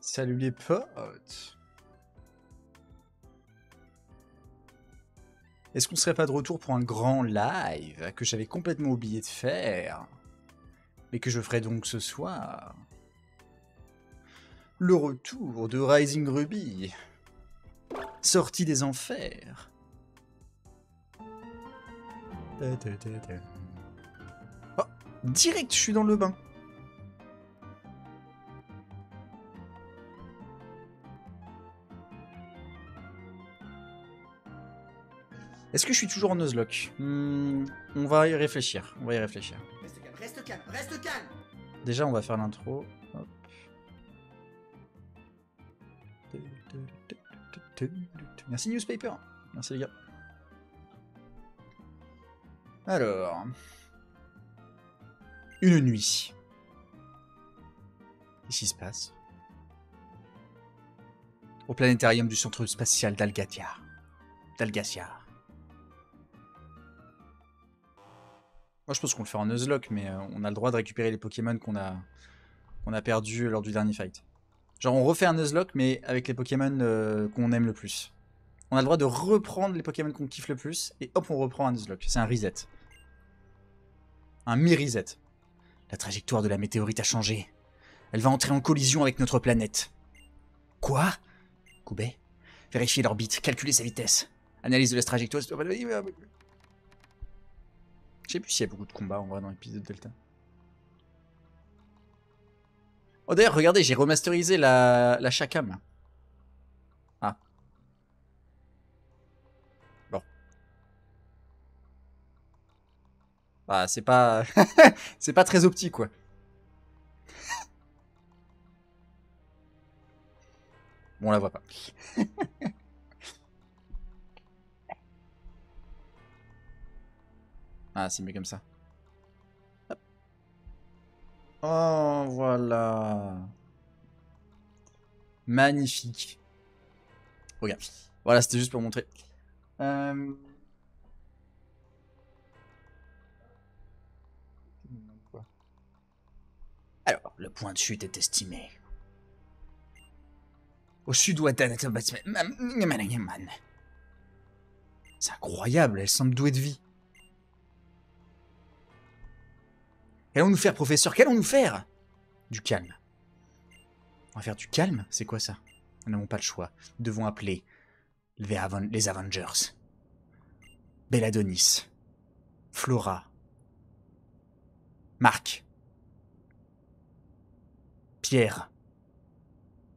Salut les potes. Est-ce qu'on serait pas de retour pour un grand live que j'avais complètement oublié de faire Mais que je ferai donc ce soir? Le retour de Rising Ruby Sortie des enfers Oh Direct, je suis dans le bain Est-ce que je suis toujours en Nuzlocke? Hmm, On va y réfléchir. On va y réfléchir. Reste calme, reste calme, reste calme Déjà, on va faire l'intro. Merci Newspaper. Merci les gars. Alors. Une nuit. Qu'est-ce qui se passe? Au planétarium du centre spatial d'Algatia. D'Algatia. Moi, je pense qu'on le fait en Nuzlocke, mais euh, on a le droit de récupérer les Pokémon qu'on a, qu'on a perdus lors du dernier fight. Genre, on refait un Nuzlocke, mais avec les Pokémon euh, qu'on aime le plus. On a le droit de reprendre les Pokémon qu'on kiffe le plus, et hop, on reprend un Nuzlocke. C'est un reset. Un mi-reset. La trajectoire de la météorite a changé. Elle va entrer en collision avec notre planète. Quoi? Koubet? Vérifier l'orbite, calculer sa vitesse. Analyse de la trajectoire. Je sais plus s'il y a beaucoup de combats en vrai dans l'épisode Delta. Oh d'ailleurs, regardez, j'ai remasterisé la, la Shakam. Ah. Bon. Bah, c'est pas... c'est pas très optique, quoi. bon, on la voit pas. Ah, c'est mieux comme ça. Hop. Oh, voilà. Magnifique. Regarde. Voilà, c'était juste pour montrer. Euh... Alors, le point de chute est estimé. Au sud-ouest C'est incroyable, elle semble douée de vie. Qu'allons nous faire, professeur? Qu'allons nous faire? Du calme. On va faire du calme? C'est quoi ça? Nous n'avons pas le choix. Nous devons appeler les, Aven les Avengers. Belladonis. Flora. Marc. Pierre.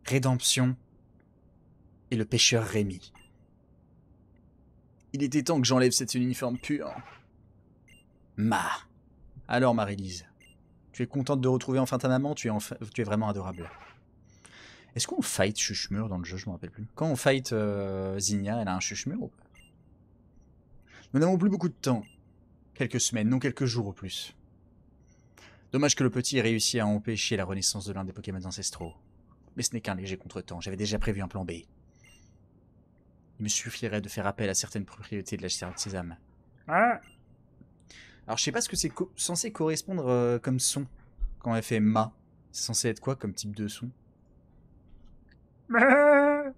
Rédemption. Et le pêcheur Rémi. Il était temps que j'enlève cet uniforme pur. Ma. Alors, Marie-Lise, tu es contente de retrouver enfin ta maman tu es, tu es vraiment adorable. Est-ce qu'on fight Chuchmur dans le jeu? Je me rappelle plus. Quand on fight euh, Zinnia, elle a un Chuchmur ou pas? Nous n'avons plus beaucoup de temps. Quelques semaines, non quelques jours au plus. Dommage que le petit ait réussi à empêcher la renaissance de l'un des Pokémon ancestraux. Mais ce n'est qu'un léger contretemps, j'avais déjà prévu un plan B. Il me suffirait de faire appel à certaines propriétés de la chair de sésame. Alors je sais pas ce que c'est co- censé correspondre euh, comme son quand elle fait ma. C'est censé être quoi comme type de son?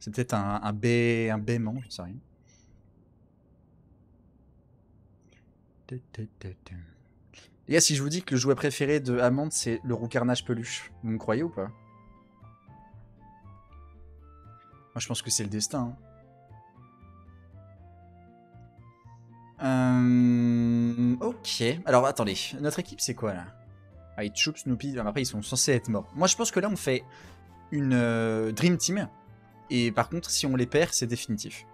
C'est peut-être un, un B, un baiement, je sais rien. Les gars, si je vous dis que le jouet préféré de Amande c'est le roux carnage peluche, vous me croyez ou pas? Moi je pense que c'est le destin. hein. Euh, ok. Alors attendez, notre équipe c'est quoi là? Ah, Chup, Snoopy, après ils sont censés être morts. Moi je pense que là on fait une euh, Dream Team. Et par contre, si on les perd, c'est définitif.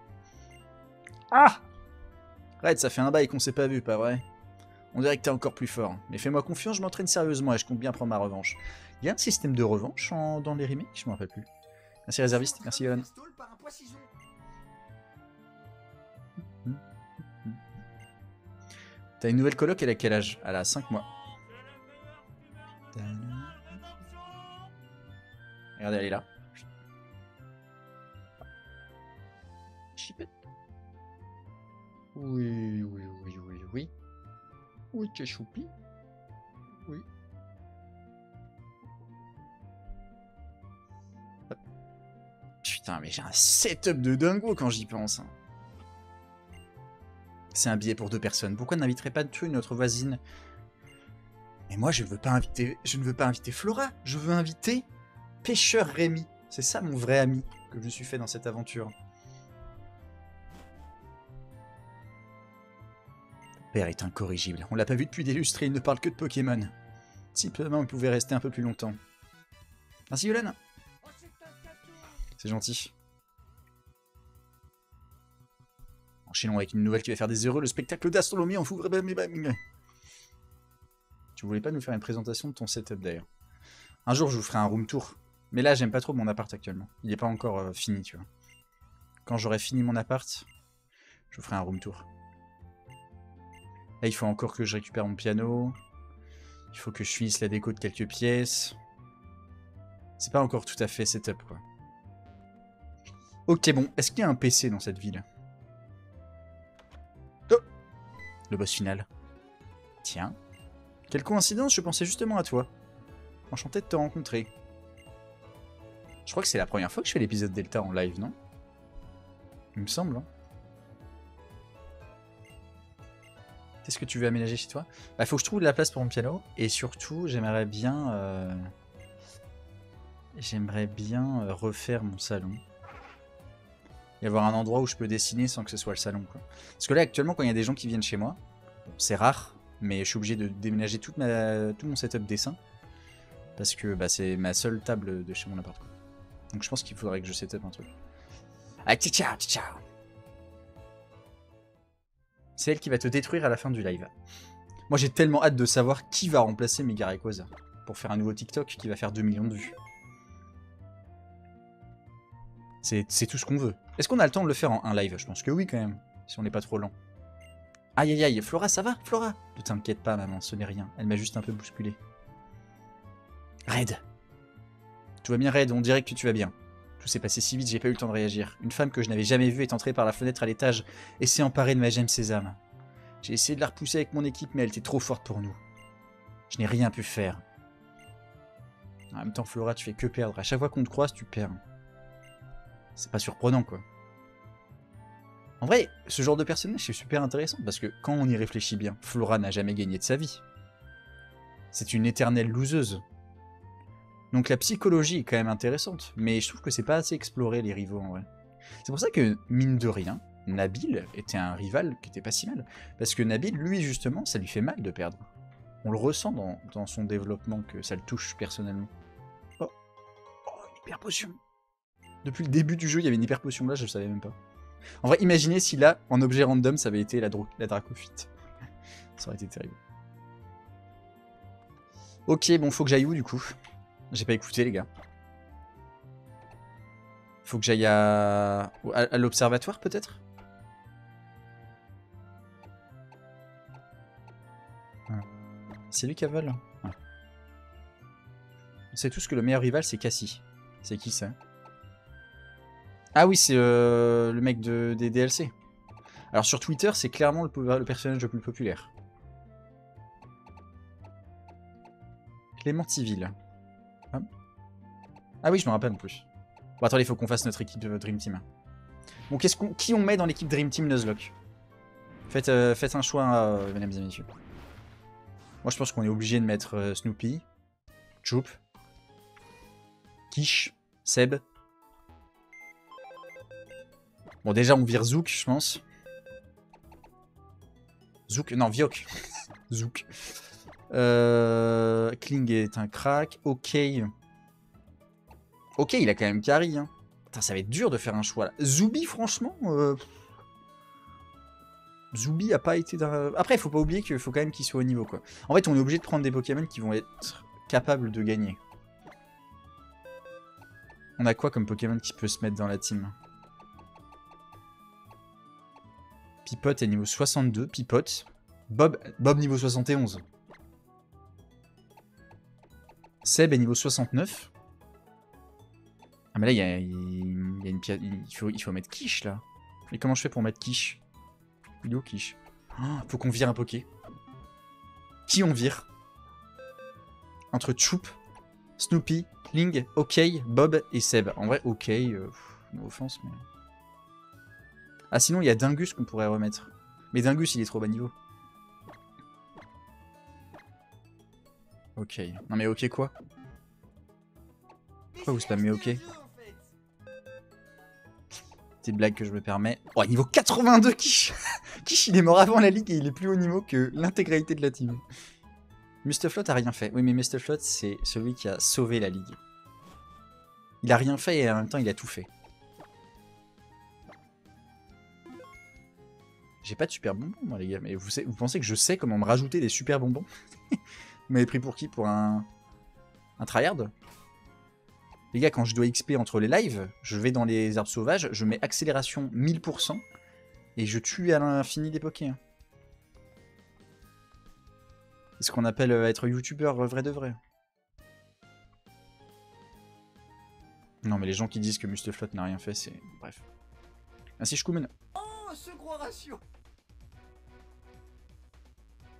Ah Red, ça fait un bail qu'on s'est pas vu, pas vrai? On dirait que t'es encore plus fort. Mais fais-moi confiance, je m'entraîne sérieusement et je compte bien prendre ma revanche. Il y a un système de revanche en- dans les remakes? Je me rappelle plus. Merci réserviste, merci Yohan. T'as une nouvelle coloc, elle a quel âge? Elle a 5 mois. Regardez, elle est là. Chipette. Oui, oui, oui, oui, oui. Oui, tu es choupi. Oui. Putain, mais j'ai un setup de dingo quand j'y pense. hein. C'est un billet pour deux personnes. Pourquoi n'inviterait pas tu notre voisine? Mais moi, je veux pas inviter. Je ne veux pas inviter Flora. Je veux inviter Pêcheur Rémi. C'est ça mon vrai ami que je me suis fait dans cette aventure. Père est incorrigible. On l'a pas vu depuis et il ne parle que de Pokémon. Simplement, il pouvait rester un peu plus longtemps. Merci Yolan. C'est gentil. Enchaînons avec une nouvelle qui va faire des heureux, le spectacle d'astronomie en fou. Tu voulais pas nous faire une présentation de ton setup d'ailleurs? Un jour, je vous ferai un room tour. Mais là, j'aime pas trop mon appart actuellement. Il n'est pas encore euh, fini, tu vois. Quand j'aurai fini mon appart, je vous ferai un room tour. Là, il faut encore que je récupère mon piano. Il faut que je finisse la déco de quelques pièces. C'est pas encore tout à fait setup, quoi. Ok, bon. Est-ce qu'il y a un PC dans cette ville? Le boss final. Tiens. Quelle coïncidence, je pensais justement à toi. Enchanté de te rencontrer. Je crois que c'est la première fois que je fais l'épisode Delta en live, non? Il me semble, hein Qu'est-ce que tu veux aménager chez toi? Bah, faut que je trouve de la place pour mon piano. Et surtout, j'aimerais bien... euh, J'aimerais bien euh, refaire mon salon. Et avoir un endroit où je peux dessiner sans que ce soit le salon, quoi. Parce que là, actuellement, quand il y a des gens qui viennent chez moi, c'est rare, mais je suis obligé de déménager tout mon setup dessin. Parce que bah, c'est ma seule table de chez mon appart. quoi. Donc je pense qu'il faudrait que je setup un truc. Ah, ciao, ciao. C'est elle qui va te détruire à la fin du live. Moi j'ai tellement hâte de savoir qui va remplacer Mega Rayquaza pour faire un nouveau TikTok qui va faire 2 millions de vues. C'est tout ce qu'on veut. Est-ce qu'on a le temps de le faire en un live? Je pense que oui quand même, si on n'est pas trop lent. Aïe aïe aïe, Flora ça va? Flora Ne t'inquiète pas maman, ce n'est rien. Elle m'a juste un peu bousculé. Red Tout va bien Red, on dirait que tu vas bien. Tout s'est passé si vite, j'ai pas eu le temps de réagir. Une femme que je n'avais jamais vue est entrée par la fenêtre à l'étage et s'est emparée de ma gemme sésame. J'ai essayé de la repousser avec mon équipe, mais elle était trop forte pour nous. Je n'ai rien pu faire. En même temps, Flora, tu fais que perdre. À chaque fois qu'on te croise, tu perds. C'est pas surprenant, quoi. En vrai, ce genre de personnage, c'est super intéressant, parce que quand on y réfléchit bien, Flora n'a jamais gagné de sa vie. C'est une éternelle loseuse. Donc la psychologie est quand même intéressante, mais je trouve que c'est pas assez exploré les rivaux en vrai. C'est pour ça que, mine de rien, Nabil était un rival qui était pas si mal. Parce que Nabil, lui justement, ça lui fait mal de perdre. On le ressent dans, dans son développement que ça le touche personnellement. Oh, oh une hyper potion. Depuis le début du jeu, il y avait une hyper potion là, je le savais même pas. En vrai, imaginez si là, en objet random, ça avait été la, la Dracophyte. ça aurait été terrible. Ok, bon, faut que j'aille où du coup? J'ai pas écouté les gars. Faut que j'aille à, à, l'observatoire peut-être? Ah. C'est lui qui avale Ouais. On sait tous que le meilleur rival c'est Cassie. C'est qui ça? Ah oui, c'est euh, le mec de, des DLC. Alors sur Twitter, c'est clairement le, personnage le plus populaire. Clément Civil. Ah. Ah oui, je me rappelle en plus. Bon, attendez, il faut qu'on fasse notre équipe de Dream Team. Bon, qu'est-ce qui on met dans l'équipe Dream Team Nuzlocke? Faites, euh, faites un choix, euh, mesdames et messieurs. Moi, je pense qu'on est obligé de mettre Snoopy, Choop, Quiche, Seb. Bon, déjà, on vire Zouk, je pense. Zouk, non, Viok. Zouk. Euh, Kling est un crack. Ok. Ok, il a quand même carry. Hein. Putain, ça va être dur de faire un choix là. Zubi, franchement. euh, Zubi a pas été. Après, il faut pas oublier qu'il faut quand même qu'il soit au niveau quoi. En fait, on est obligé de prendre des Pokémon qui vont être capables de gagner. On a quoi comme Pokémon qui peut se mettre dans la team? Pipote est niveau 62. Pipote. Bob, Bob niveau 71. Seb est niveau 69. Ah mais là, il y a, une pièce... Il faut, mettre quiche, là. Mais comment je fais pour mettre quiche? Il est où quiche Oh, Faut qu'on vire un poké. Qui on vire? Entre Choop, Snoopy, Ling, OK, Bob et Seb. En vrai, OK, euh, offense, mais... Ah sinon, il y a Dingus qu'on pourrait remettre. Mais Dingus, il est trop bas niveau. Ok. Non mais ok quoi? Pourquoi vous spammez OK? Petite blague que je me permets. Oh, niveau 82 Kish Kish, il est mort avant la ligue et il est plus haut niveau que l'intégralité de la team. Mustaflot a rien fait. Oui, mais Mustaflot, c'est celui qui a sauvé la ligue. Il a rien fait et en même temps, il a tout fait. J'ai pas de super bonbons, moi, les gars. Mais vous, pensez que je sais comment me rajouter des super bonbons? Vous m'avez pris pour qui? Pour un... Un tryhard? Les gars, quand je dois XP entre les lives, je vais dans les herbes sauvages, je mets accélération 1000% et je tue à l'infini des pokés. C'est ce qu'on appelle euh, être youtubeur euh, vrai de vrai. Non, mais les gens qui disent que Mustaflot n'a rien fait, c'est... Bref. Merci Shkumen. Ce Le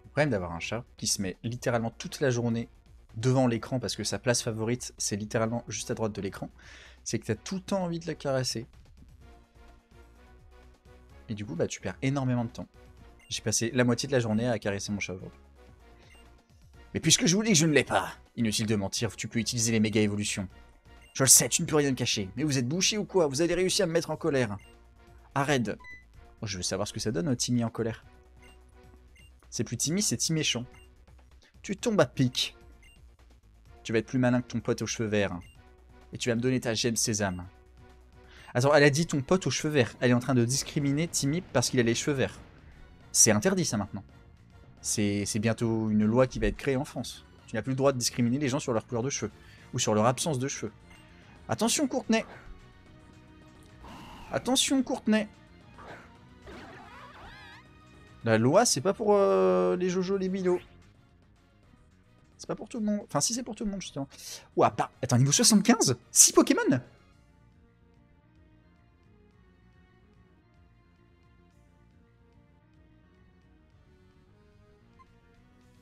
problème d'avoir un chat qui se met littéralement toute la journée devant l'écran parce que sa place favorite, c'est littéralement juste à droite de l'écran, c'est que tu as tout le temps envie de la caresser. Et du coup, bah, tu perds énormément de temps. J'ai passé la moitié de la journée à caresser mon chat. Mais puisque je vous dis que je ne l'ai pas, inutile de mentir, tu peux utiliser les méga évolutions. Je le sais, tu ne peux rien me cacher. Mais vous êtes bouché ou quoi? Vous avez réussi à me mettre en colère. Arrête. Oh, je veux savoir ce que ça donne, euh, Timmy en colère. C'est plus Timmy, c'est Timmy méchant. Tu tombes à pic. Tu vas être plus malin que ton pote aux cheveux verts. Et tu vas me donner ta gemme sésame. Attends, elle a dit ton pote aux cheveux verts. Elle est en train de discriminer Timmy parce qu'il a les cheveux verts. C'est interdit ça maintenant. C'est bientôt une loi qui va être créée en France. Tu n'as plus le droit de discriminer les gens sur leur couleur de cheveux. Ou sur leur absence de cheveux. Attention Courtenay Attention Courtenay La loi, c'est pas pour euh, les Jojo, les Milo. C'est pas pour tout le monde. Enfin, si c'est pour tout le monde, justement. Ouah, pas. Attends, niveau 75 6 Pokémon?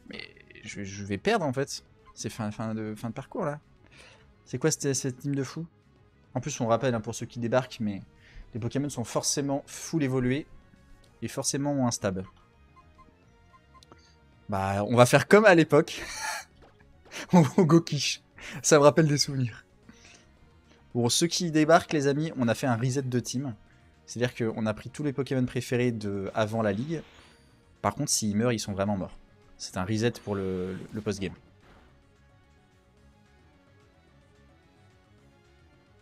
Mais je, vais perdre en fait. C'est fin, de, fin de parcours là. C'est quoi cette, cette team de fou En plus, on rappelle hein, pour ceux qui débarquent, mais les Pokémon sont forcément full évolués et forcément instables. Bah, on va faire comme à l'époque. on au Gokish. Ça me rappelle des souvenirs. Pour ceux qui débarquent, les amis, on a fait un reset de team. C'est-à-dire qu'on a pris tous les Pokémon préférés de avant la ligue. Par contre, s'ils meurent, ils sont vraiment morts. C'est un reset pour le, le post-game.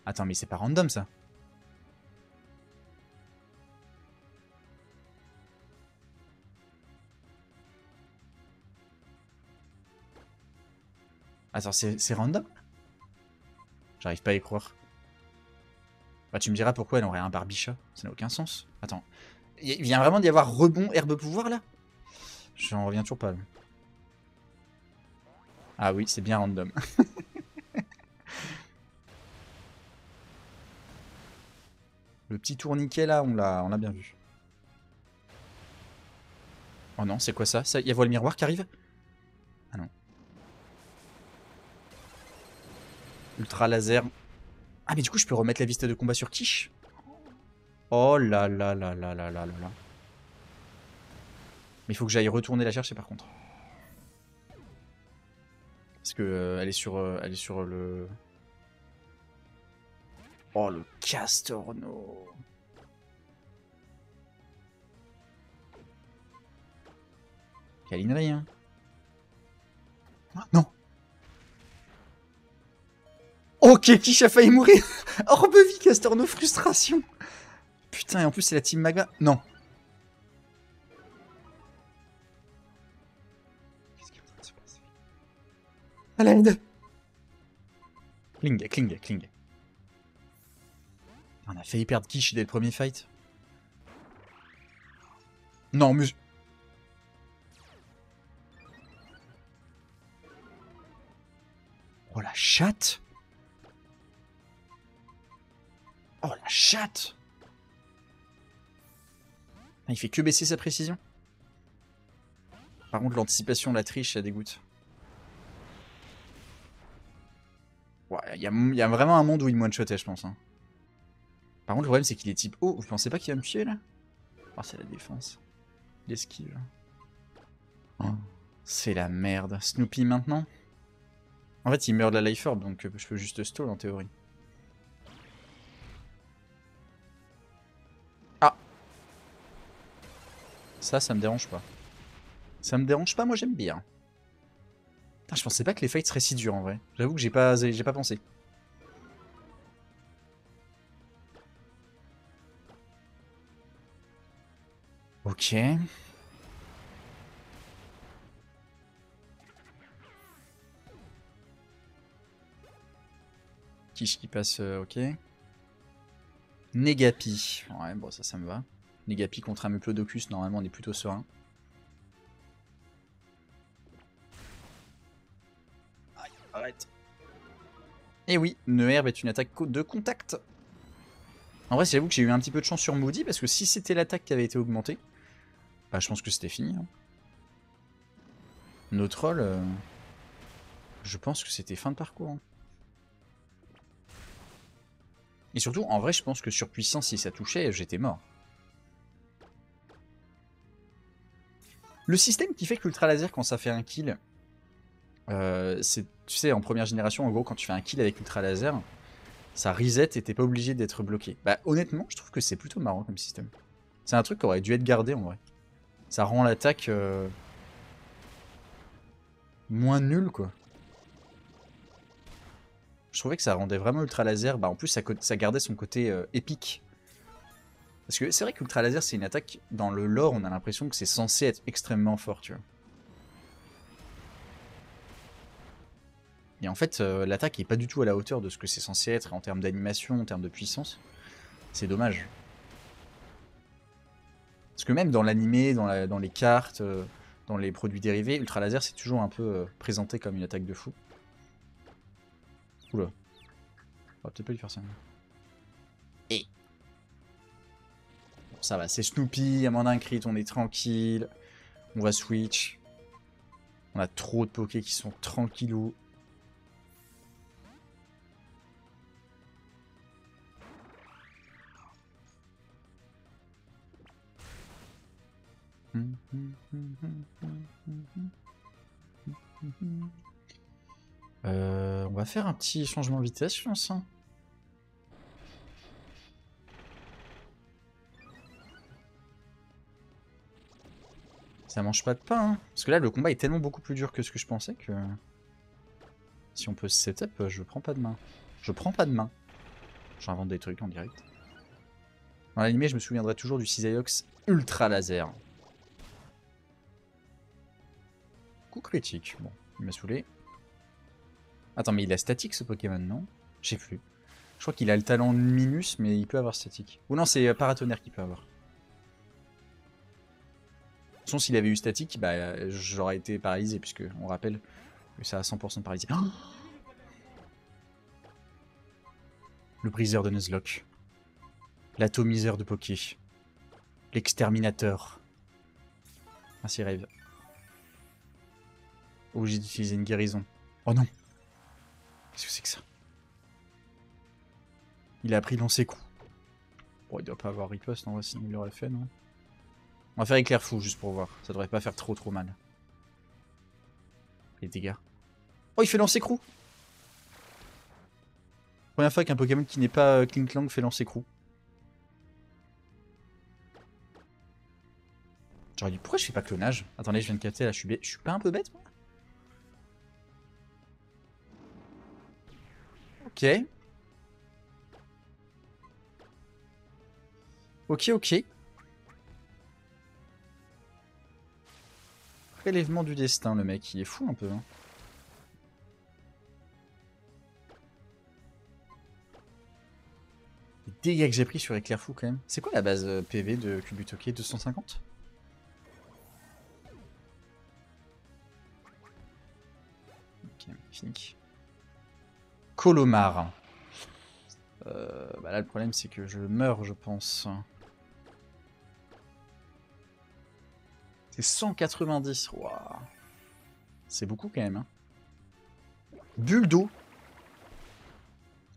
Attends, mais c'est pas random ça. Attends, c'est random? J'arrive pas à y croire. Bah, tu me diras pourquoi elle aurait un barbichat. Ça n'a aucun sens. Attends. Il vient vraiment d'y avoir rebond herbe pouvoir là? J'en reviens toujours pas. Ah oui, c'est bien random. Le petit tourniquet là, on l'a bien vu. Oh non, c'est quoi ça? Ça, y a voile miroir qui arrive? Ultra laser. Ah mais du coup je peux remettre la vista de combat sur Quiche Oh là là là là là là là là. Mais il faut que j'aille retourner la chercher par contre. Parce que euh, elle est sur euh, elle est sur le Oh le Castorno. Calinerie hein. Non. Ok, Quiche a failli mourir. Orbe vie, Castorno, frustration. Putain, et en plus c'est la team Maga. Non. Qu'est-ce qui est en train de se passer? Kling, Kling. On a failli perdre Kish dès le premier fight. Non, mais... Oh la chatte Oh la chatte ah, Il fait que baisser sa précision. Par contre, l'anticipation, la triche, ça dégoûte. Ouais, il y, a vraiment un monde où il one-shotait, je pense. Hein. Par contre, le problème, c'est qu'il est type Oh, vous pensez pas qu'il va me tuer, là? Oh, c'est la défense. L'esquive. Oh, c'est la merde. Snoopy, maintenant? En fait, il meurt de la life orb, donc euh, je peux juste stall, en théorie. Ça, ça me dérange pas. Ça me dérange pas, moi j'aime bien. je pensais pas que les fights seraient si durs en vrai. J'avoue que j'ai pas, pas pensé. Ok. Kish qui passe, euh, ok. Negapi. Ouais, bon, ça, ça me va. Negapi contre un Muplodocus, normalement, on est plutôt serein. arrête. Et eh oui, herbe est une attaque de contact. En vrai, j'avoue que j'ai eu un petit peu de chance sur Moody, parce que si c'était l'attaque qui avait été augmentée, bah, je pense que c'était fini. Hein. Nos trolls, euh, je pense que c'était fin de parcours. Hein. Et surtout, en vrai, je pense que sur puissance, si ça touchait, j'étais mort. Le système qui fait que l'ultra laser, quand ça fait un kill, euh, c'est, tu sais, en première génération, en gros, quand tu fais un kill avec Ultra Laser, ça reset et t'es pas obligé d'être bloqué. Bah, honnêtement, je trouve que c'est plutôt marrant comme système. C'est un truc qui aurait dû être gardé en vrai. Ça rend l'attaque euh, moins nulle, quoi. Je trouvais que ça rendait vraiment Ultra Laser. Bah, en plus, ça, gardait son côté euh, épique. Parce que c'est vrai qu'Ultra Laser, c'est une attaque, dans le lore, on a l'impression que c'est censé être extrêmement fort, tu vois. Et en fait, euh, l'attaque est pas du tout à la hauteur de ce que c'est censé être en termes d'animation, en termes de puissance. C'est dommage. Parce que même dans l'animé, dans, les cartes, euh, dans les produits dérivés, Ultra Laser c'est toujours un peu euh, présenté comme une attaque de fou. Oula. On va peut-être pas lui faire ça. Et. Ça va, c'est Snoopy, d'un crit, on est tranquille. On va switch. On a trop de pokés qui sont tranquillous. Euh, on va faire un petit changement de vitesse, je pense. Hein. Ça mange pas de pain. Hein. Parce que là, le combat est tellement beaucoup plus dur que ce que je pensais que... Si on peut setup, je prends pas de main. Je prends pas de main. J'invente des trucs en direct. Dans l'animé, je me souviendrai toujours du Cisaiox Ultra Laser. critique. Bon, il m'a saoulé. Attends, mais il a statique ce Pokémon, non? J'ai plus. Je crois qu'il a le talent Minus, mais il peut avoir statique. Ou non, c'est euh, Paratonnerre qui peut avoir. Façon, s'il avait eu statique, bah, j'aurais été paralysé, puisque on rappelle que ça a 100% de paralysé. le briseur de Nuzlocke. L'atomiseur de Poké. L'exterminateur. Merci Rave. Obligé d'utiliser une guérison. Oh non Qu'est-ce que c'est que ça? Il a appris dans ses coups. Bon, il doit pas avoir riposte, non sinon il l'aurait fait, non? On va faire éclair fou, juste pour voir. Ça devrait pas faire trop trop mal. Les dégâts. Oh, il fait lancer crew Première fois qu'un Pokémon qui n'est pas euh, fait lancer crew. J'aurais dit, pourquoi je fais pas clonage? Attendez, je viens de capter là, je suis, je suis pas un peu bête moi? Ok. Ok, ok. Prélèvement du destin, le mec, il est fou un peu. Hein. Les dégâts que j'ai pris sur Éclair Fou quand même. C'est quoi la base euh, PV de Kubutoki 250 Ok, magnifique. Colomar. Euh, bah là, le problème, c'est que je meurs, je pense. C'est 190. Waouh. C'est beaucoup quand même. Hein. Bulle d'eau.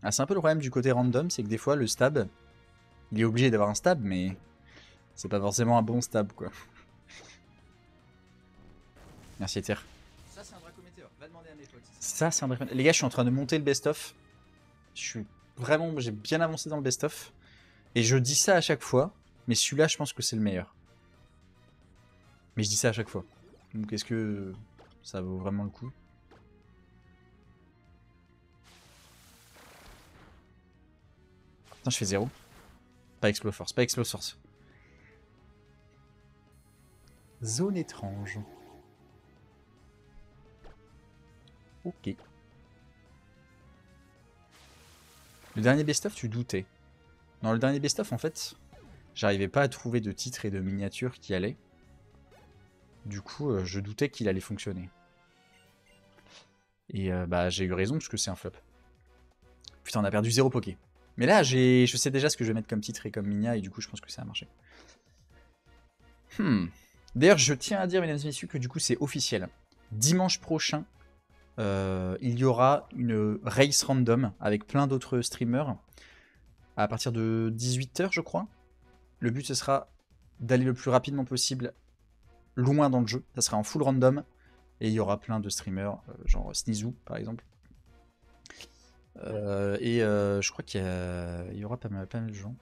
Ah, c'est un peu le problème du côté random, c'est que des fois, le stab, il est obligé d'avoir un stab, mais c'est pas forcément un bon stab, quoi. Merci, Ether. Ça, c'est un dracométéor. Va demander à mes potes. Ça, c'est un. Les gars, je suis en train de monter le best-of. Je suis vraiment... J'ai bien avancé dans le best-of. Et je dis ça à chaque fois, mais celui-là, je pense que c'est le meilleur. Mais je dis ça à chaque fois. Donc, est-ce que ça vaut vraiment le coup? Putain, je fais zéro. Pas Explo Force, pas Explo Force. Zone étrange. Ok. Le dernier best-of, tu doutais. Dans le dernier best-of, en fait, j'arrivais pas à trouver de titres et de miniatures qui allaient. Du coup, euh, je doutais qu'il allait fonctionner. Et euh, bah, j'ai eu raison, parce que c'est un flop. Putain, on a perdu zéro poké. Mais là, je sais déjà ce que je vais mettre comme titre et comme minia, et du coup, je pense que ça a marché. Hmm. D'ailleurs, je tiens à dire, mesdames et messieurs, que du coup, c'est officiel. Dimanche prochain, euh, il y aura une race random avec plein d'autres streamers à partir de 18h, je crois. Le but, ce sera d'aller le plus rapidement possible loin dans le jeu. Ça sera en full random. Et il y aura plein de streamers, euh, genre Sneezou, par exemple. Euh, et je crois qu'il y, aura pas mal, de gens.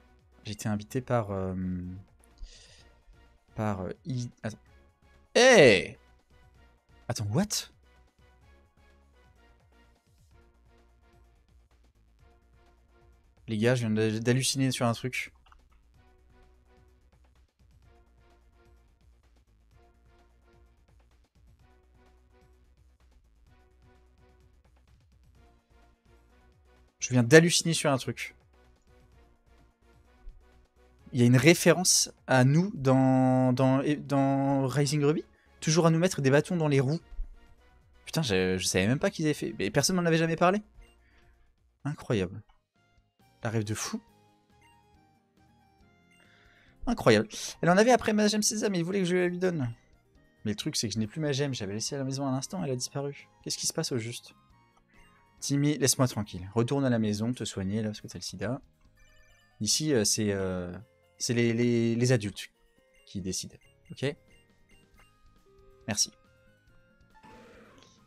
J'ai été invité par... par... Attends. Hey Attends, what? Les gars, je viens d'halluciner sur un truc. Je viens d'halluciner sur un truc. Il y a une référence à nous dans, dans, Rising Ruby? Toujours à nous mettre des bâtons dans les roues. Putain, je, savais même pas qu'ils avaient fait. Mais personne m'en avait jamais parlé. Incroyable. La rêve de fou. Incroyable. Elle en avait après ma gemme César, mais il voulait que je la lui donne. Mais le truc, c'est que je n'ai plus ma gemme. J'avais laissé à la maison un instant, elle a disparu. Qu'est-ce qui se passe au juste? Timmy, laisse-moi tranquille. Retourne à la maison, te soigner, là, parce que t'as le sida. Ici, euh, c'est euh, les, les, adultes qui décident. Ok? Merci.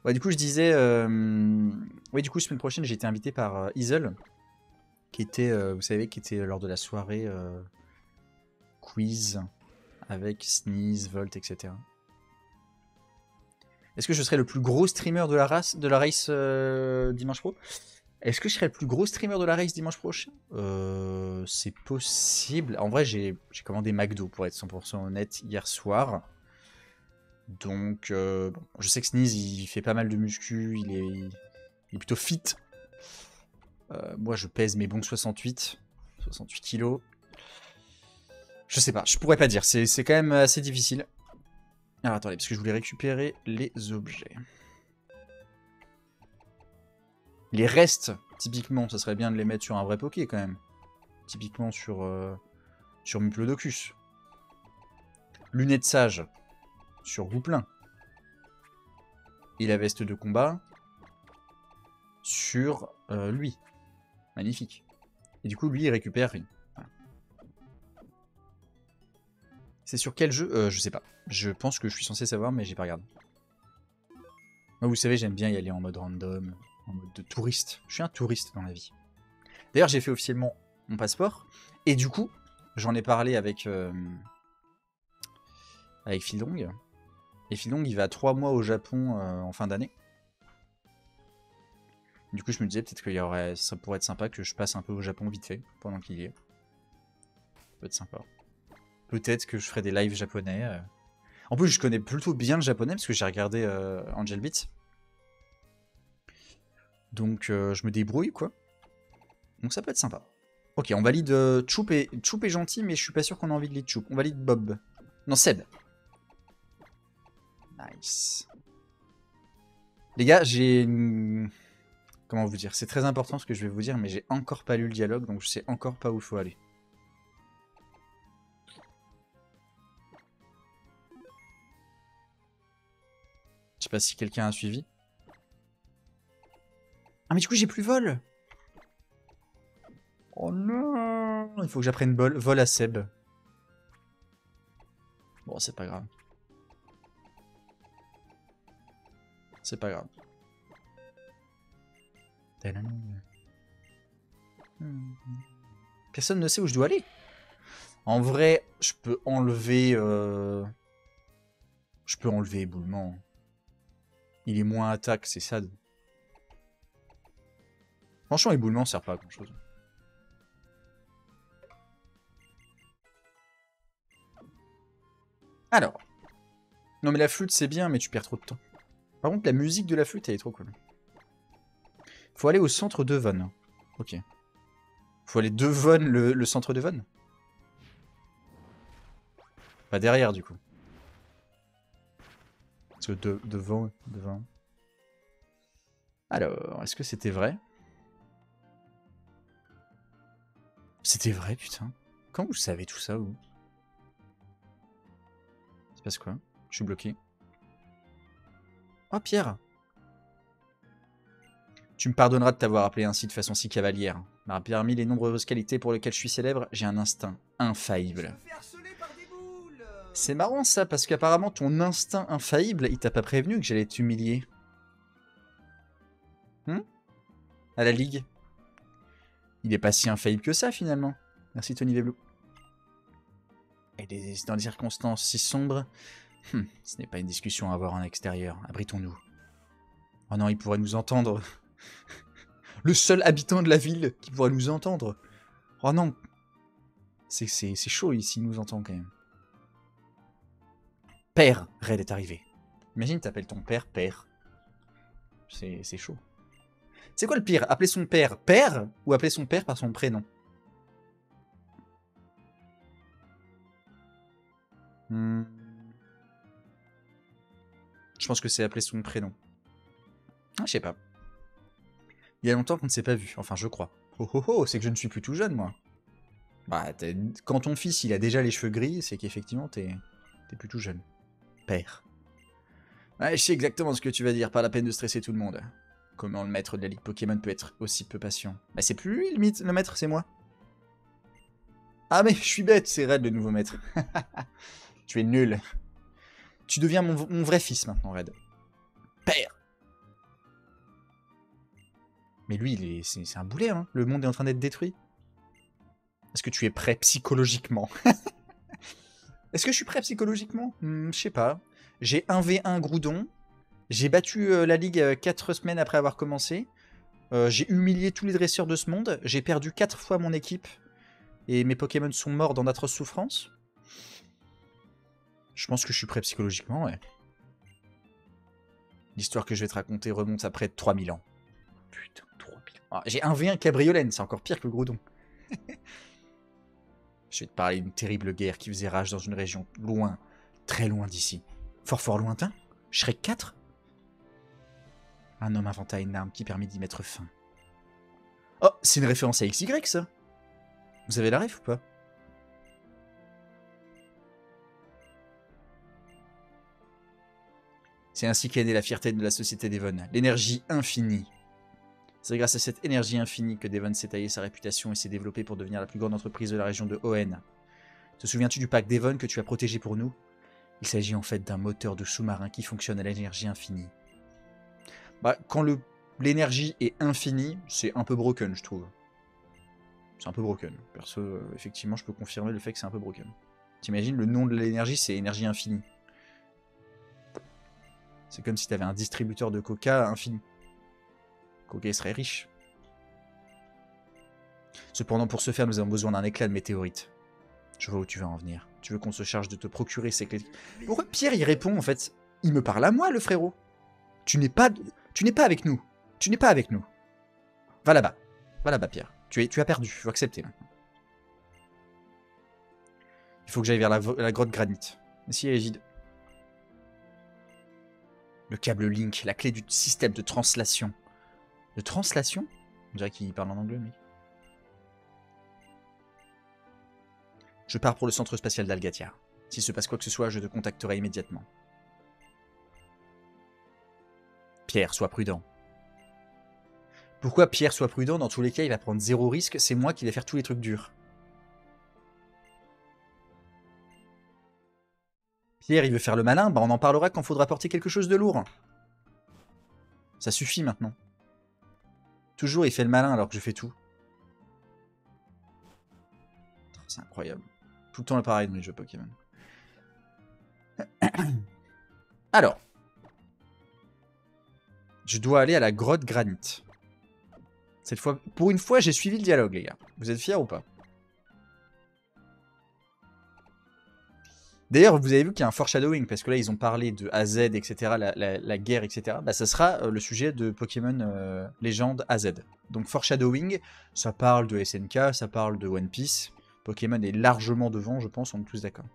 Ouais, du coup, je disais... Euh... Oui, du coup, semaine prochaine, j'ai été invité par Isle, qui était, vous savez, qui était lors de la soirée quiz avec Sneeze, Volt, etc. Est-ce que je serai le plus gros streamer de la race, de la race euh, dimanche pro? Est-ce que je serai le plus gros streamer de la race dimanche prochain C'est possible. En vrai, j'ai commandé McDo pour être 100% honnête hier soir. Donc, bon, je sais que Sneeze, il fait pas mal de muscu, il est, il plutôt fit euh, moi, je pèse mes bons 68. 68 kilos. Je sais pas, je pourrais pas dire. C'est quand même assez difficile. Alors attendez, parce que je voulais récupérer les objets. Les restes, typiquement, ça serait bien de les mettre sur un vrai poké quand même. Typiquement sur, euh, sur Muplodocus. Lunettes sage sur Gouplin. Et la veste de combat sur euh, lui. Magnifique. Et du coup, lui, il récupère. C'est sur quel jeu? Euh, Je sais pas. Je pense que je suis censé savoir, mais j'ai pas regardé. Moi, vous savez, j'aime bien y aller en mode random, en mode de touriste. Je suis un touriste dans la vie. D'ailleurs, j'ai fait officiellement mon passeport. Et du coup, j'en ai parlé avec, euh, avec Phildong. Et Phildong, il va trois mois au Japon euh, en fin d'année. Du coup, je me disais peut-être qu'il y aurait, ça pourrait être sympa que je passe un peu au Japon vite fait pendant qu'il y est. Ça peut être sympa. Peut-être que je ferai des lives japonais. Euh. En plus, je connais plutôt bien le japonais parce que j'ai regardé euh, Angel Beats. Donc, euh, je me débrouille quoi. Donc, ça peut être sympa. Ok, on valide Choup et Choup est gentil, mais je suis pas sûr qu'on a envie de lead Choup. On valide Bob. Non, Seb. Nice. Les gars, j'ai Comment vous dire? C'est très important ce que je vais vous dire, mais j'ai encore pas lu le dialogue, donc je sais encore pas où il faut aller. Pas si quelqu'un a suivi. Ah mais du coup j'ai plus vol Oh non Il faut que j'apprenne vol, vol à Seb. Bon, c'est pas grave. C'est pas grave. Personne ne sait où je dois aller. En vrai, je peux enlever... Euh, je peux enlever éboulement. Il est moins attaque, c'est sad. Franchement, éboulement sert pas à grand chose. Alors. Non mais la flûte c'est bien, mais tu perds trop de temps. Par contre, la musique de la flûte, elle est trop cool. Faut aller au centre de Von. Ok. Faut aller de le, centre de Von? Pas derrière, du coup. Parce que de, devant, devant. Alors, est-ce que c'était vrai? C'était vrai, putain. Quand vous savez tout ça, vous? Passe quoi? Je suis bloqué. Oh, Pierre Tu me pardonneras de t'avoir appelé ainsi de façon si cavalière. Parmi les nombreuses qualités pour lesquelles je suis célèbre, j'ai un instinct infaillible. C'est marrant ça, parce qu'apparemment ton instinct infaillible, il t'a pas prévenu que j'allais t'humilier. Hum À la Ligue Il est pas si infaillible que ça finalement. Merci Tony Veblou. Et dans des circonstances si sombres, hmm, ce n'est pas une discussion à avoir en extérieur. Abritons-nous. Oh non, il pourrait nous entendre. Le seul habitant de la ville qui pourrait nous entendre. Oh non. C'est chaud ici, il nous entend quand même. Père, Red est arrivé. Imagine, t'appelles ton père père. C'est chaud. C'est quoi le pire? Appeler son père père ou appeler son père par son prénom? Hmm. Je pense que c'est appelé son prénom. Ah, je sais pas. Il y a longtemps qu'on ne s'est pas vu. Enfin, je crois. Oh oh oh, c'est que je ne suis plus tout jeune, moi. Bah, quand ton fils, il a déjà les cheveux gris, c'est qu'effectivement, t'es plus tout jeune. Père. Ouais, je sais exactement ce que tu vas dire, pas la peine de stresser tout le monde. Comment le maître de la Ligue Pokémon peut être aussi peu patient Bah, c'est plus lui, le, le maître, c'est moi. Ah, mais je suis bête, c'est Red, le nouveau maître. Tu es nul. Tu deviens mon, vrai fils maintenant, Red. Père Mais lui, c'est un boulet, hein. Le monde est en train d'être détruit. Est-ce que tu es prêt psychologiquement? Est-ce que je suis prêt psychologiquement? Hmm, Je sais pas. J'ai 1v1 Groudon. J'ai battu euh, la ligue 4 euh, semaines après avoir commencé. Euh, j'ai humilié tous les dresseurs de ce monde. J'ai perdu 4 fois mon équipe. Et mes Pokémon sont morts dans d'atroces souffrances. Je pense que je suis prêt psychologiquement, ouais. L'histoire que je vais te raconter remonte à près de 3000 ans. Putain, 3000 ans. Ah, j'ai un V1 cabriolène, c'est encore pire que le Groudon. je vais te parler d'une terrible guerre qui faisait rage dans une région loin, très loin d'ici. Fort fort lointain Shrek 4 Un homme inventa une arme qui permet d'y mettre fin. Oh, c'est une référence à XY ça Vous avez la ref ou pas? C'est ainsi qu'est née la fierté de la société Devon, l'énergie infinie. C'est grâce à cette énergie infinie que Devon s'est taillé sa réputation et s'est développé pour devenir la plus grande entreprise de la région de ON. Te souviens-tu du pack Devon que tu as protégé pour nous? Il s'agit en fait d'un moteur de sous-marin qui fonctionne à l'énergie infinie. Bah, quand l'énergie est infinie, c'est un peu broken, je trouve. C'est un peu broken. Perso, euh, effectivement, je peux confirmer le fait que c'est un peu broken. T'imagines, le nom de l'énergie, c'est énergie infinie. C'est comme si tu avais un distributeur de coca infini. Coca serait riche. Cependant, pour ce faire, nous avons besoin d'un éclat de météorite. Je vois où tu veux en venir. Tu veux qu'on se charge de te procurer ces clés. Pourquoi Pierre il répond en fait? Il me parle à moi, le frérot. Tu n'es pas, avec nous. Tu n'es pas avec nous. Va là-bas. Va là-bas, Pierre. Tu, es, as perdu. Il faut accepter. Il faut que j'aille vers la, grotte granite. Le câble Link, la clé du système de translation. De translation On dirait qu'il parle en anglais, mais. Je pars pour le centre spatial d'Algatia. S'il se passe quoi que ce soit, je te contacterai immédiatement. Pierre, sois prudent. Pourquoi Pierre soit prudent? Dans tous les cas, il va prendre zéro risque. C'est moi qui vais faire tous les trucs durs. Pierre, il veut faire le malin? Bah, on en parlera quand faudra porter quelque chose de lourd. Ça suffit maintenant. Toujours, il fait le malin alors que je fais tout. C'est incroyable. Tout le temps le pareil dans les jeux Pokémon. Alors. Je dois aller à la grotte granite. Cette fois, pour une fois, j'ai suivi le dialogue, les gars. Vous êtes fiers ou pas? D'ailleurs, vous avez vu qu'il y a un foreshadowing, parce que là, ils ont parlé de AZ, etc., la, guerre, etc. Bah, ça sera euh, le sujet de Pokémon euh, Légende AZ. Donc, foreshadowing, ça parle de SNK, ça parle de One Piece. Pokémon est largement devant, je pense, on est tous d'accord.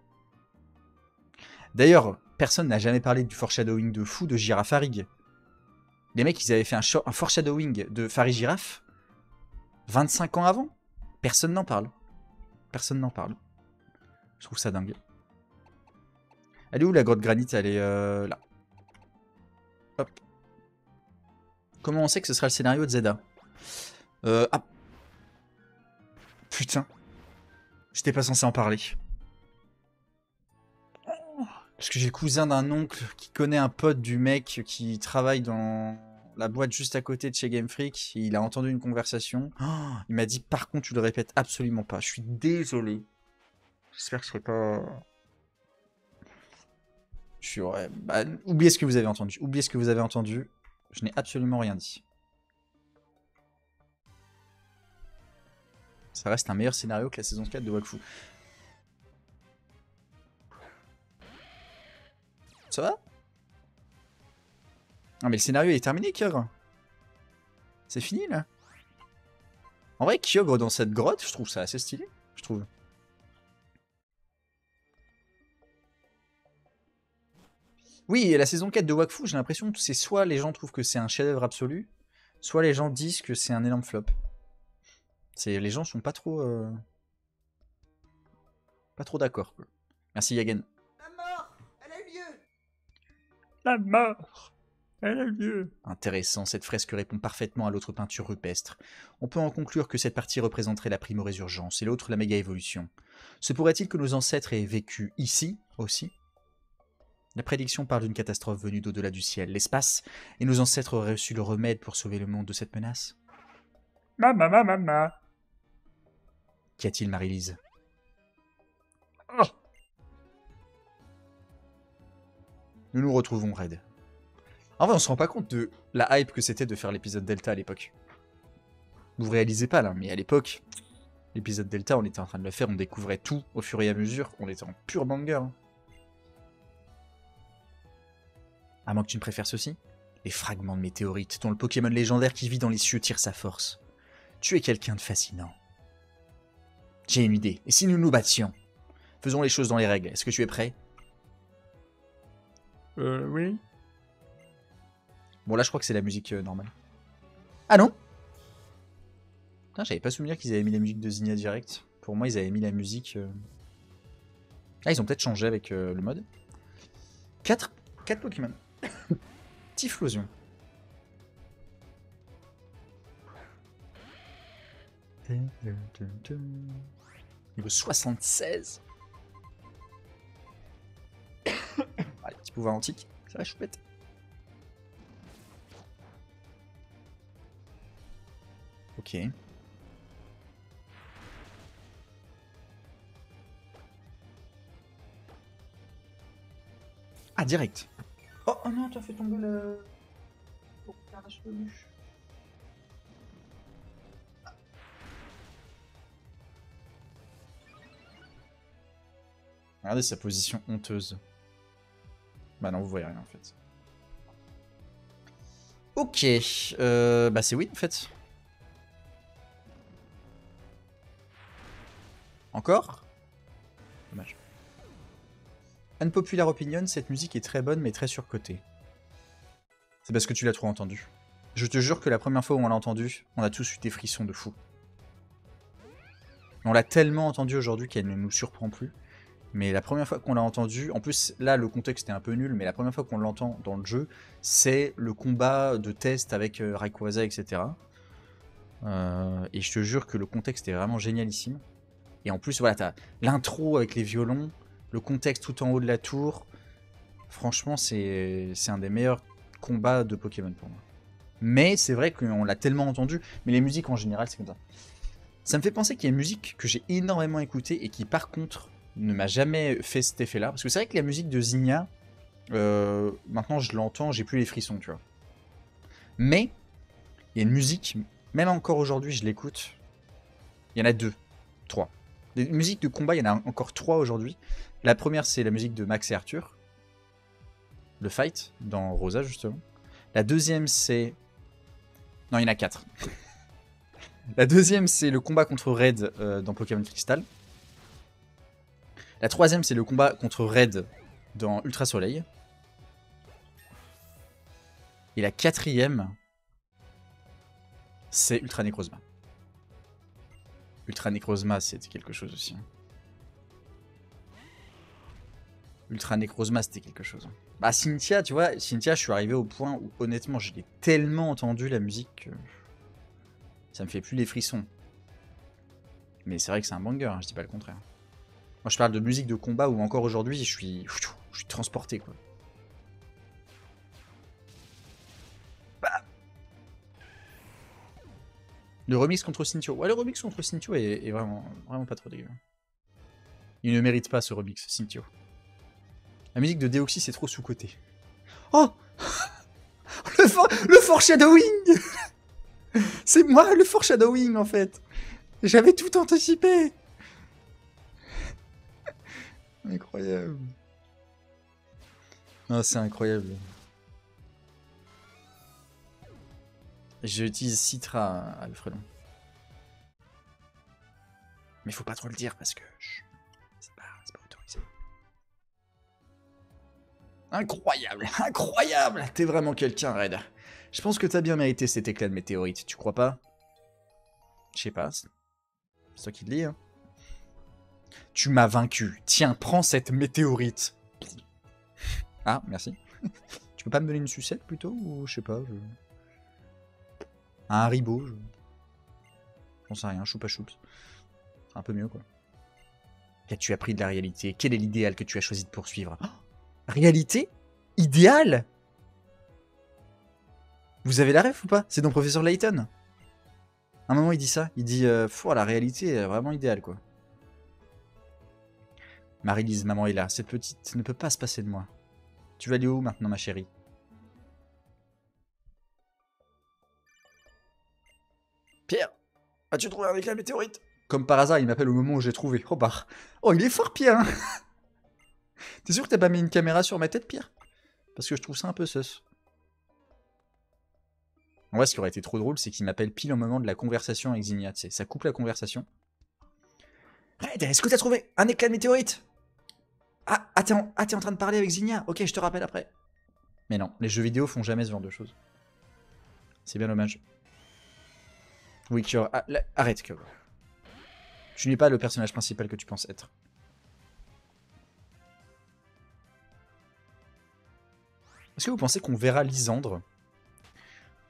D'ailleurs, personne n'a jamais parlé du foreshadowing de fou de Girafarig. Les mecs, ils avaient fait un, un foreshadowing de Farigiraf 25 ans avant. Personne n'en parle. Personne n'en parle. Je trouve ça dingue. Elle est où la grotte granite Elle est euh, là. Hop. Comment on sait que ce sera le scénario de Zelda euh, Ah. Putain. J'étais pas censé en parler. Parce que j'ai le cousin d'un oncle qui connaît un pote du mec qui travaille dans la boîte juste à côté de chez Game Freak. il a entendu une conversation. il m'a dit par contre tu le répètes absolument pas. Je suis désolé. J'espère que je serai pas... Bah, oubliez ce que vous avez entendu. Oubliez ce que vous avez entendu. Je n'ai absolument rien dit. Ça reste un meilleur scénario que la saison 4 de Wakfu. Ça va? Non mais le scénario est terminé, Kyogre. C'est fini, là. En vrai, Kyogre dans cette grotte, je trouve ça assez stylé, je trouve. Oui, la saison 4 de Wakfu, j'ai l'impression que c'est soit les gens trouvent que c'est un chef-d'œuvre absolu, soit les gens disent que c'est un énorme flop. C'est les gens sont pas trop euh, pas trop d'accord. Merci Yagen. La mort, elle a eu lieu. La mort, elle a eu lieu. Intéressant, cette fresque répond parfaitement à l'autre peinture rupestre. On peut en conclure que cette partie représenterait la prime résurgence et l'autre la méga évolution. Se pourrait-il que nos ancêtres aient vécu ici aussi? La prédiction parle d'une catastrophe venue d'au-delà du ciel, l'espace, et nos ancêtres auraient reçu le remède pour sauver le monde de cette menace. Mama, mama, mama. Qu'y a-t-il, Marie-Lise? Oh. Nous nous retrouvons, Red. En vrai, on se rend pas compte de la hype que c'était de faire l'épisode Delta à l'époque. Vous vous réalisez pas là, mais à l'époque, l'épisode Delta, on était en train de le faire, on découvrait tout au fur et à mesure, on était en pur banger. Hein. À moins que tu ne préfères ceci Les fragments de météorites dont le Pokémon légendaire qui vit dans les cieux tire sa force. Tu es quelqu'un de fascinant. J'ai une idée. Et si nous nous battions? Faisons les choses dans les règles. Est-ce que tu es prêt? Euh, oui. Bon, là, je crois que c'est la musique euh, normale. Ah non Putain, j'avais pas souvenir qu'ils avaient mis la musique de Zinnia direct. Pour moi, ils avaient mis la musique... Euh, ah, ils ont peut-être changé avec euh, le mode. 4 4 Pokémon. Typhlosion. Niveau 76. Allez, petit pouvoir antique. Ça va, choupette. Ok. Ah, direct. Oh, oh non, t'as fait tomber le... Oh, le Regardez sa position honteuse. Bah non, vous voyez rien en fait. Ok, euh, bah c'est oui en fait. Encore? Dommage. Unpopular opinion, cette musique est très bonne mais très surcotée. C'est parce que tu l'as trop entendue. Je te jure que la première fois où on l'a entendu, on a tous eu des frissons de fou. On l'a tellement entendu aujourd'hui qu'elle ne nous surprend plus. Mais la première fois qu'on l'a entendu, en plus là le contexte est un peu nul, mais la première fois qu'on l'entend dans le jeu, c'est le combat de test avec euh, Rayquaza, etc. Euh, et je te jure que le contexte est vraiment génialissime. Et en plus, voilà, t'as l'intro avec les violons, le contexte tout en haut de la tour. Franchement, c'est un des meilleurs combats de Pokémon pour moi. Mais c'est vrai qu'on l'a tellement entendu, mais les musiques en général, c'est comme ça. Ça me fait penser qu'il y a une musique que j'ai énormément écoutée et qui, par contre, ne m'a jamais fait cet effet-là. Parce que c'est vrai que la musique de Zinnia, euh, maintenant je l'entends, j'ai plus les frissons, tu vois. Mais, il y a une musique, même encore aujourd'hui, je l'écoute. Il y en a deux, trois. Des musiques de combat, il y en a encore trois aujourd'hui. La première, c'est la musique de Max et Arthur. Le fight, dans Rosa, justement. La deuxième, c'est... Non, il y en a quatre. La deuxième, c'est le combat contre Red euh, dans Pokémon Crystal. La troisième, c'est le combat contre Red dans Ultra Soleil. Et la quatrième, c'est Ultra Necrozma. Ultra Necrozma, c'était quelque chose aussi. hein. Ultra Necrozma, c'était quelque chose. Bah, Cynthia, tu vois, Cynthia, je suis arrivé au point où, honnêtement, je l'ai tellement entendu la musique que ça me fait plus les frissons. Mais c'est vrai que c'est un banger, hein, je dis pas le contraire. Moi, je parle de musique de combat où encore aujourd'hui, je suis, je suis transporté, quoi. Bah. Le remix contre Cynthio. Ouais, le remix contre Cynthio est, vraiment, vraiment pas trop dégueu. Il ne mérite pas ce remix, Cynthio. La musique de Deoxys c'est trop sous-côté. Oh le, for le foreshadowing C'est moi le foreshadowing en fait J'avais tout anticipé Incroyable. Ah, c'est incroyable. J'utilise Citra Alfredon. Mais faut pas trop le dire parce que Incroyable, incroyable T'es vraiment quelqu'un, Red. Je pense que t'as bien mérité cet éclat de météorite, tu crois pas? Je sais pas, c'est toi qui le dis, hein. Tu m'as vaincu. Tiens, prends cette météorite. Ah, merci. tu peux pas me donner une sucette plutôt? Ou je sais pas. Un haribo je... J'en sais rien, choupa choups. Un peu mieux quoi. Qu'as-tu appris de la réalité? Quel est l'idéal que tu as choisi de poursuivre? Oh Réalité Idéal Vous avez la ref ou pas? C'est dans Professeur Layton À un moment il dit ça. Il dit euh, la réalité est vraiment idéale quoi. Marie-Lise, maman est là. Cette petite ne peut pas se passer de moi. Tu vas aller où maintenant, ma chérie? Pierre, as-tu trouvé un éclat de météorite? Comme par hasard, il m'appelle au moment où j'ai trouvé. Oh bah. Oh, il est fort, Pierre hein. T'es sûr que t'as pas mis une caméra sur ma tête, Pierre? Parce que je trouve ça un peu sus. En vrai, ce qui aurait été trop drôle, c'est qu'il m'appelle pile au moment de la conversation avec Zinnia. tu sais. Ça coupe la conversation. Red, est-ce que t'as trouvé un éclat de météorite? Ah, ah t'es en, ah, t'es en train de parler avec Zinnia Ok, je te rappelle après. Mais non, les jeux vidéo font jamais ce genre de choses. C'est bien dommage. Oui, Kyo, ah, arrête, Kyo. Tu n'es pas le personnage principal que tu penses être. Est-ce que vous pensez qu'on verra Lysandre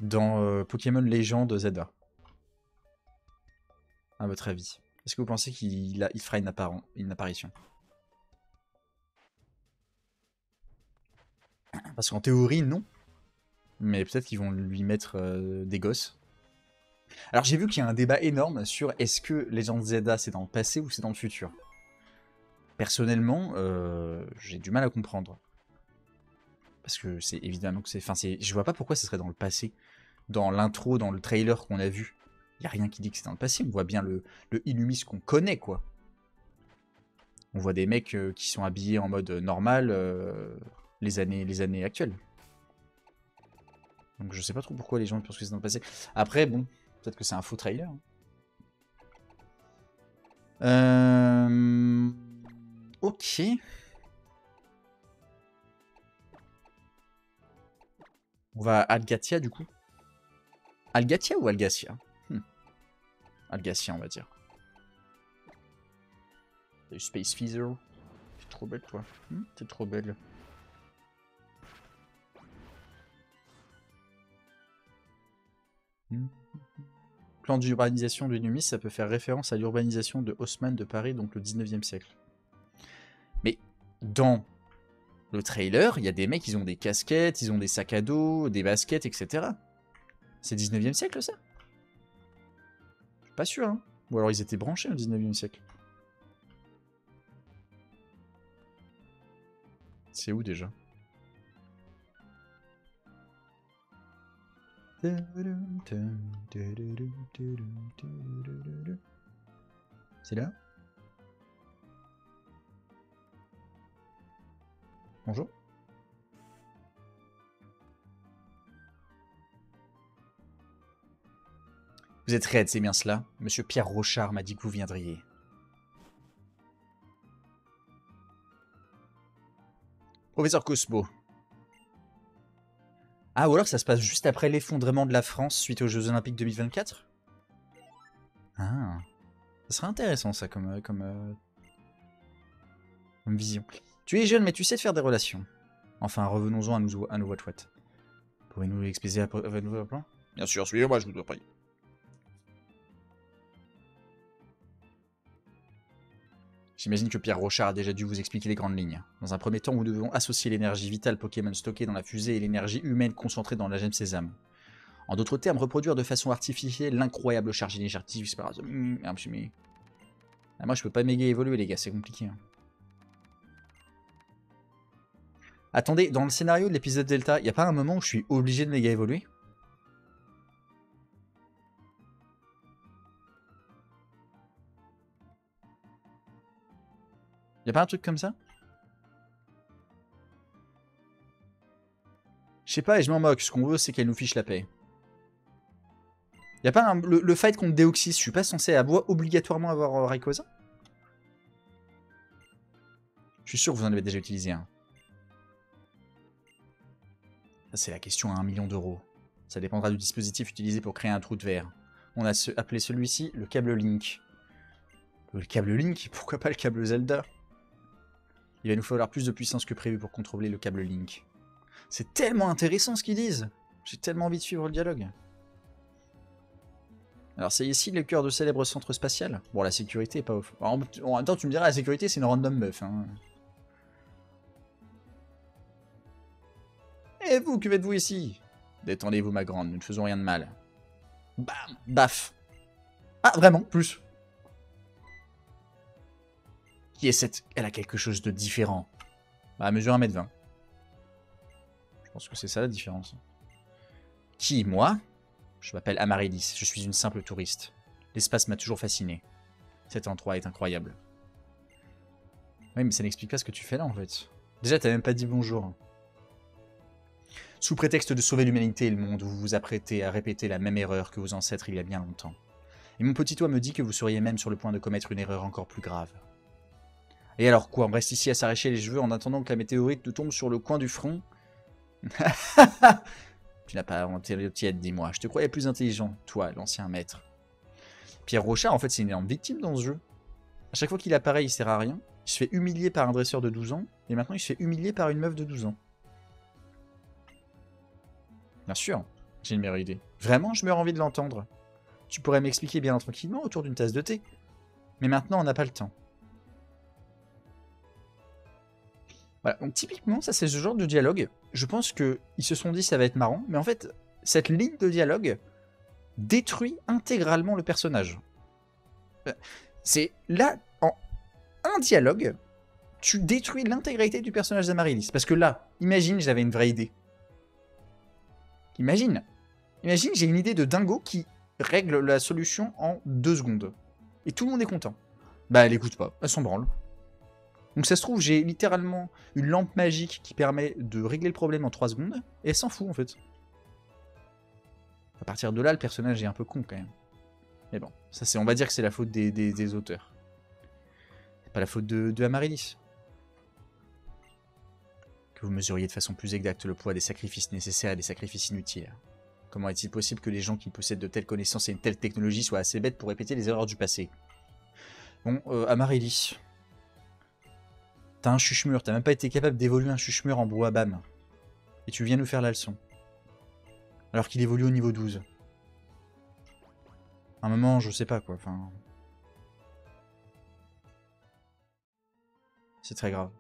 dans euh, Pokémon Legend Zelda? À votre avis Est-ce que vous pensez qu'il fera une apparition? Parce qu'en théorie, non. Mais peut-être qu'ils vont lui mettre euh, des gosses. Alors j'ai vu qu'il y a un débat énorme sur est-ce que Legend Zelda c'est dans le passé ou c'est dans le futur? Personnellement, euh, j'ai du mal à comprendre. Parce que c'est évidemment que c'est... Enfin. Je vois pas pourquoi ce serait dans le passé. Dans l'intro, dans le trailer qu'on a vu, il a rien qui dit que c'est dans le passé. On voit bien le, le qu'on connaît, quoi. On voit des mecs euh, qui sont habillés en mode normal euh, les, années, les années actuelles. Donc je sais pas trop pourquoi les gens pensent que c'est dans le passé. Après, bon, peut-être que c'est un faux trailer. hein. Euh... Ok. On va à Algatia du coup. Algatia ou Algacia Hmm. Algacia, on va dire. Space Feather. T'es trop belle, toi. Hmm, T'es trop belle. Hmm. Plan d'urbanisation de Numis, ça peut faire référence à l'urbanisation de Haussmann de Paris, donc le 19e siècle. Mais dans le trailer, il y a des mecs, ils ont des casquettes, ils ont des sacs à dos, des baskets, etc. C'est 19e siècle, ça? Je suis pas sûr, hein. Ou alors ils étaient branchés au 19e siècle. C'est où déjà? C'est là? Bonjour Vous êtes raide, c'est bien cela Monsieur Pierre Rochard m'a dit que vous viendriez. Professeur Cosmo. Ah, ou alors ça se passe juste après l'effondrement de la France suite aux Jeux Olympiques 2024 Ah. Ça serait intéressant ça comme, euh, comme, euh, comme vision. Tu es jeune, mais tu sais faire des relations. Enfin, revenons-en à nous, à nos What Pourriez-nous expliquer à votre nouveau plan? Bien sûr, suivez-moi, je vous en prie. J'imagine que Pierre Rochard a déjà dû vous expliquer les grandes lignes. Dans un premier temps, nous devons associer l'énergie vitale Pokémon stockée dans la fusée et l'énergie humaine concentrée dans la gemme Sésame. En d'autres termes, reproduire de façon artificielle l'incroyable charge énergétique mais- Ah, moi, je peux pas méga évoluer, les gars, c'est compliqué. hein. Attendez, dans le scénario de l'épisode Delta, y a pas un moment où je suis obligé de méga évoluer? Y a pas un truc comme ça? Je sais pas et je m'en moque, ce qu'on veut c'est qu'elle nous fiche la paix. Y a pas un- le, fight contre Deoxys, je suis pas censé avoir, obligatoirement avoir euh, Rayquaza? Je suis sûr que vous en avez déjà utilisé un. Ça c'est la question à un million d'euros. Ça dépendra du dispositif utilisé pour créer un trou de verre. On a appelé celui-ci le câble Link. Le câble Link Pourquoi pas le câble Zelda? Il va nous falloir plus de puissance que prévu pour contrôler le câble Link. C'est tellement intéressant ce qu'ils disent J'ai tellement envie de suivre le dialogue. Alors c'est ici le cœur de célèbre centre spatial? Bon, la sécurité est pas ouf. En, tu me diras, la sécurité c'est une random meuf. Hein. Et vous, que faites-vous ici? Détendez-vous, ma grande, nous ne faisons rien de mal. Bam Baf Ah, vraiment, plus Qui est cette? Elle a quelque chose de différent. Bah, elle mesure 1m20. Je pense que c'est ça la différence. Qui, moi? Je m'appelle Amaryllis, je suis une simple touriste. L'espace m'a toujours fasciné. Cet endroit est incroyable. Oui, mais ça n'explique pas ce que tu fais là, en fait. Déjà, t'as même pas dit bonjour. Sous prétexte de sauver l'humanité et le monde, vous vous apprêtez à répéter la même erreur que vos ancêtres il y a bien longtemps. Et mon petit toit me dit que vous seriez même sur le point de commettre une erreur encore plus grave. Et alors quoi, on reste ici à s'arracher les cheveux en attendant que la météorite nous tombe sur le coin du front? Tu n'as pas inventé le tiède, dis-moi. Je te croyais plus intelligent, toi, l'ancien maître. Pierre Rochard, en fait, c'est une énorme victime dans ce jeu. À chaque fois qu'il apparaît, il sert à rien. Il se fait humilier par un dresseur de 12 ans, et maintenant il se fait humilier par une meuf de 12 ans. Bien sûr, j'ai une meilleure idée. Vraiment, je meurs envie de l'entendre. Tu pourrais m'expliquer bien tranquillement autour d'une tasse de thé. Mais maintenant, on n'a pas le temps. Voilà, donc typiquement, ça c'est ce genre de dialogue. Je pense que ils se sont dit ça va être marrant, mais en fait, cette ligne de dialogue détruit intégralement le personnage. Euh, C'est là, en un dialogue, tu détruis l'intégralité du personnage d'Amaryllis. Parce que là, imagine, j'avais une vraie idée. Imagine, imagine, j'ai une idée de dingo qui règle la solution en deux secondes. Et tout le monde est content. Bah, elle écoute pas, elle s'en branle. Donc ça se trouve, j'ai littéralement une lampe magique qui permet de régler le problème en 3 secondes, et elle s'en fout en fait. À partir de là, le personnage est un peu con quand même. Mais bon, ça c'est, on va dire que c'est la faute des, auteurs. C'est pas la faute de, de. Que vous mesuriez de façon plus exacte le poids des sacrifices nécessaires et des sacrifices inutiles. Comment est-il possible que les gens qui possèdent de telles connaissances et une telle technologie soient assez bêtes pour répéter les erreurs du passé? Bon, euh, Amarelli. T'as un chuchemur, t'as même pas été capable d'évoluer un chuchemur en bois bam. Et tu viens nous faire la leçon. Alors qu'il évolue au niveau 12. À un moment, je sais pas quoi, enfin... C'est très grave.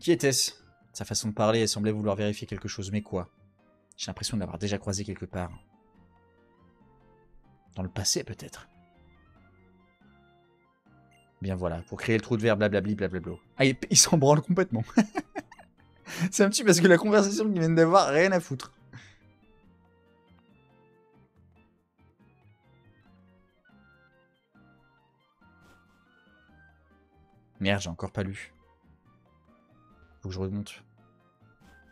Qui était-ce? Sa façon de parler, elle semblait vouloir vérifier quelque chose, mais quoi? J'ai l'impression de l'avoir déjà croisé quelque part. Dans le passé, peut-être? Bien voilà, pour créer le trou de verre, blablabli, blablabla. Ah, il, s'en branle complètement. C'est un petit parce que la conversation qu'ils viennent d'avoir, rien à foutre. Merde, j'ai encore pas lu. Faut que je remonte.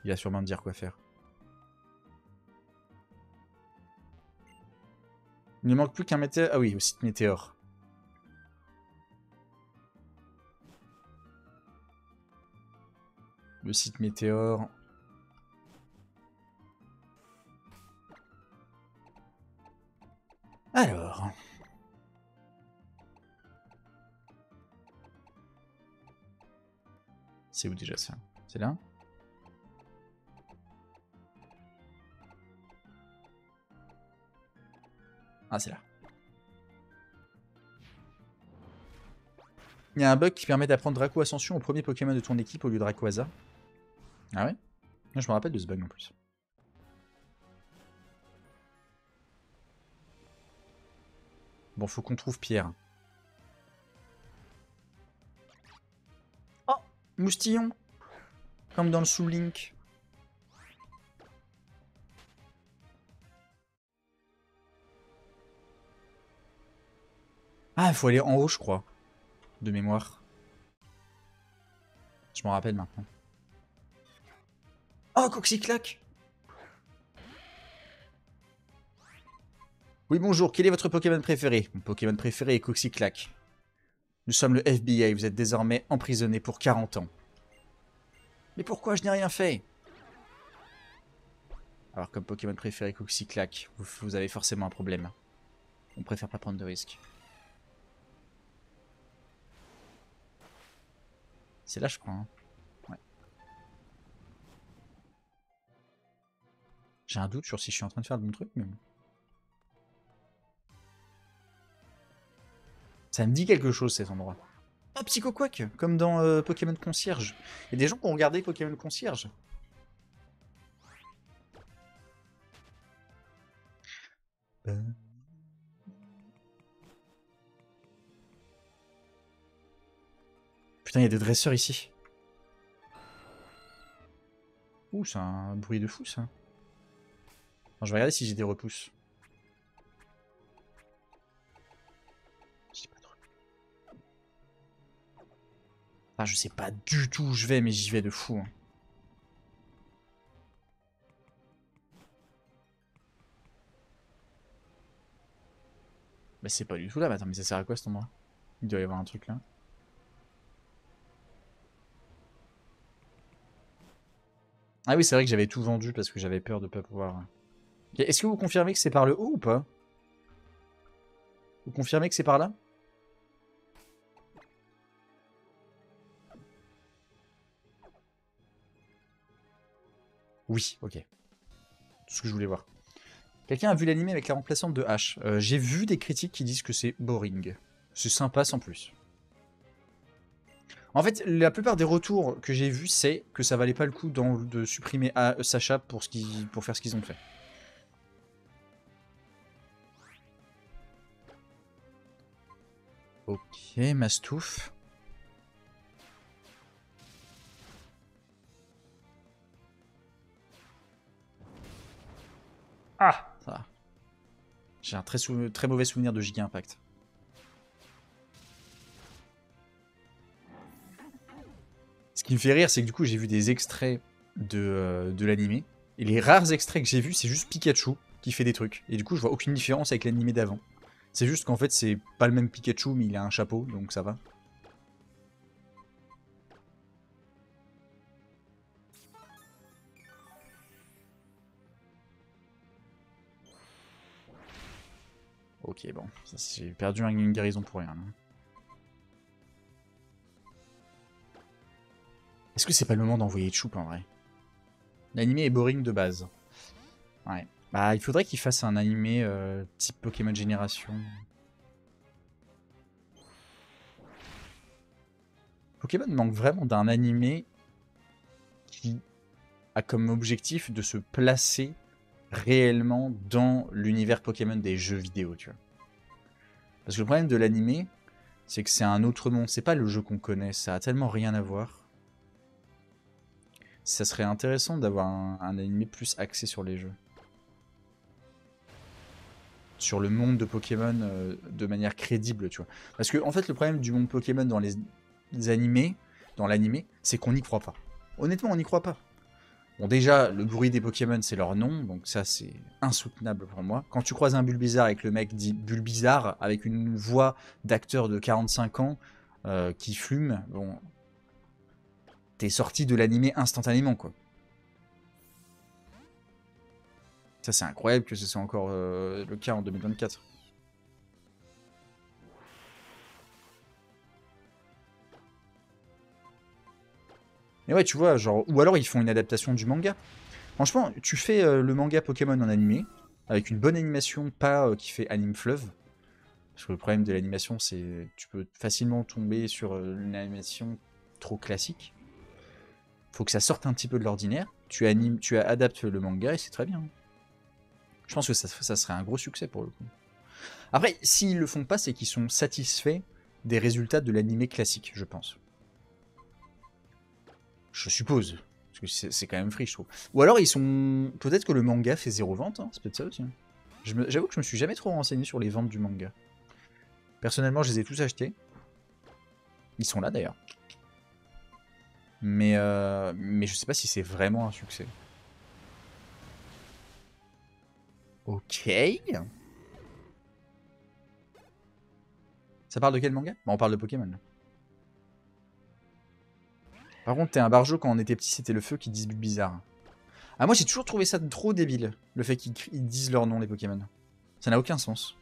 Il va sûrement me dire quoi faire. Il ne manque plus qu'un météore. Ah oui, au site météore. Le site météore. Alors. C'est où déjà ça? C'est là? Ah, c'est là. Il y a un bug qui permet d'apprendre Draco Ascension au premier Pokémon de ton équipe au lieu de Rayquaza. Ah ouais? Je me rappelle de ce bug en plus. Bon, faut qu'on trouve Pierre. Oh Moustillon Comme dans le Soul Ah, il faut aller en haut, je crois. De mémoire. Je m'en rappelle maintenant. Oh, Coxyclac Oui, bonjour, quel est votre Pokémon préféré? Mon Pokémon préféré est Coxyclac. Nous sommes le FBI, vous êtes désormais emprisonné pour 40 ans. Mais pourquoi je n'ai rien fait? Alors, comme Pokémon préféré Coxyclac, vous, vous avez forcément un problème. On préfère pas prendre de risques. C'est là, je crois. hein. J'ai un doute sur si je suis en train de faire le bon truc, mais... Ça me dit quelque chose, cet endroit. Ah, Psycho Quack, comme dans euh, Pokémon Concierge. Il y a des gens qui ont regardé Pokémon Concierge. Euh. Putain, il y a des dresseurs ici. Ouh, c'est un bruit de fou, ça. Je vais regarder si j'ai des repousses. Pas. Ah, je sais pas du tout où je vais, mais j'y vais de fou. hein. Bah c'est pas du tout là, attends, mais ça sert à quoi cet endroit? Il doit y avoir un truc là. Ah oui, c'est vrai que j'avais tout vendu parce que j'avais peur de pas pouvoir... Est-ce que vous confirmez que c'est par le haut ou pas? Vous confirmez que c'est par là? Oui, ok. Tout ce que je voulais voir. Quelqu'un a vu l'anime avec la remplaçante de H. Euh, J'ai vu des critiques qui disent que c'est boring. C'est sympa sans plus. En fait, la plupart des retours que j'ai vus, c'est que ça valait pas le coup de supprimer A- Sacha pour, ce qu'ils- pour faire ce qu'ils ont fait. Ok, Mastouf. Ah Ça. J'ai un très, très mauvais souvenir de Giga Impact. Ce qui me fait rire, c'est que du coup, j'ai vu des extraits de, euh, de. Et les rares extraits que j'ai vus, c'est juste Pikachu qui fait des trucs. Et du coup, je vois aucune différence avec l'animé d'avant. C'est juste qu'en fait, c'est pas le même Pikachu, mais il a un chapeau, donc ça va. Ok, bon. J'ai perdu un- une guérison pour rien. là. Est-ce que c'est pas le moment d'envoyer Choup en vrai? L'animé est boring de base. Ouais. Bah, il faudrait qu'il fasse un animé euh, type Pokémon Génération. Pokémon manque vraiment d'un animé qui a comme objectif de se placer réellement dans l'univers Pokémon des jeux vidéo, tu vois. Parce que le problème de l'animé, c'est que c'est un autre monde. C'est pas le jeu qu'on connaît. Ça a tellement rien à voir. Ça serait intéressant d'avoir un, un animé plus axé sur les jeux. Sur le monde de Pokémon euh, de manière crédible, tu vois. Parce que, en fait, le problème du monde Pokémon dans les, les animés, dans l'animé, c'est qu'on n'y croit pas. Honnêtement, on n'y croit pas. Bon, déjà, le bruit des Pokémon, c'est leur nom, donc ça, c'est insoutenable pour moi. Quand tu croises un Bulbizarre et que le mec dit Bulbizarre avec une voix d'acteur de 45 ans euh, qui fume, bon, t'es sorti de l'animé instantanément, quoi. Ça, c'est incroyable que ce soit encore euh, le cas en 2024. Mais ouais, tu vois, genre, ou alors ils font une adaptation du manga. Franchement, tu fais euh, le manga Pokémon en animé, avec une bonne animation, pas euh, qui fait anime fleuve. Parce que le problème de l'animation, c'est tu peux facilement tomber sur une animation trop classique. Faut que ça sorte un petit peu de l'ordinaire. Tu animes, tu adaptes le manga et c'est très bien. Je pense que ça, serait un gros succès pour le coup. Après, s'ils le font pas, c'est qu'ils sont satisfaits des résultats de l'animé classique, je pense. Je suppose. Parce que c'est quand même free, je trouve. Ou alors, ils sont. Peut-être que le manga fait zéro vente, hein, c'est peut-être ça aussi. hein. J'avoue que je me suis jamais trop renseigné sur les ventes du manga. Personnellement, je les ai tous achetés. Ils sont là d'ailleurs. Mais, euh, mais je sais pas si c'est vraiment un succès. Ok. Ça parle de quel manga? Bah, On parle de Pokémon. Par contre, t'es un barjo quand on était petit, c'était le feu qui disent bizarre. Ah, moi j'ai toujours trouvé ça trop débile, le fait qu'ils disent leur nom, les Pokémon. Ça n'a aucun sens.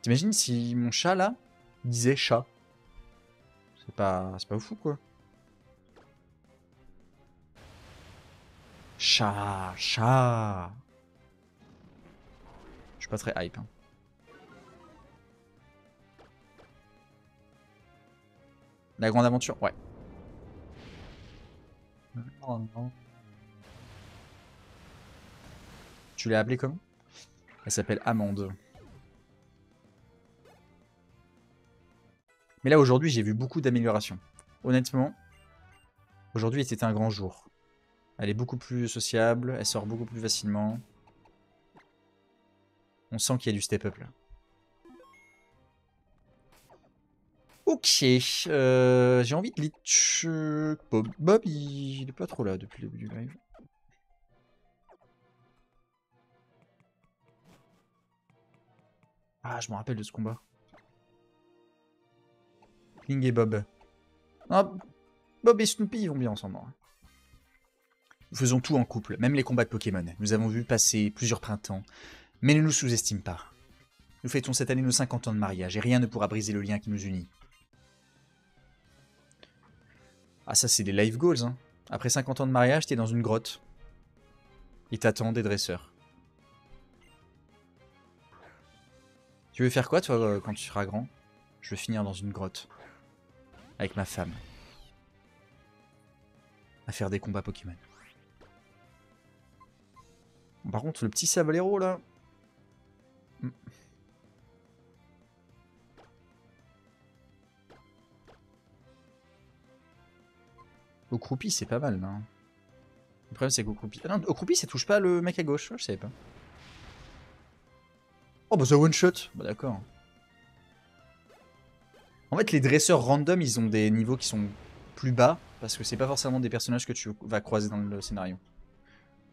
T'imagines si mon chat là disait chat? C'est pas, c'est pas fou quoi. Chat, chat. Je suis pas très hype. hein. La grande aventure, ouais. Tu l'as appelée comment? Elle s'appelle Amande. Mais là aujourd'hui j'ai vu beaucoup d'améliorations. Honnêtement, aujourd'hui était un grand jour. Elle est beaucoup plus sociable, elle sort beaucoup plus facilement. On sent qu'il y a du step-up là. Ok, euh, j'ai envie de Lich. Bob, Bob, il est pas trop là depuis le début du live. Ah, je me rappelle de ce combat. Kling et Bob. Ah, Bob et Snoopy, ils vont bien ensemble. hein. Nous faisons tout en couple, même les combats de Pokémon. Nous avons vu passer plusieurs printemps, mais ne nous sous-estime pas. Nous fêtons cette année nos 50 ans de mariage et rien ne pourra briser le lien qui nous unit. Ah, ça, c'est des life goals. Hein. Après 50 ans de mariage, t'es dans une grotte. Il t'attend des dresseurs. Tu veux faire quoi, toi, euh, quand tu seras grand? Je veux finir dans une grotte. Avec ma femme. À faire des combats Pokémon. Par contre, le petit Savalero, là... Hmm. Okroupi, c'est pas mal, Le problème, c'est qu'Okroupi... Ah non, Okroupi, ça touche pas le mec à gauche, je savais pas. Oh, bah ça one-shot Bah d'accord. En fait, les dresseurs random, ils ont des niveaux qui sont plus bas, parce que c'est pas forcément des personnages que tu vas croiser dans le scénario.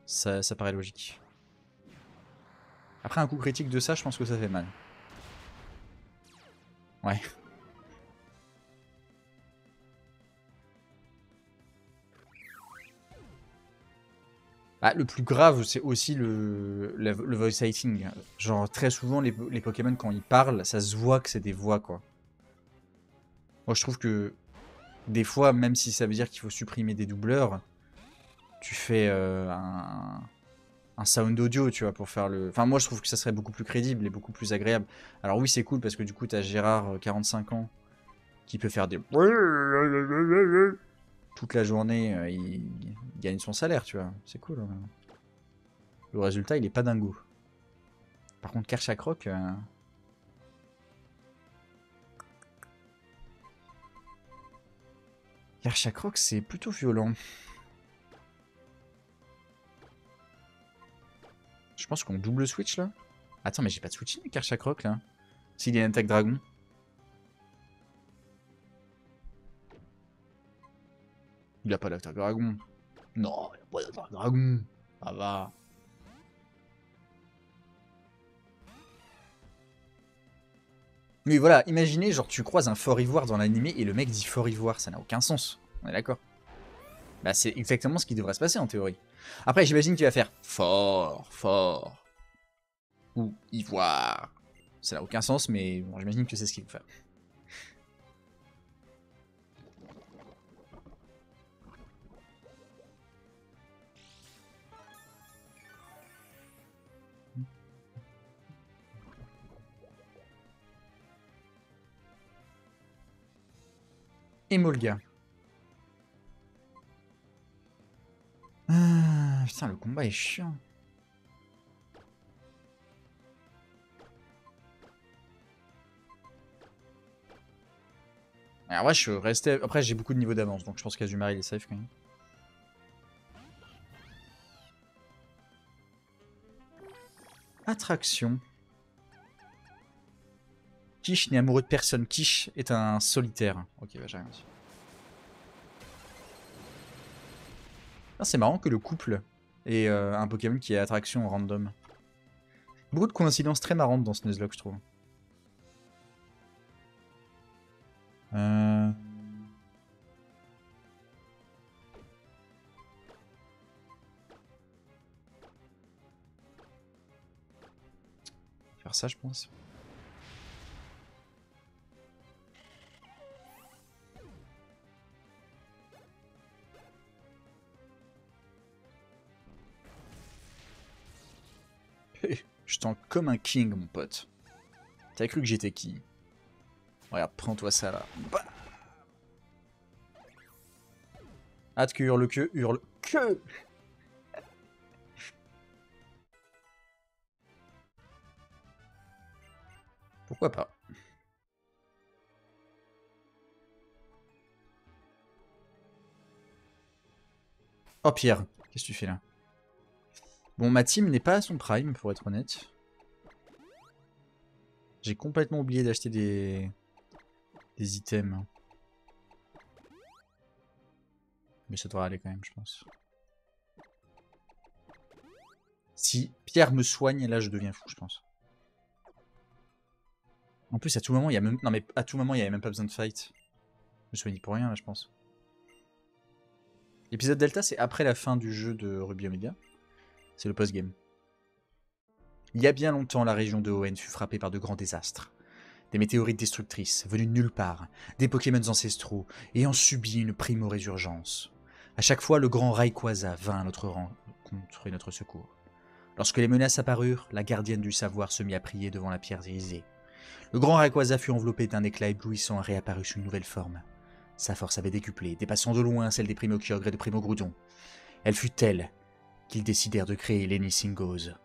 Ça, ça paraît logique. Après un coup critique de ça, je pense que ça fait mal. Ouais. Ah, le plus grave, c'est aussi le, le, voice acting. Genre, très souvent, les Pokémon, quand ils parlent, ça se voit que c'est des voix, quoi. Moi, je trouve que des fois, même si ça veut dire qu'il faut supprimer des doubleurs, tu fais euh, un, un sound audio, tu vois, pour faire le... Enfin, moi, je trouve que ça serait beaucoup plus crédible et beaucoup plus agréable. Alors oui, c'est cool, parce que du coup, t'as Gérard, euh, 45 ans, qui peut faire des... Toute la journée, euh, il... gagne son salaire, tu vois. C'est cool. hein. Le résultat, il est pas dingo. Par contre, Kershakroc... Euh... Kershakroc, c'est plutôt violent. Je pense qu'on double switch là. Attends, mais j'ai pas de switching avec Kershakroc là. S'il y a une attaque dragon. Il a pas d'attaque dragon. Non, il a pas d'attaque dragon. Ça va. Mais voilà, imaginez, genre tu croises un fort ivoire dans l'animé et le mec dit fort ivoire, ça n'a aucun sens. On est d'accord? Bah c'est exactement ce qui devrait se passer en théorie. Après j'imagine qu'il va faire fort, fort. Ou ivoire. Ça n'a aucun sens, mais bon, j'imagine que c'est ce qu'il faut faire. Emolga. Ah, putain, le combat est chiant. Alors ouais, je resté... Après, j'ai beaucoup de niveaux d'avance, donc je pense qu'Azumarill il est safe quand même. Attraction. Kish n'est amoureux de personne. Kish est un solitaire. Ok, bah j'ai rien dit. Ah, c'est marrant que le couple ait euh, un Pokémon qui est attraction random. Beaucoup de coïncidences très marrantes dans ce Nuzlocke, je trouve. Euh... Faire ça, je pense. Comme un king, mon pote. T'as cru que j'étais qui? Regarde, prends-toi ça là. Bah Hâte que hurle que hurle que Pourquoi pas Oh Pierre, qu'est-ce que tu fais là? Bon, ma team n'est pas à son prime, pour être honnête. J'ai complètement oublié d'acheter des... des items. Mais ça devrait aller quand même, je pense. Si Pierre me soigne, là je deviens fou, je pense. En plus, à tout moment, il y a même... Non mais à tout moment, il n'y avait même pas besoin de fight. Je me soigne pour rien, là, je pense. L'épisode Delta, c'est après la fin du jeu de Ruby Omega. C'est le post-game. Il y a bien longtemps, la région de Hoenn fut frappée par de grands désastres. Des météorites destructrices, venues de nulle part, des Pokémons ancestraux, ayant subi une primo-résurgence. À chaque fois, le grand Rayquaza vint à notre rencontre et notre secours. Lorsque les menaces apparurent, la gardienne du savoir se mit à prier devant la pierre irisée. Le grand Rayquaza fut enveloppé d'un éclat éblouissant et réapparut sous une nouvelle forme. Sa force avait décuplé, dépassant de loin celle des Primo-Kyogre et de Primo-Groudon. Elle fut telle qu'ils décidèrent de créer l'Enissingose,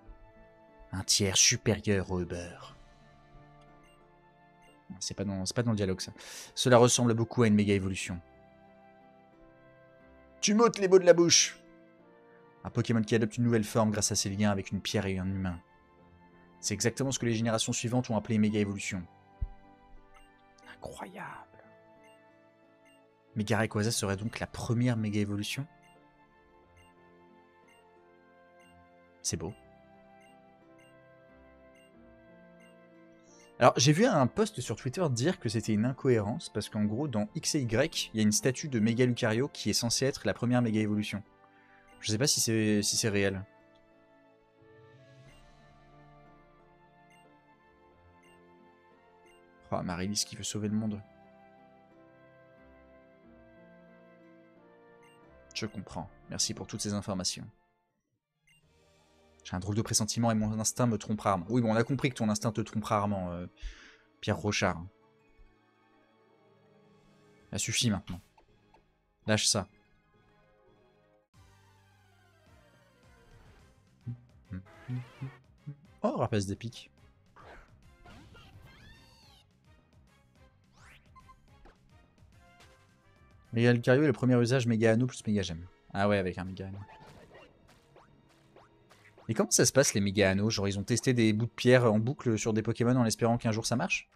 un tiers supérieur au Uber. C'est pas, dans, pas dans le dialogue ça. Cela ressemble beaucoup à une méga évolution. Tu m'ôtes les mots de la bouche Un Pokémon qui adopte une nouvelle forme grâce à ses liens avec une pierre et un humain. C'est exactement ce que les générations suivantes ont appelé méga évolution. Incroyable. Mega Rayquaza serait donc la première méga évolution? C'est beau. Alors, j'ai vu un post sur Twitter dire que c'était une incohérence, parce qu'en gros, dans X et Y, il y a une statue de Méga Lucario qui est censée être la première méga évolution. Je sais pas si c'est si réel. Oh, Marilys qui veut sauver le monde. Je comprends. Merci pour toutes ces informations. J'ai un drôle de pressentiment et mon instinct me trompe rarement. Oui, bon, on a compris que ton instinct te trompe rarement, euh, Pierre Rochard. Ça suffit maintenant. Lâche ça. Oh, rapace d'épique. Méga Lucario est le premier usage méga anneau plus méga gemme. Ah ouais, avec un méga anneau. Et comment ça se passe les méga anneaux? Genre ils ont testé des bouts de pierre en boucle sur des Pokémon en espérant qu'un jour ça marche?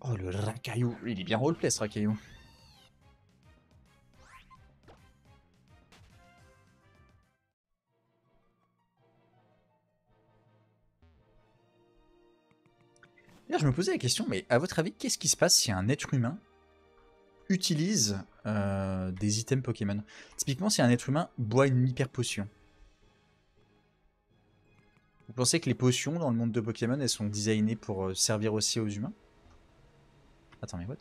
Oh le racaillou, il est bien roleplay ce racaillou. D'ailleurs, je me posais la question, mais à votre avis, qu'est-ce qui se passe si un être humain utilise euh, des items Pokémon? Typiquement, si un être humain boit une hyper potion. Vous pensez que les potions dans le monde de Pokémon, elles sont designées pour euh, servir aussi aux humains? Attends, mais what?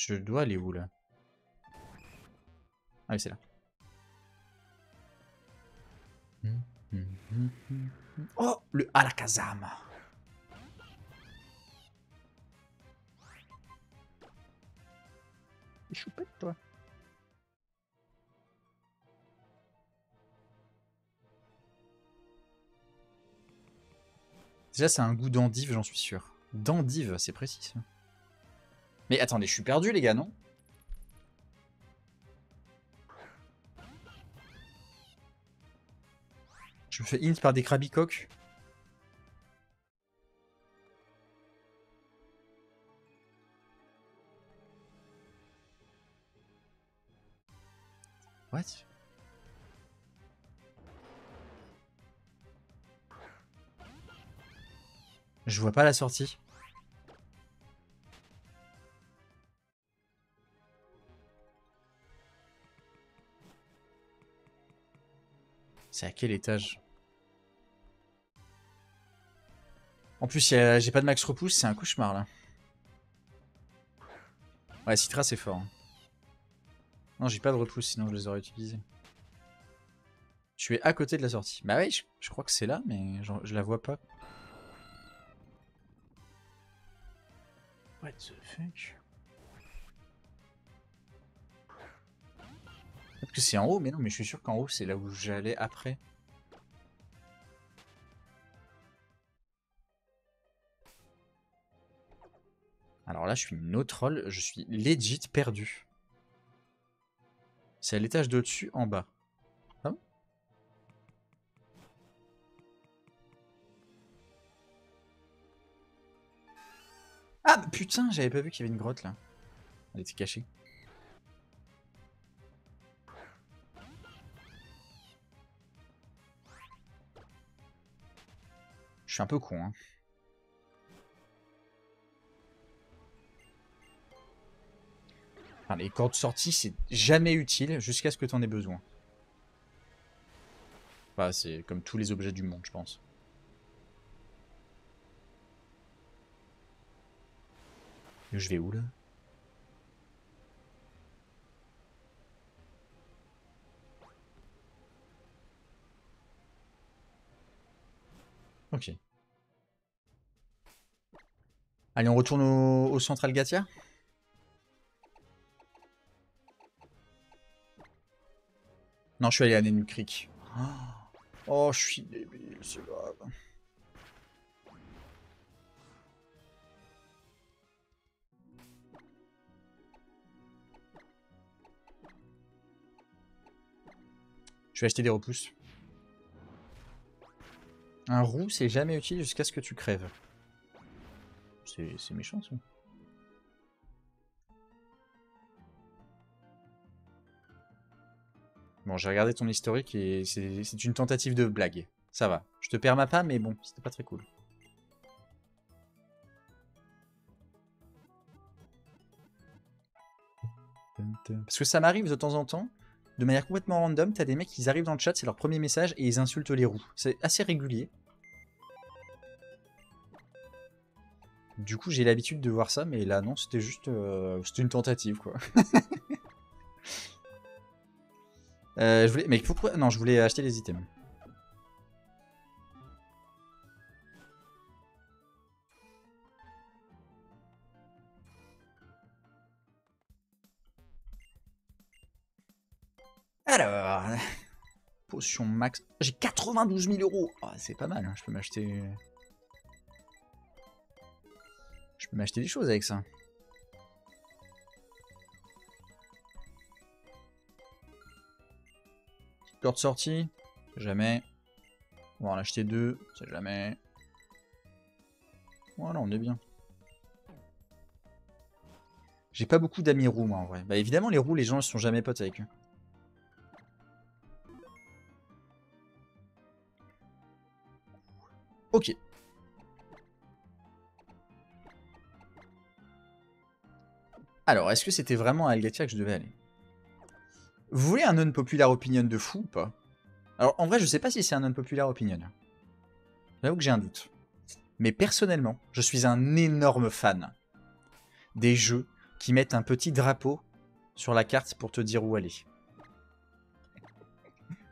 Je dois aller où là? Ah oui, c'est là. Oh, le Alakazam Choupette, toi. Déjà, c'est un goût d'endive, j'en suis sûr. D'endive, c'est précis ça. Mais attendez, je suis perdu, les gars, non? Je me fais int par des crabicoques. What? Je vois pas la sortie. C'est à quel étage En plus, j'ai pas de max repousse, c'est un cauchemar là. Ouais, Citra c'est fort. hein. Non, j'ai pas de repousse, sinon je les aurais utilisés. Je suis à côté de la sortie. Bah oui, je, je crois que c'est là, mais genre, je la vois pas. What the fuck? Peut-être que c'est en haut, mais non, mais je suis sûr qu'en haut, c'est là où j'allais après. Alors là, je suis no troll, je suis legit perdu. C'est à l'étage d'au-dessus, en bas. Ah Ah putain, j'avais pas vu qu'il y avait une grotte là. Elle était cachée. Suis un peu con, hein. Les cordes sorties, c'est jamais utile jusqu'à ce que tu en aies besoin. Enfin, c'est comme tous les objets du monde, je pense. Je vais où là? Ok. Allez, on retourne au, Central Gatia Non, je suis allé à Nenu Creek. Oh, je suis débile, c'est grave. Je vais acheter des repousses. Un roux, c'est jamais utile jusqu'à ce que tu crèves. C'est méchant, ça. Bon, j'ai regardé ton historique et c'est une tentative de blague. Ça va. Je te permets pas, mais bon, c'était pas très cool. Parce que ça m'arrive de temps en temps, de manière complètement random, t'as des mecs qui arrivent dans le chat, c'est leur premier message, et ils insultent les roues. C'est assez régulier. Du coup, j'ai l'habitude de voir ça, mais là, non, c'était juste... euh, c'était une tentative, quoi. Euh, je voulais... Mais pourquoi... Non, je voulais acheter les items. Alors... Potion max... J'ai 92 000 euros Ah, C'est pas mal, hein, je peux m'acheter... Je peux m'acheter des choses avec ça. Corde sortie Jamais. On va en acheter deux, c'est jamais. Voilà, on est bien. J'ai pas beaucoup d'amis roux, moi, en vrai. Bah, évidemment, les roux, les gens, ils sont jamais potes avec eux. Ok. Alors, est-ce que c'était vraiment à Algatia que je devais aller? Vous voulez un non-popular opinion de fou ou pas? Alors, en vrai, je sais pas si c'est un non-popular opinion. J'avoue que j'ai un doute. Mais personnellement, je suis un énorme fan des jeux qui mettent un petit drapeau sur la carte pour te dire où aller.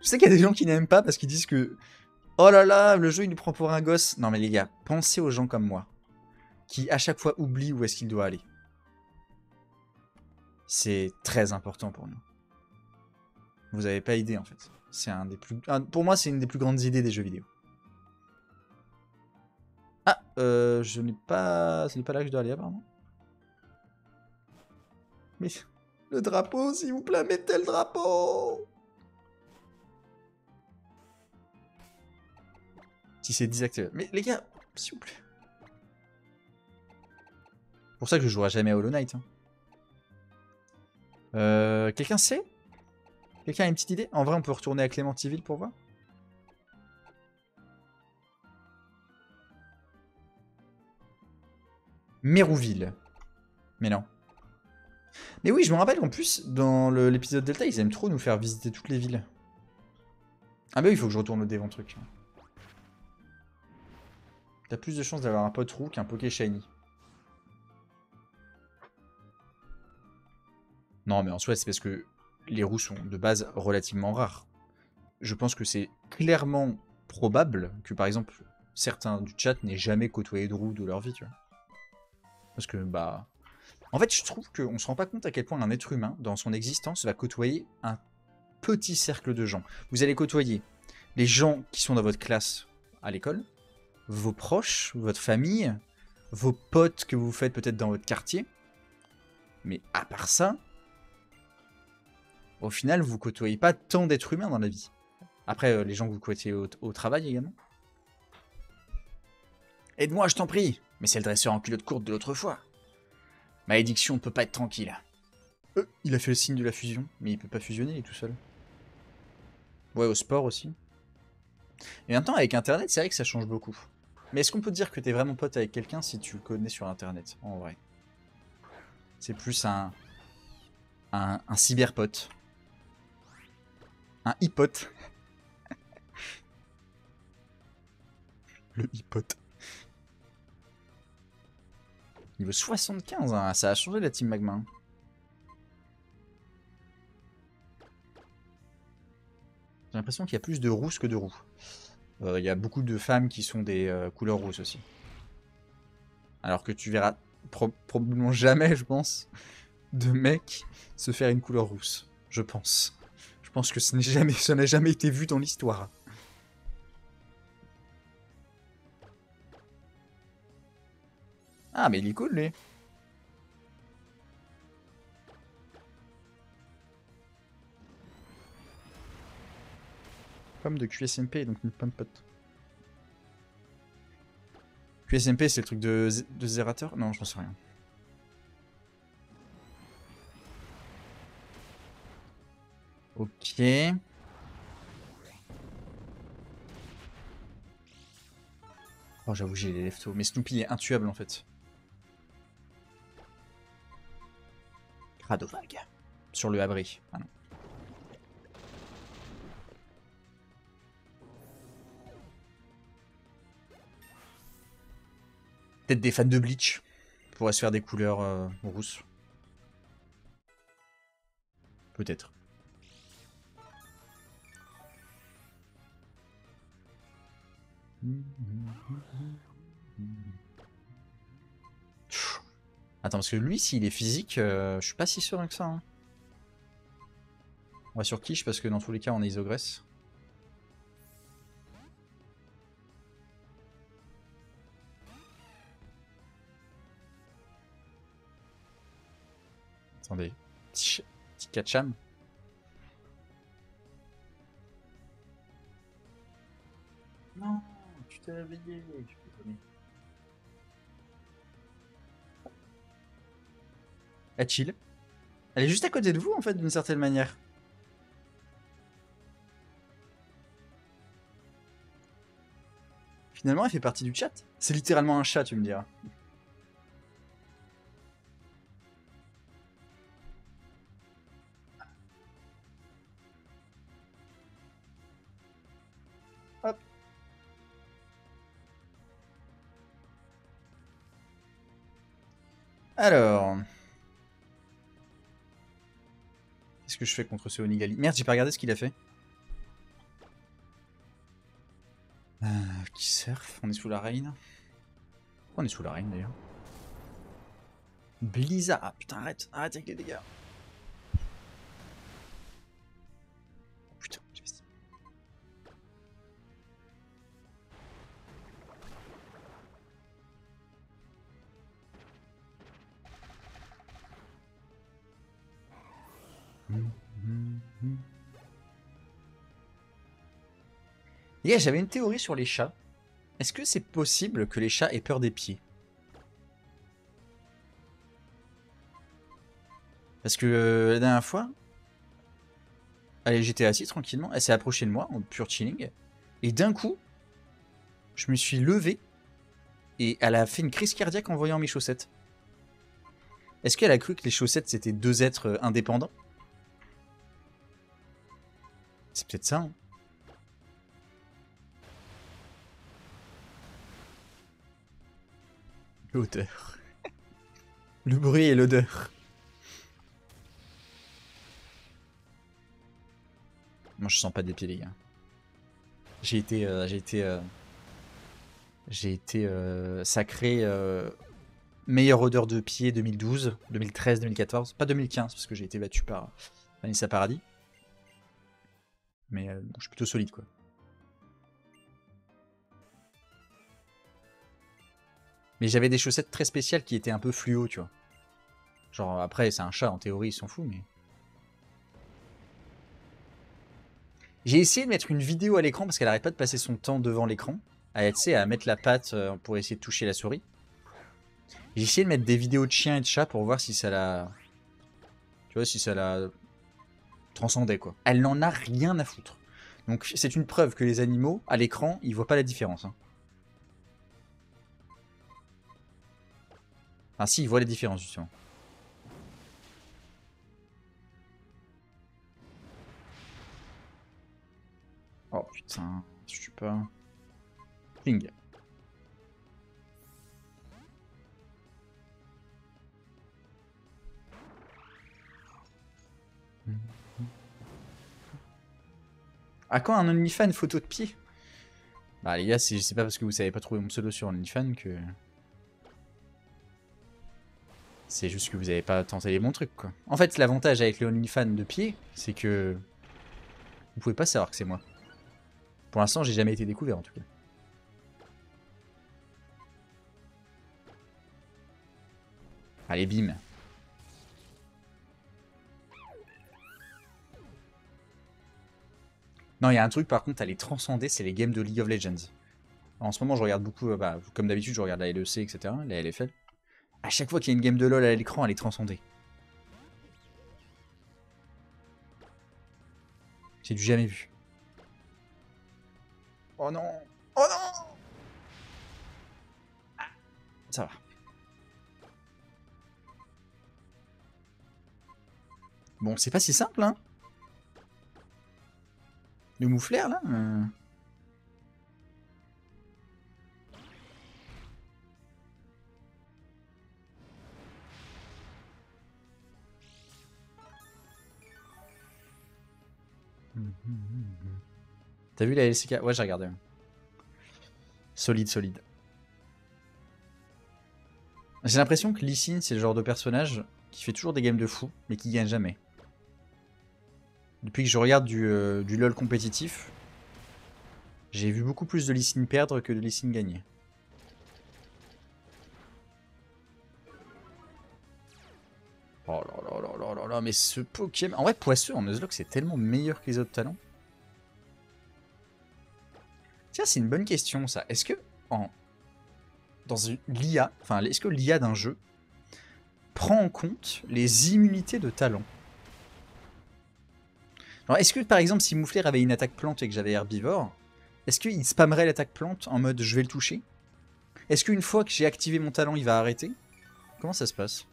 Je sais qu'il y a des gens qui n'aiment pas parce qu'ils disent que Oh là là, le jeu il nous prend pour un gosse. Non mais les gars, pensez aux gens comme moi, qui à chaque fois oublient où est-ce qu'il doit aller. C'est très important pour nous. Vous avez pas idée en fait. C'est un des plus, pour moi c'est une des plus grandes idées des jeux vidéo. Ah, euh, je n'ai pas, ce n'est pas là que je dois aller apparemment. Mais le drapeau, s'il vous plaît, mettez le drapeau. Si c'est désactivé. Mais les gars, s'il vous plaît. C'est pour ça que je jouerai jamais à Hollow Knight. hein. Euh, Quelqu'un sait? Quelqu'un a une petite idée? En vrai, on peut retourner à Clémentiville pour voir? Mérouville. Mais non. Mais oui, je me rappelle qu'en plus, dans l'épisode Delta, ils aiment trop nous faire visiter toutes les villes. Ah bah oui, il faut que je retourne au Devant truc. T'as plus de chances d'avoir un pote roux qu'un Poké Shiny. Non, mais en soi, c'est parce que les roux sont de base relativement rares. Je pense que c'est clairement probable que, par exemple, certains du chat n'aient jamais côtoyé de roux de leur vie, tu vois. Parce que, bah... En fait, je trouve qu'on se rend pas compte à quel point un être humain, dans son existence, va côtoyer un petit cercle de gens. Vous allez côtoyer les gens qui sont dans votre classe à l'école, vos proches, votre famille, vos potes que vous faites peut-être dans votre quartier. Mais à part ça, au final, vous côtoyez pas tant d'êtres humains dans la vie. Après, euh, les gens que vous côtoyez au, travail également. Aide-moi, je t'en prie Mais c'est le dresseur en culotte courte de l'autre fois. Malédiction ne peut pas être tranquille. Euh, il a fait le signe de la fusion, mais il peut pas fusionner, il est tout seul. Ouais, au sport aussi. Et maintenant, avec Internet, c'est vrai que ça change beaucoup. Mais est-ce qu'on peut dire que t'es vraiment pote avec quelqu'un si tu le connais sur Internet, en vrai? C'est plus un, un cyberpote. Un hipote. le hipote. Niveau 75, hein, ça a changé la team Magma. hein. J'ai l'impression qu'il y a plus de rousses que de roux. Euh, Il y a beaucoup de femmes qui sont des euh, couleurs rousses aussi. Alors que tu verras pro- probablement jamais, je pense, de mecs se faire une couleur rousse. Je pense. Je pense que ça n'a jamais été vu dans l'histoire. Ah, mais il est cool, lui. Pomme de QSMP, donc une pomme pote. QSMP, c'est le truc de, de Zerator? Non, je sais rien. Ok. Oh, j'avoue, j'ai les leftos. Mais Snoopy est intuable en fait. Radovag. Sur le abri. Ah. Peut-être des fans de Bleach pourraient se faire des couleurs euh, rousses. Peut-être. Attends, parce que lui, s'il est physique, euh, je suis pas si sûr que ça. hein. On va sur quiche parce que dans tous les cas, on est isogresse. Attendez. Petit, ch- petit Kacham. Non, Elle. Elle est juste à côté de vous, en fait, d'une certaine manière. Finalement, elle fait partie du chat. C'est littéralement un chat, tu me diras. Alors. Qu'est-ce que je fais contre ce Onigali Merde, j'ai pas regardé ce qu'il a fait. Euh, qui surf On est sous la reine. On est sous la reine d'ailleurs? Blizzard. Ah putain, arrête, arrête avec les dégâts. Gars, j'avais une théorie sur les chats. Est-ce que c'est possible que les chats aient peur des pieds? Parce que euh, la dernière fois, allez, j'étais assis tranquillement, elle s'est approchée de moi en pure chilling, et d'un coup, je me suis levé et elle a fait une crise cardiaque en voyant mes chaussettes. Est-ce qu'elle a cru que les chaussettes c'était deux êtres euh, indépendants? C'est peut-être ça. hein. L'odeur. Le bruit et l'odeur. Moi, je sens pas des pieds, les gars. J'ai été, euh, j'ai été, euh, j'ai été euh, sacré meilleure odeur de pied 2012, 2013, 2014, pas 2015 parce que j'ai été battu par Vanessa Paradis. Mais je suis plutôt solide, quoi. Mais j'avais des chaussettes très spéciales qui étaient un peu fluo, tu vois. Genre, après, c'est un chat, en théorie, il s'en fout, mais... J'ai essayé de mettre une vidéo à l'écran parce qu'elle arrête pas de passer son temps devant l'écran. À, à mettre la patte euh, pour essayer de toucher la souris. J'ai essayé de mettre des vidéos de chiens et de chats pour voir si ça la... Tu vois, si ça la... transcendait, quoi. Elle n'en a rien à foutre. Donc, c'est une preuve que les animaux, à l'écran, ils voient pas la différence. hein. Ah si, ils voient les différences, justement. Oh putain, je suis pas... Ping. À quand un OnlyFans photo de pied? Bah les gars, c'est pas parce que vous savez pas trouver mon pseudo sur OnlyFans que... C'est juste que vous avez pas tenté les bons trucs, quoi. En fait, l'avantage avec les OnlyFans de pied, c'est que... Vous pouvez pas savoir que c'est moi. Pour l'instant, j'ai jamais été découvert, en tout cas. Allez, bim. Non, il y a un truc, par contre, à les transcender, c'est les games de League of Legends. En ce moment, je regarde beaucoup, euh, bah, comme d'habitude, je regarde la LEC, etc., la LFL. À chaque fois qu'il y a une game de LoL à l'écran, elle est transcendée. C'est du jamais vu. Oh non Oh non Ah, Ça va. Bon, c'est pas si simple, hein Le mouflaire, là euh. T'as vu la LCK Ouais, j'ai regardé. Solide, solide. J'ai l'impression que Lee Sin, c'est le genre de personnage qui fait toujours des games de fou, mais qui gagne jamais. Depuis que je regarde du, euh, LoL compétitif, j'ai vu beaucoup plus de Lee perdre que de Lee gagner. Oh là là là, mais ce Pokémon... En vrai, Poisseux en Nuzlocke, c'est tellement meilleur que les autres talents. Tiens, c'est une bonne question, ça. Est-ce que, en... dans l'IA, enfin, est-ce que l'IA d'un jeu prend en compte les immunités de talent est-ce que, par exemple, si Mouflair avait une attaque plante et que j'avais herbivore, est-ce qu'il spammerait l'attaque plante en mode je vais le toucher Est-ce qu'une fois que j'ai activé mon talent, il va arrêter? Comment ça se passe?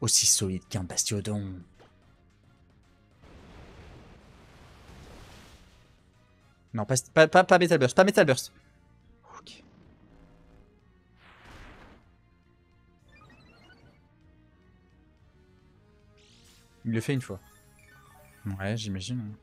Aussi solide qu'un bastiodon. Non, pas, pas, pas, pas Metal Burst, pas Metal Burst. Ok. Il le fait une fois. Ouais, j'imagine.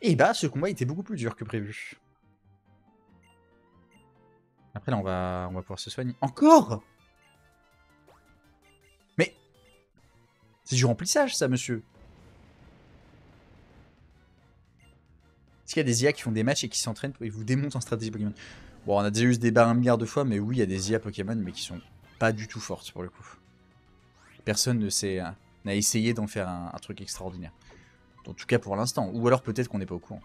Et bah, ce combat était beaucoup plus dur que prévu. Après, là, on va, on va pouvoir se soigner. Encore Mais C'est du remplissage, ça, monsieur. Est-ce qu'il y a des IA qui font des matchs et qui s'entraînent et vous démontent en stratégie Pokémon? Bon, on a déjà eu ce débat un milliard de fois, mais oui, il y a des IA Pokémon, mais qui sont pas du tout fortes, pour le coup. Personne ne sait, n'a essayé d'en faire un truc extraordinaire. En tout cas pour l'instant. Ou alors peut-être qu'on n'est pas au courant.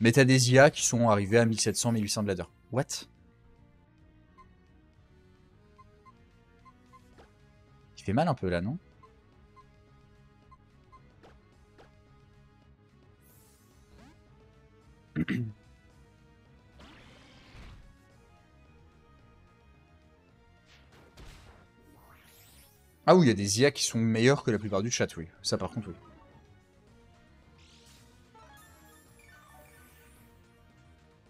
Mais qui sont arrivés à 1700-1800 de. What? Il fait mal un peu là, non? Ah oui, il y a des IA qui sont meilleurs que la plupart du chat, oui. Ça par contre, oui.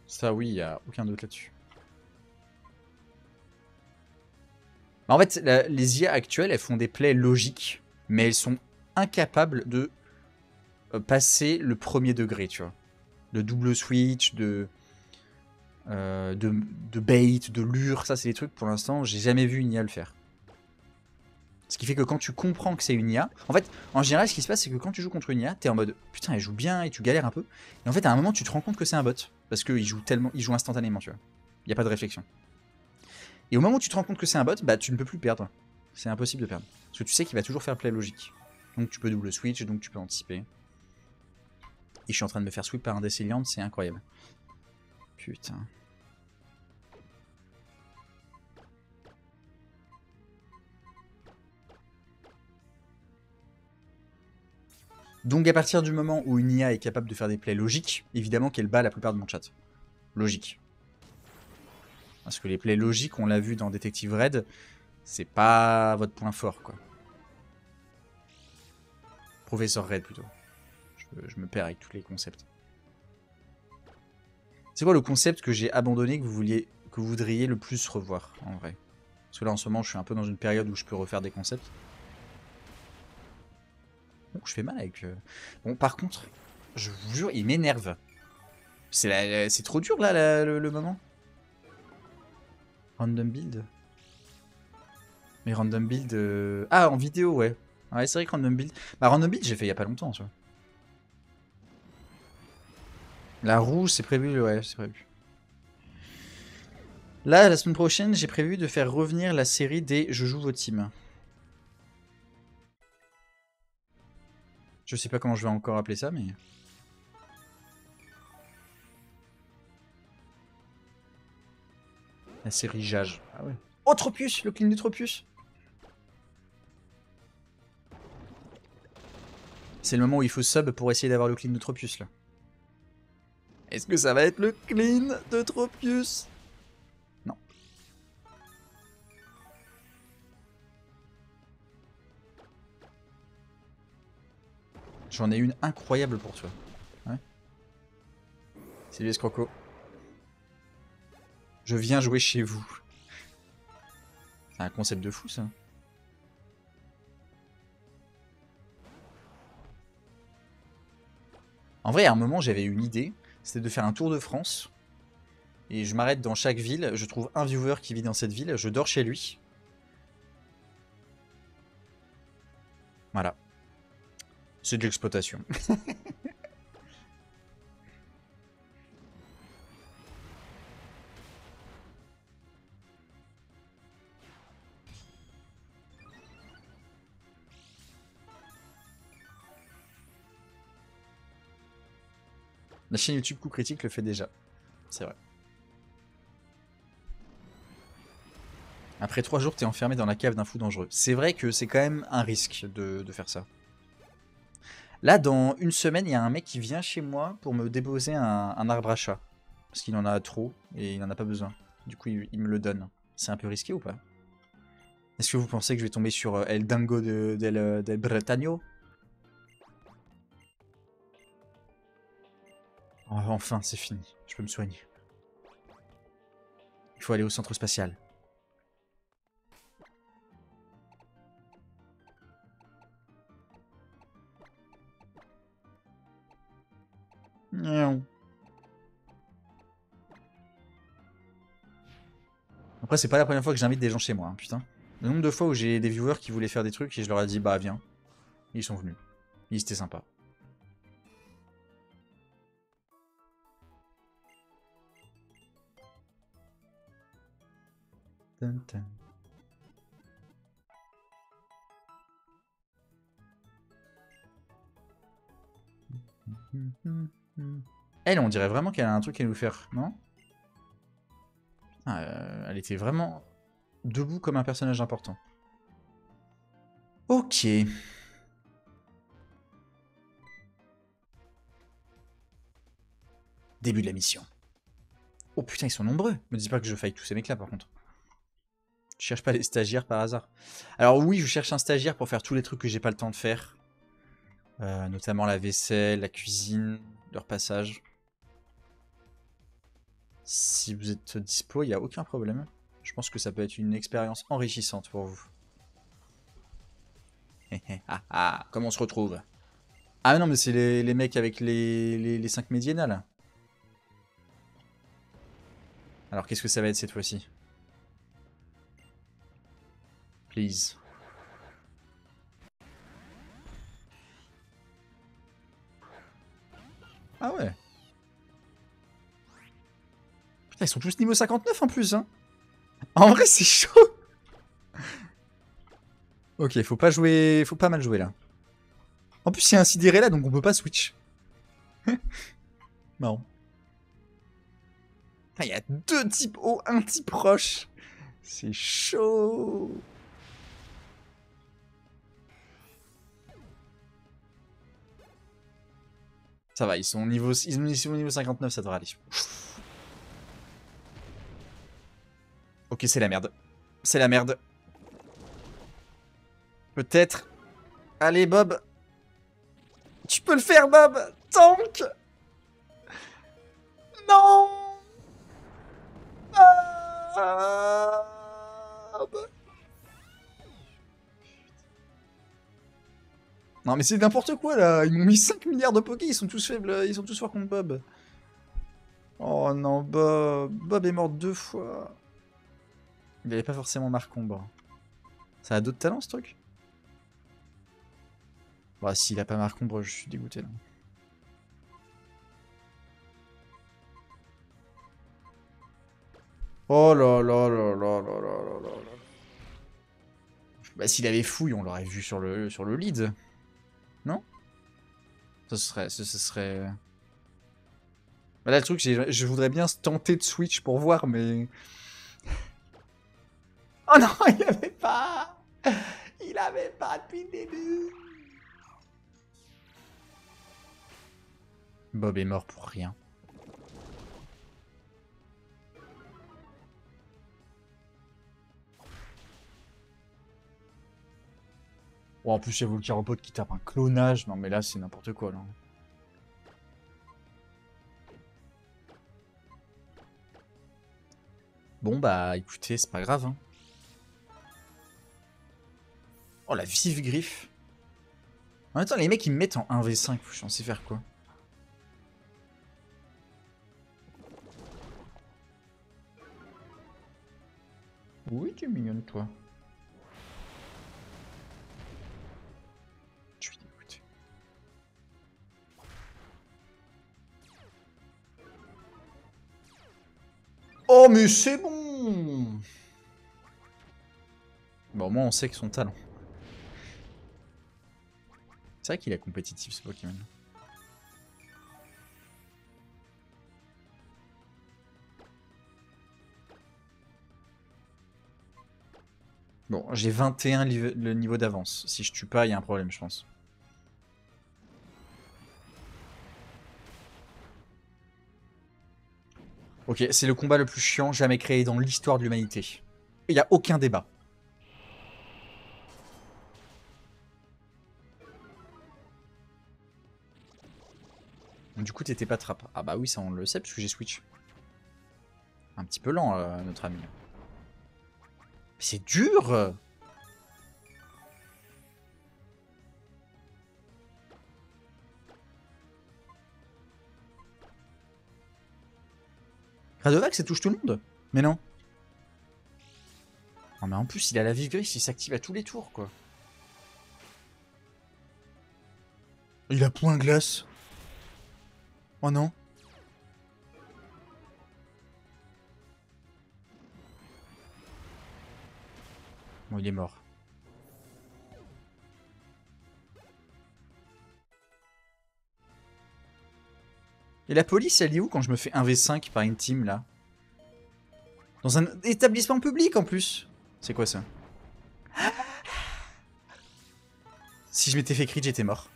Ça oui, il n'y a aucun doute là-dessus. En fait, les IA actuelles, elles font des plays logiques, mais elles sont incapables de euh, passer le premier degré, tu vois. De double switch, de, euh, de, de, bait, de lure, ça c'est des trucs pour l'instant, j'ai jamais vu une IA le faire. Ce qui fait que quand tu comprends que c'est une IA, en fait, en général, ce qui se passe, c'est que quand tu joues contre une IA, t'es en mode putain, elle joue bien et tu galères un peu. Et en fait, à un moment, tu te rends compte que c'est un bot. Parce qu'il joue tellement, il joue instantanément, tu vois. Il n'y a pas de réflexion. Et au moment où tu te rends compte que c'est un bot, bah tu ne peux plus perdre. C'est impossible de perdre. Parce que tu sais qu'il va toujours faire play logique. Donc tu peux double switch, donc tu peux anticiper. Et je suis en train de me faire sweep par un Décéliante, c'est incroyable. Putain. Donc à partir du moment où une IA est capable de faire des plays logiques, évidemment qu'elle bat la plupart de mon chat. Logique. Parce que les plays logiques, on l'a vu dans Detective Red, c'est pas votre point fort, quoi. Professeur Red, plutôt. Je, me perds avec tous les concepts. C'est quoi le concept que j'ai abandonné, que vous, vouliez, que vous voudriez le plus revoir, en vrai? Parce que là, en ce moment, je suis un peu dans une période où je peux refaire des concepts. Bon, je fais mal avec... Euh, bon, par contre, je vous jure, il m'énerve. C'est trop dur, là, le, moment. Random build. Mais random build. euh, Ah, en vidéo, ouais. Ouais, c'est vrai que random build. Bah, random build, j'ai fait il y a pas longtemps, tu vois. La rouge, c'est prévu, ouais, c'est prévu. Là, la semaine prochaine, j'ai prévu de faire revenir la série des Je joue vos teams. Je sais pas comment je vais encore appeler ça, mais. La série Jage. Ah ouais. Oh, Tropius Le clean de Tropius C'est le moment où il faut sub pour essayer d'avoir le clean de Tropius, là. Est-ce que ça va être le clean de Tropius J'en ai une incroyable pour toi. Ouais. Salut Escroco. Je viens jouer chez vous. C'est un concept de fou ça. En vrai, à un moment, j'avais une idée. C'était de faire un tour de France. Et je m'arrête dans chaque ville. Je trouve un viewer qui vit dans cette ville. Je dors chez lui. Voilà. C'est de l'exploitation. La chaîne YouTube Coup Critique le fait déjà. C'est vrai. Après trois jours, t'es enfermé dans la cave d'un fou dangereux. C'est vrai que c'est quand même un risque de, de faire ça. Là, dans une semaine, il y a un mec qui vient chez moi pour me déposer un, arbre à chat. Parce qu'il en a trop et il n'en a pas besoin. Du coup, il, me le donne. C'est un peu risqué ou pas? Est-ce que vous pensez que je vais tomber sur euh, El Dango de, del, del Bretagno Oh, Enfin, c'est fini. Je peux me soigner. Il faut aller au centre spatial. Après, c'est pas la première fois que j'invite des gens chez moi, hein, putain. Le nombre de fois où j'ai des viewers qui voulaient faire des trucs et je leur ai dit, bah viens. Ils sont venus. Ils étaient sympas. Dun. Elle, on dirait vraiment qu'elle a un truc à nous faire, non? Ah, euh, Elle était vraiment debout comme un personnage important. Ok. Début de la mission. Oh putain, ils sont nombreux. Me dis pas que je faille tous ces mecs là par contre. Je cherche pas les stagiaires par hasard. Alors oui, je cherche un stagiaire pour faire tous les trucs que j'ai pas le temps de faire. Euh, notamment la vaisselle, la cuisine, leur passage. Si vous êtes dispo, il n'y a aucun problème. Je pense que ça peut être une expérience enrichissante pour vous. ah, ah, comment on se retrouve? Ah non, mais c'est les, les mecs avec les, les, les 5 médiénales. Alors qu'est-ce que ça va être cette fois-ci? Please. Ah ouais. Putain, ils sont tous niveau 59 en plus, hein. En vrai, c'est chaud. ok, faut pas jouer, faut pas mal jouer là. En plus, il y un sidéré là, donc on peut pas switch. Marrant. Il y a deux types hauts, un type proche. C'est chaud. Ça va, ils sont au niveau, ils sont au niveau 59, ça devrait aller. Ok, c'est la merde. C'est la merde. Peut-être. Allez, Bob. Tu peux le faire, Bob. Tank. Non. Bob. Non mais c'est n'importe quoi là, ils m'ont mis 5 milliards de pokés, ils sont tous faibles, ils sont tous forts contre Bob. Oh non Bob, Bob est mort deux fois. Il avait pas forcément Marcombre. Ça a d'autres talents ce truc? Bah s'il a pas Marcombre, je suis dégoûté là. Oh là là là là là là là là. Bah s'il avait fouille, on l'aurait vu sur le sur le lead. Ce serait ce, ce serait bah là le truc, je voudrais bien tenter de switch pour voir mais Oh non, il avait pas Il avait pas depuis le début Bob est mort pour rien. Oh, en plus, il y a Volcaropod qui tape un clonage. Non, mais là, c'est n'importe quoi, là. Bon, bah, écoutez, c'est pas grave. hein. Oh, la vive griffe. En même temps, les mecs, ils me mettent en 1v5. Je suis censé faire quoi Oui, tu es mignonne, toi. Mais c'est bon Bon, au moins, on sait que son talent. C'est vrai qu'il est compétitif, ce Pokémon. Bon, j'ai 21 live- le niveau d'avance. Si je tue pas, il y a un problème, je pense. Ok, c'est le combat le plus chiant jamais créé dans l'histoire de l'humanité. Il n'y a aucun débat. Du coup, t'étais pas trappe. Ah bah oui, ça on le sait, parce que j'ai switch. Un petit peu lent, euh, notre ami. C'est dur Radovac, ça touche tout le monde Mais non. Non mais en plus, il a la vive grise, il s'active à tous les tours, quoi. Il a point glace. Oh non. Bon, il est mort. Et la police, elle est où quand je me fais 1v5 par une team, là? Dans un établissement public, en plus C'est quoi, ça? Si je m'étais fait crit, j'étais mort.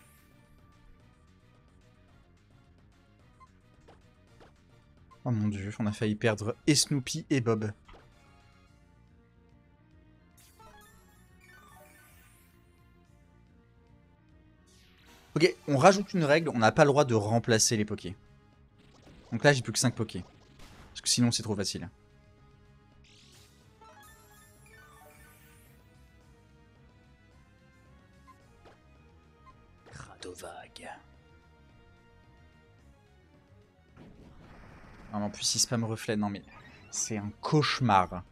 Oh mon dieu, on a failli perdre et Snoopy et Bob. Ok, on rajoute une règle, on n'a pas le droit de remplacer les pokés. Donc là, j'ai plus que 5 pokés. Parce que sinon, c'est trop facile. Radovag. Ah, en plus, il spam reflet. Non, mais c'est un cauchemar.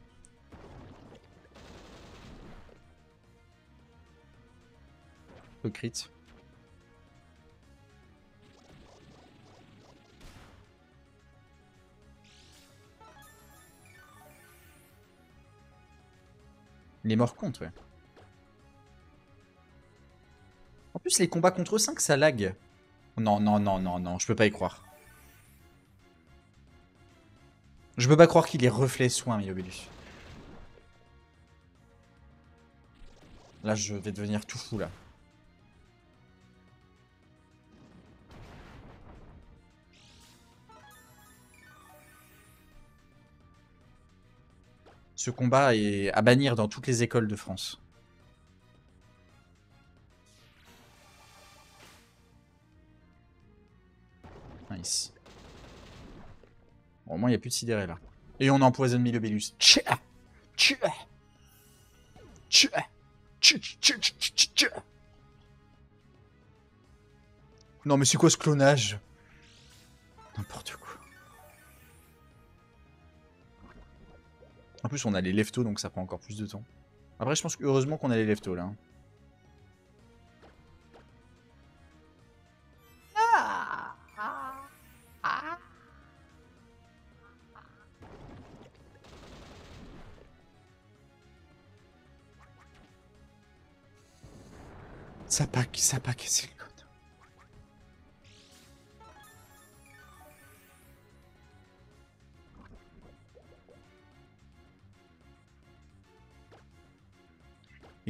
Le crit. Il est mort contre, ouais. En plus, les combats contre 5, ça lag. Non, non, non, non, non, je peux pas y croire. Je peux pas croire qu'il est reflet soin, Milobelus. Là, je vais devenir tout fou, là. Ce combat est à bannir dans toutes les écoles de France. Nice. Bon, au moins, il n'y a plus de sidéré là. Et on empoisonne Tchia Non, mais c'est quoi ce clonage N'importe quoi. En plus, on a les leftos, donc ça prend encore plus de temps. Après, je pense que heureusement qu'on a les leftos là. hein. Ça pack, ça pack,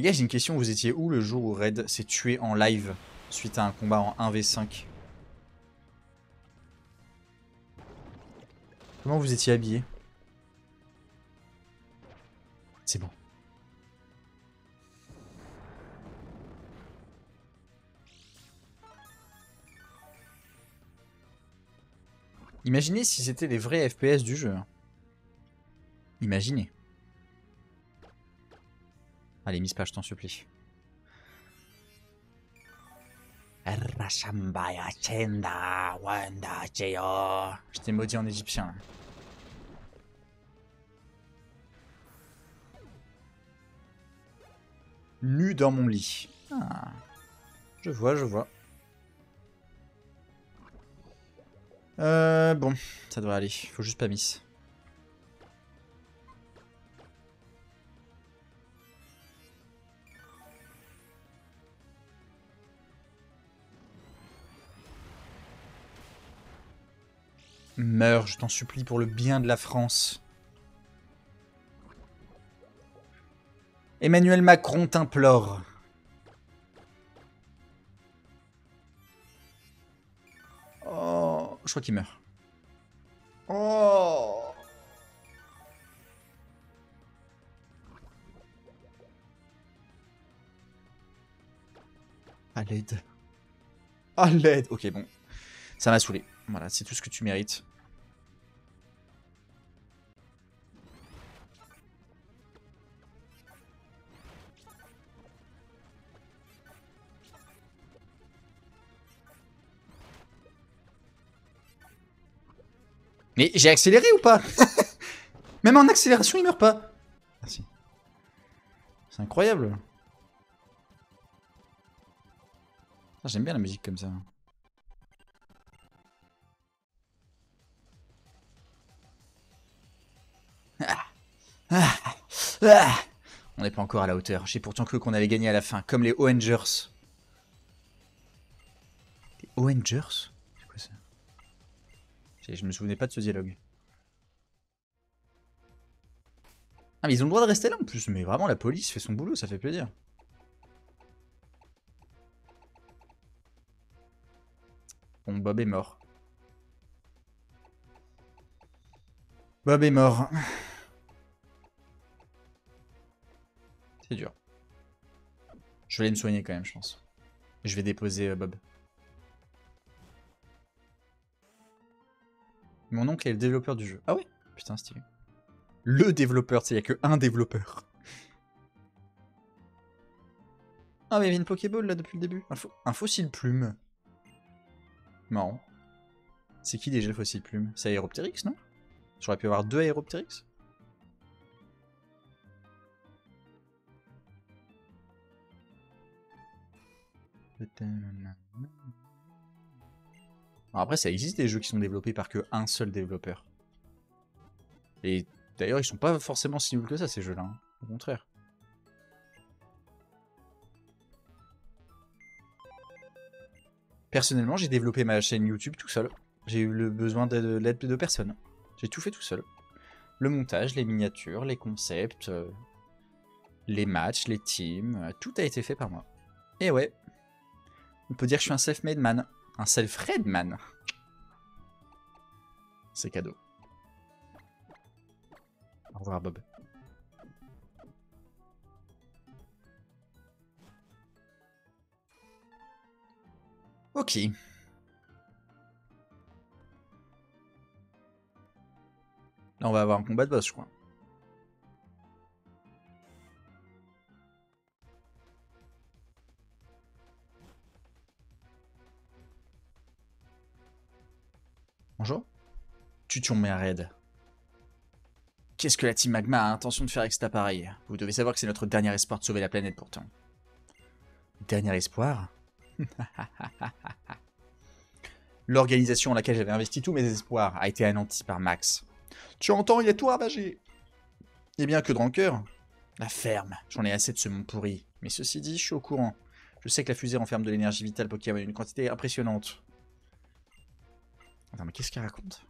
Les j'ai une question. Vous étiez où le jour où Red s'est tué en live suite à un combat en 1v5 Comment vous étiez habillé? C'est bon. Imaginez si c'était les vrais FPS du jeu. Imaginez. Allez, mise pas, je t'en supplie. Je t'ai maudit en égyptien. Nu dans mon lit. Ah. Je vois, je vois. Euh, bon, ça devrait aller. Faut juste pas miss. Meurs, je t'en supplie, pour le bien de la France. Emmanuel Macron t'implore. Oh, je crois qu'il meurt. Oh. À l'aide. À l'aide. Ok, bon. Ça m'a saoulé. Voilà, c'est tout ce que tu mérites. Mais j'ai accéléré ou pas? Même en accélération, il meurt pas. Merci. C'est incroyable. J'aime bien la musique comme ça. On n'est pas encore à la hauteur. J'ai pourtant cru qu'on avait gagné à la fin, comme les Owengers. Les Owengers C'est quoi je me souvenais pas de ce dialogue. Ah mais ils ont le droit de rester là en plus, mais vraiment la police fait son boulot, ça fait plaisir. Bon, Bob est mort. Bob est mort. C'est dur. Je vais aller me soigner quand même, je pense. Je vais déposer euh, Bob. Mon oncle est le développeur du jeu. Ah ouais? Putain, stylé. Le développeur, tu sais, il n'y a que un développeur. Ah, mais il y avait une Pokéball là depuis le début. Un, un fossile plume. Marrant. C'est qui déjà le fossile plume? C'est Aeropteryx, non? J'aurais pu avoir deux Aeropteryx? Après, ça existe des jeux qui sont développés par que un seul développeur. Et d'ailleurs, ils sont pas forcément si nuls que ça, ces jeux-là. hein. Au contraire. Personnellement, j'ai développé ma chaîne YouTube tout seul. J'ai eu le besoin de de l'aide de personne. J'ai tout fait tout seul. Le montage, les miniatures, les concepts, euh, les matchs, les teams, euh, tout a été fait par moi. Et ouais, on peut dire que je suis un self-made man. Un self-read man. C'est cadeau. Au revoir Bob. Ok. Là, on va avoir un combat de boss, je crois. Bonjour. Tu tombes à raid. Qu'est-ce que la Team Magma a intention de faire avec cet appareil? Vous devez savoir que c'est notre dernier espoir de sauver la planète pourtant. Dernier espoir? L'organisation en laquelle j'avais investi tous mes espoirs a été anéantie par Max. Tu entends, il est tout ravagé Eh bien, que de rancœur La ferme, j'en ai assez de ce monde pourri. Mais ceci dit, je suis au courant. Je sais que la fusée renferme de l'énergie vitale Pokémon, une quantité impressionnante. Attends, mais qu'est-ce qu'elle raconte?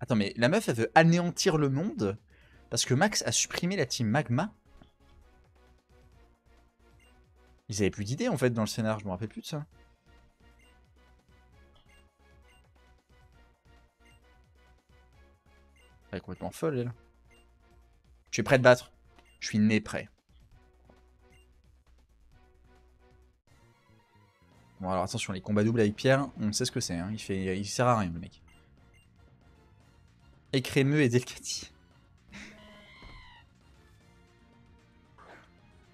Attends, mais la meuf, elle veut anéantir le monde parce que Max a supprimé la team Magma? Ils avaient plus d'idées, en fait, dans le scénar, je me rappelle plus de ça. Elle est complètement folle, elle. Je suis prêt de battre. Je suis né prêt. Bon, alors attention, les combats doubles avec Pierre, on sait ce que c'est. Hein. Il, fait... il sert à rien, le mec. Écrémeux et Delcati.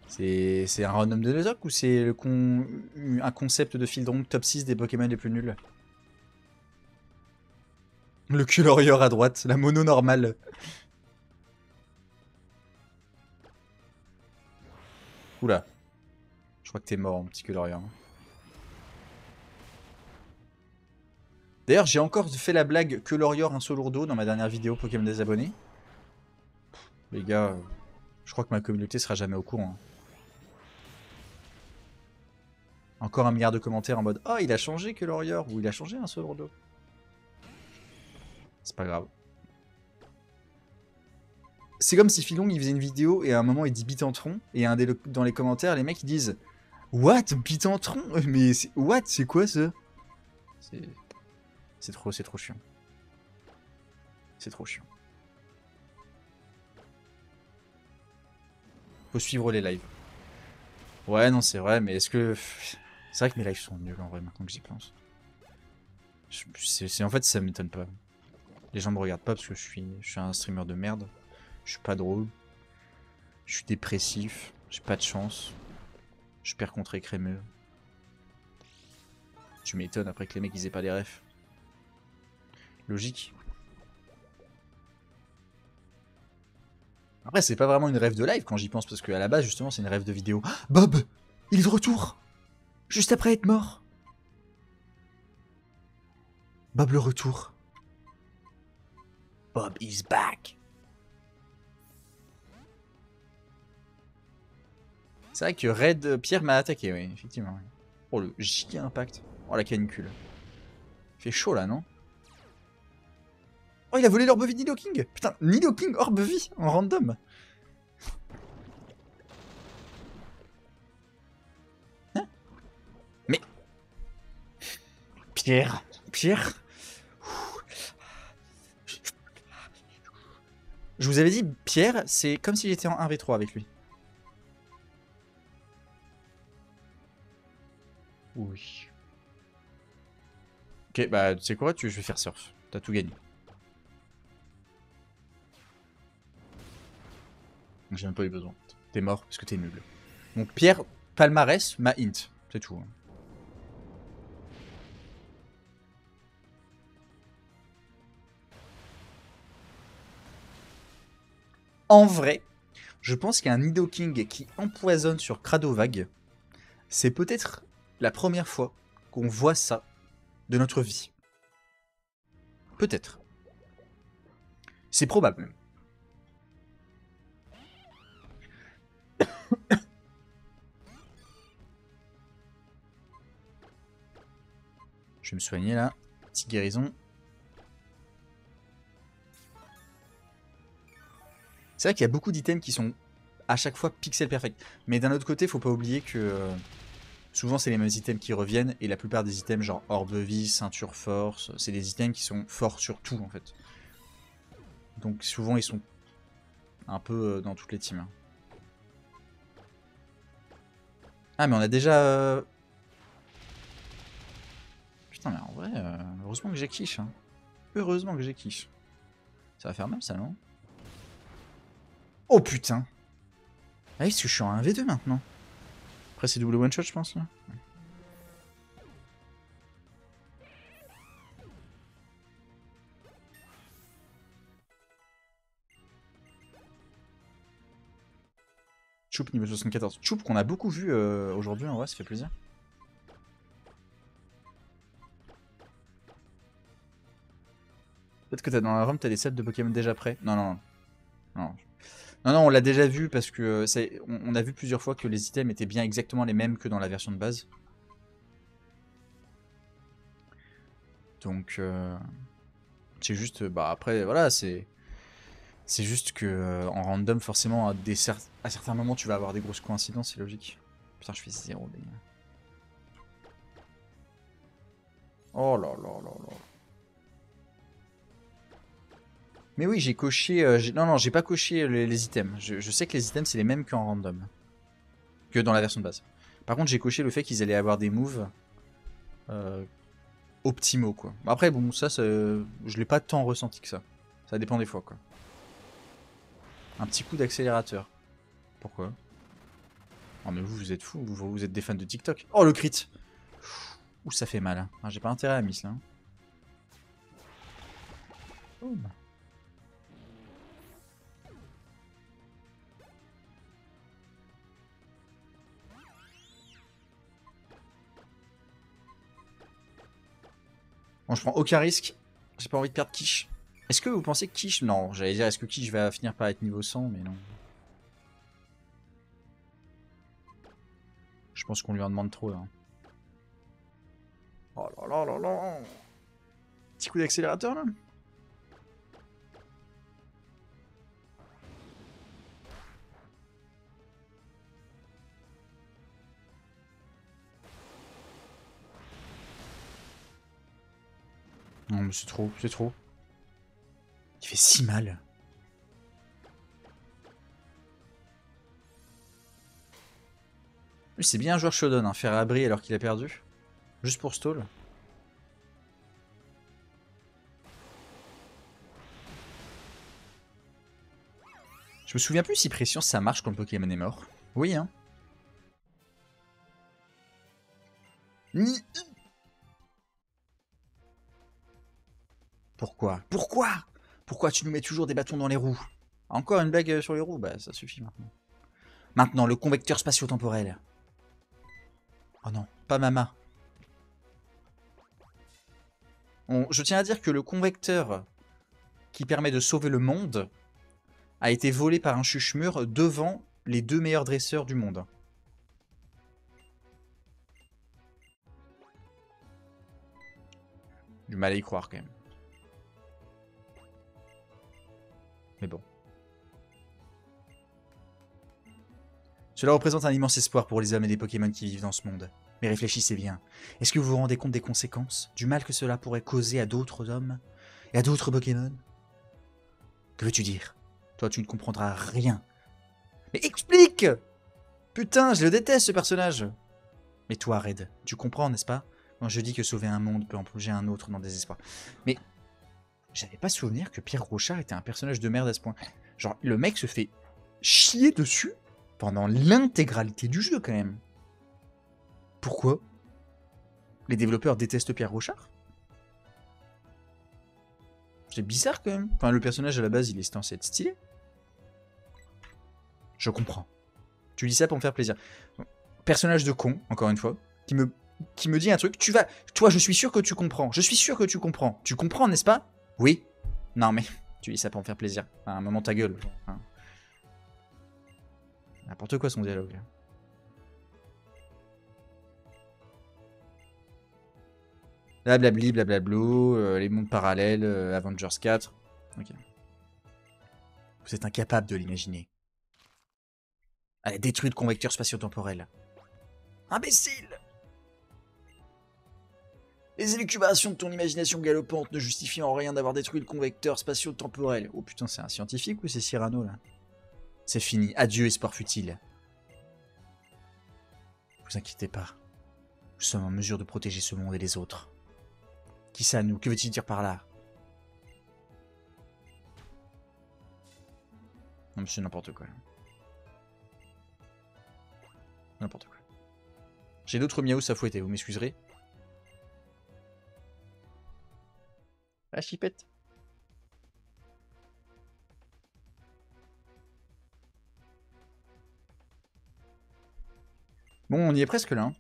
C'est un random de Nuzlocke ou c'est un concept de Fildron top 6 des Pokémon les plus nuls? Le Culorior à droite, la mono normale. Oula. Je crois que t'es mort, mon petit Culorior. D'ailleurs, j'ai encore fait la blague que Lorior un seul lourdeau dans ma dernière vidéo Pokémon des abonnés. Les gars, je crois que ma communauté sera jamais au courant. Encore un milliard de commentaires en mode « Oh, il a changé que Lorior » ou « Il a changé un seul lourdeau ». C'est pas grave. C'est comme si Filong il faisait une vidéo et à un moment il dit Bitentron et un dans les commentaires les mecs ils disent What Bitentron Mais what C'est quoi ça? C'est trop, c'est chiant. C'est trop chiant. Faut suivre les lives. Ouais, non, c'est vrai, mais est-ce que... C'est vrai que mes lives sont nuls, en vrai, maintenant que j'y pense. C'est En fait, ça m'étonne pas. Les gens me regardent pas parce que je suis, je suis un streamer de merde. Je suis pas drôle. Je suis dépressif. J'ai pas de chance. Je perds contre crémeux. Tu m'étonnes après que les mecs ils aient pas des refs. Logique. Après, c'est pas vraiment une rêve de live quand j'y pense, parce qu'à la base, justement, c'est une rêve de vidéo. Ah, Bob Il est de retour Juste après être mort Bob le retour. Bob is back C'est vrai que Red Pierre m'a attaqué, oui, effectivement. Oh, le giga impact. Oh, la canicule. Il fait chaud, là, non? Oh, il a volé l'orbe vie Nidoking Putain, Nidoking orbe vie en random Hein Mais... Pierre Pierre Je vous avais dit, Pierre, c'est comme si j'étais en 1v3 avec lui. Oui. Ok, bah, tu sais quoi, tu, je vais faire surf. T'as tout gagné. J'ai même pas eu besoin. T'es mort parce que t'es nul. Donc Pierre, palmarès, ma int. C'est tout. Hein. En vrai, je pense qu'un Nidoking qui empoisonne sur Cradovag, c'est peut-être la première fois qu'on voit ça de notre vie. Peut-être. C'est probable même. Je vais me soigner là. Petite guérison. C'est vrai qu'il y a beaucoup d'items qui sont à chaque fois pixel perfect. Mais d'un autre côté, faut pas oublier que euh, souvent c'est les mêmes items qui reviennent et la plupart des items genre orbe de vie, ceinture force, c'est des items qui sont forts sur tout en fait. Donc souvent ils sont un peu euh, dans toutes les teams. Hein. Ah mais on a déjà euh, mais en vrai, euh, heureusement que j'ai quiche. Hein. Heureusement que j'ai quiche. Ça va faire mal ça, non? Oh putain Ah oui, parce que je suis en 1v2 maintenant. Après c'est double one shot je pense. Là. Choup niveau 74. Choup qu'on a beaucoup vu euh, aujourd'hui, en vrai, ça fait plaisir. Peut-être que t'as dans la ROM, t'as des sets de Pokémon déjà prêts. Non, non, non. Non, non, on l'a déjà vu parce que euh, on a vu plusieurs fois que les items étaient bien exactement les mêmes que dans la version de base. Donc, euh, c'est juste, bah après, voilà, c'est, c'est juste que euh, en random, forcément, à, des cer- à certains moments, tu vas avoir des grosses coïncidences, c'est logique. Putain, je fais zéro, gars. Oh là là là là. Mais oui, j'ai coché. euh, non, non, j'ai pas coché les, items. Je, je sais que les items, c'est les mêmes qu'en random. Que dans la version de base. Par contre, j'ai coché le fait qu'ils allaient avoir des moves euh, optimaux, quoi. Après, bon, ça, ça je l'ai pas tant ressenti que ça. Ça dépend des fois, quoi. Un petit coup d'accélérateur. Pourquoi? Oh, mais vous, vous êtes fous. Vous, vous êtes des fans de TikTok. Oh, le crit Ouh, ça fait mal. hein. Ah, j'ai pas intérêt à miss, là. hein. Bon, je prends aucun risque. J'ai pas envie de perdre Kish. Est-ce que vous pensez que Kish... Non, j'allais dire, est-ce que Kish va finir par être niveau 100, mais non. Je pense qu'on lui en demande trop, là. Oh là là là là Petit coup d'accélérateur, là Non, mais c'est trop, c'est trop. Il fait si mal. C'est bien un joueur Shodan, hein, faire abri alors qu'il a perdu. Juste pour stall. Je me souviens plus si pression ça marche quand le Pokémon est mort. Oui, hein. Ni- Pourquoi? Pourquoi? Pourquoi tu nous mets toujours des bâtons dans les roues? Encore une blague euh, sur les roues? Bah ça suffit maintenant. Maintenant, le convecteur spatio-temporel. Oh non, pas Mama. On- je tiens à dire que le convecteur qui permet de sauver le monde a été volé par un chuchemur devant les deux meilleurs dresseurs du monde. Du mal à y croire quand même. Bon. Cela représente un immense espoir pour les hommes et les Pokémon qui vivent dans ce monde. Mais réfléchissez bien. Est-ce que vous vous rendez compte des conséquences, du mal que cela pourrait causer à d'autres hommes et à d'autres Pokémon? Que veux-tu dire? Toi, tu ne comprendras rien. Mais explique Putain, je le déteste ce personnage Mais toi, Red, tu comprends, n'est-ce pas? Quand je dis que sauver un monde peut en plonger un autre dans le désespoir. Mais j'avais pas souvenir que Pierre Rochard était un personnage de merde à ce point. Genre, le mec se fait chier dessus pendant l'intégralité du jeu, quand même. Pourquoi? Les développeurs détestent Pierre Rochard? C'est bizarre, quand même. Enfin, le personnage, à la base, il est censé être stylé. Je comprends. Tu dis ça pour me faire plaisir. Personnage de con, encore une fois, qui me, qui me dit un truc. Tu vas... Toi, je suis sûr que tu comprends. Je suis sûr que tu comprends. Tu comprends, n'est-ce pas? Oui. Non, mais tu dis ça pour me faire plaisir. À un moment, ta gueule. hein. N'importe quoi son dialogue. Blablabli, blablablou, euh, les mondes parallèles, euh, Avengers 4. Ok. Vous êtes incapable de l'imaginer. Elle a détruit le convecteur spatio-temporel. Imbécile Les élucubrations de ton imagination galopante ne justifient en rien d'avoir détruit le convecteur spatio-temporel. Oh putain, c'est un scientifique ou c'est Cyrano là? C'est fini. Adieu, espoir futile. Vous inquiétez pas. Nous sommes en mesure de protéger ce monde et les autres. Qui ça, nous? Que veut-il dire par là? Non, mais n'importe quoi. N'importe quoi. J'ai d'autres miaous à fouetter, vous m'excuserez? La chipette. Bon, on y est presque là. hein.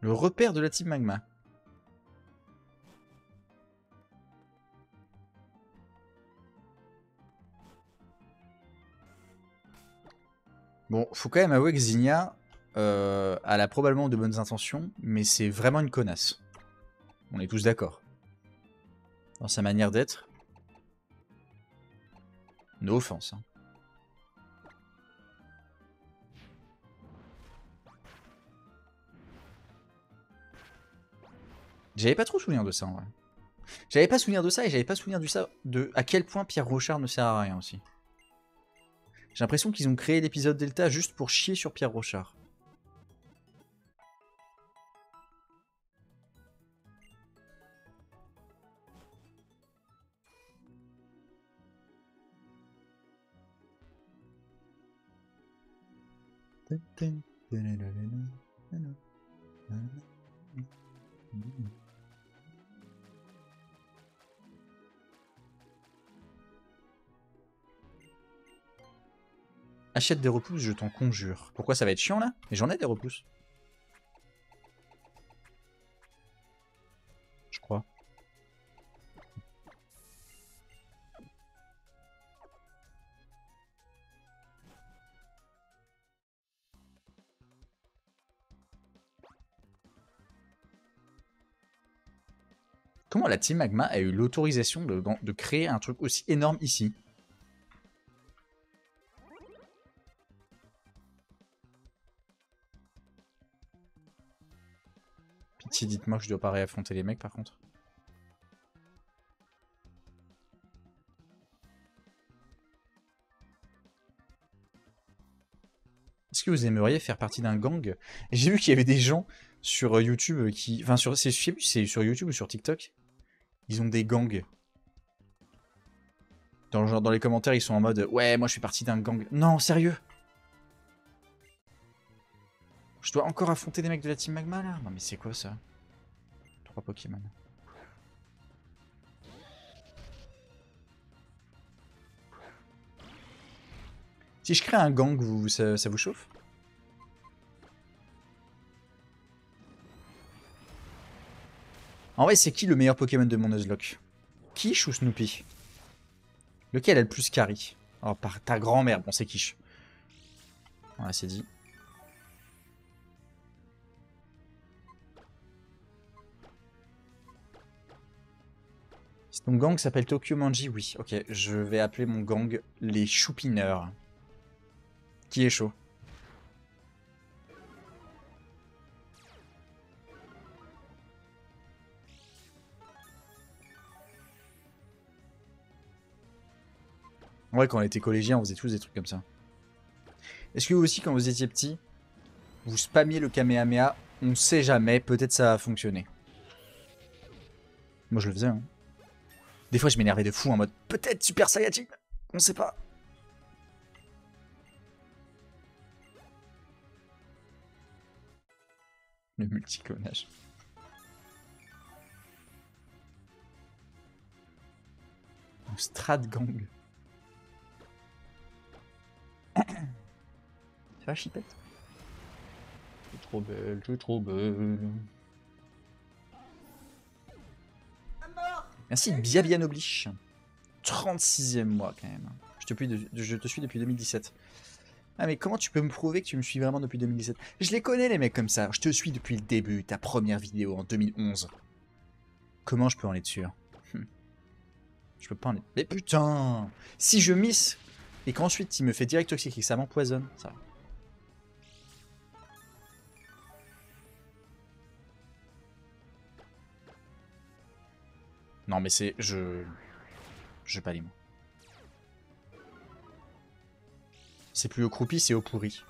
Le repère de la team magma. Bon, faut quand même avouer que Zinnia, euh, elle a probablement de bonnes intentions, mais c'est vraiment une connasse. On est tous d'accord. Dans sa manière d'être. No offense. hein. J'avais pas trop souvenir de ça en vrai. J'avais pas souvenir de ça et j'avais pas souvenir du ça de à quel point Pierre Rochard ne sert à rien aussi. J'ai l'impression qu'ils ont créé l'épisode Delta juste pour chier sur Pierre Rochard. Achète des repousses, je t'en conjure. Pourquoi ça va être chiant là? Mais j'en ai des repousses. Je crois. Comment la team Magma a eu l'autorisation de, de créer un truc aussi énorme ici? Pitié, dites-moi que je dois pas réaffronter les mecs par contre. Est-ce que vous aimeriez faire partie d'un gang? J'ai vu qu'il y avait des gens sur euh, YouTube qui. Enfin, sur... je sais plus si c'est sur YouTube ou sur TikTok. Ils ont des gangs. Dans, genre, dans les commentaires, ils sont en mode Ouais, moi je fais partie d'un gang. Non, sérieux? Je dois encore affronter des mecs de la team Magma là Non, mais c'est quoi ça? Trois Pokémon. Si je crée un gang, vous, ça, vous chauffe? En vrai, c'est qui le meilleur Pokémon de mon Nuzlocke? Quiche ou Snoopy? Lequel a le plus carry? Oh, par ta grand-mère. Bon, c'est Quiche. Voilà, c'est dit. Ton gang s'appelle Tokyo Manji, oui. Ok, je vais appeler mon gang les Choupineurs. Qui est chaud? Ouais, quand on était collégien, on faisait tous des trucs comme ça. Est-ce que vous aussi, quand vous étiez petit, vous spammiez le Kamehameha? On sait jamais, peut-être ça a fonctionné. Moi, je le faisais. Hein. Des fois, je m'énervais de fou en mode peut-être Super Saiyajin On sait pas. Le multiclonage. Un Strat Gang. Ça va, Chipette? Tu es trop belle, tu es trop belle. Merci, Biabian Oblige. 36ème mois quand même. Je te, suis depuis 2017. Ah mais comment tu peux me prouver que tu me suis vraiment depuis 2017 Je les connais les mecs comme ça. Je te suis depuis le début, ta première vidéo en 2011. Comment je peux en être sûr? Hmm. Je peux pas en être... Mais putain Si je miss et qu'ensuite il me fait direct toxique et que ça m'empoisonne, ça va. Non mais c'est... Je... Je pas les mots. C'est plus au croupi, c'est au pourri.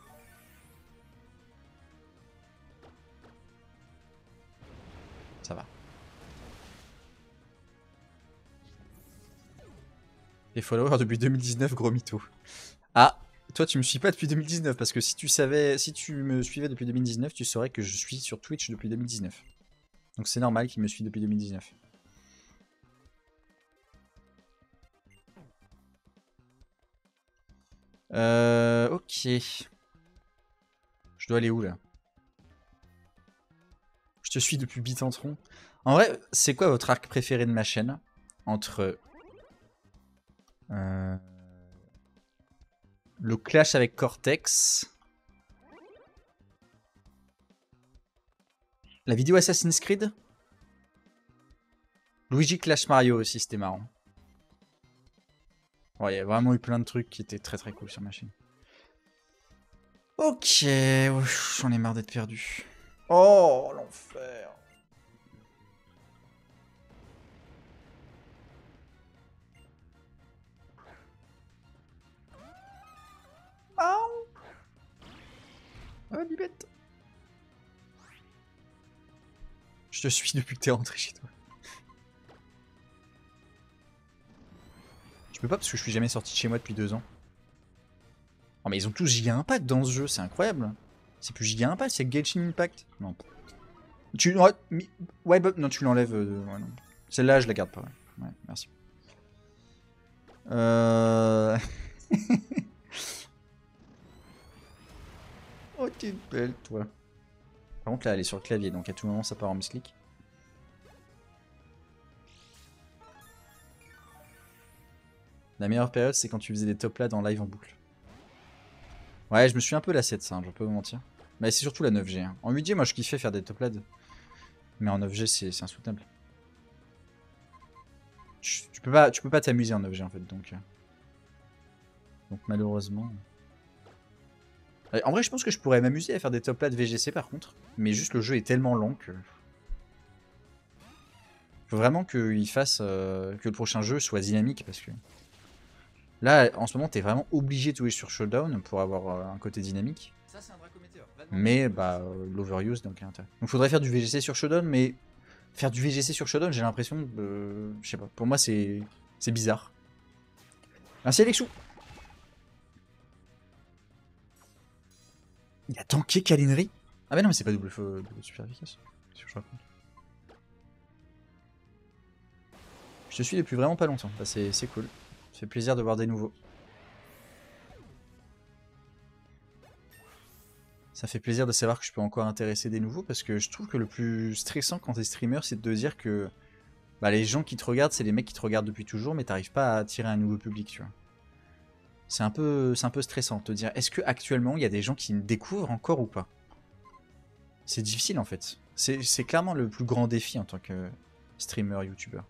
Ça va. Les followers depuis 2019, gros mytho. Ah, toi tu me suis pas depuis 2019 parce que si tu savais, si tu me suivais depuis 2019, tu saurais que je suis sur Twitch depuis 2019. Donc c'est normal qu'il me suit depuis 2019. Euh, ok. Je dois aller où là? Je te suis depuis Bitentron. En vrai, c'est quoi votre arc préféré de ma chaîne? Entre euh, le clash avec Cortex, la vidéo Assassin's Creed, Luigi Clash Mario aussi, c'était marrant. Ouais, il y a vraiment eu plein de trucs qui étaient très très cool sur ma chaîne. Ok, j'en ai marre d'être perdu. Oh, l'enfer. Au. Ah, bibette. Je te suis depuis que t'es rentré chez toi. Je peux pas parce que je suis jamais sorti de chez moi depuis deux ans. Oh mais ils ont tous Giga Impact dans ce jeu, c'est incroyable. C'est plus Giga Impact, c'est Genshin Impact. Non. Tu... Ouais, mi- ouais, bah, non, tu l'enlèves. euh, ouais. Celle-là, je la garde pas. Ouais, Ouais, merci. Euh... oh, t'es belle, toi. Par contre, là, elle est sur le clavier, donc à tout moment, ça part en misclick. La meilleure période, c'est quand tu faisais des top lades en live en boucle. Ouais, je me suis un peu lassé de ça, hein, je pas vous mentir. Mais c'est surtout la 9G. hein. En 8G, moi, je kiffais faire des top lades. Mais en 9G, c'est insoutenable. Tu, tu peux pas peux t'amuser en 9G, en fait, donc... euh. Donc, malheureusement... Ouais, En vrai, je pense que je pourrais m'amuser à faire des top lades VGC, par contre. Mais juste, le jeu est tellement long que... Faut vraiment qu'il fasse... euh, que le prochain jeu soit dynamique, parce que... Là, en ce moment, t'es vraiment obligé de jouer sur Showdown pour avoir euh, un côté dynamique. Ça, c'est un. Mais bah, euh, l'overuse, donc il y a intérêt. Donc faudrait faire du VGC sur Showdown, mais faire du VGC sur Showdown, j'ai l'impression, de... je sais pas, pour moi c'est bizarre. Merci Alexou Il a tanké Kalinri Ah mais non, mais c'est pas double feu, super efficace. Que je raconte? Je te suis depuis vraiment pas longtemps, bah, c'est cool. Ça fait plaisir de voir des nouveaux. Ça fait plaisir de savoir que je peux encore intéresser des nouveaux parce que je trouve que le plus stressant quand t'es streamer, c'est de dire que bah, les gens qui te regardent, c'est les mecs qui te regardent depuis toujours, mais t'arrives pas à attirer un nouveau public, tu vois. C'est un peu, un peu stressant de te dire, est-ce que actuellement il y a des gens qui me découvrent encore ou pas? C'est difficile en fait. C'est clairement le plus grand défi en tant que streamer, youtubeur.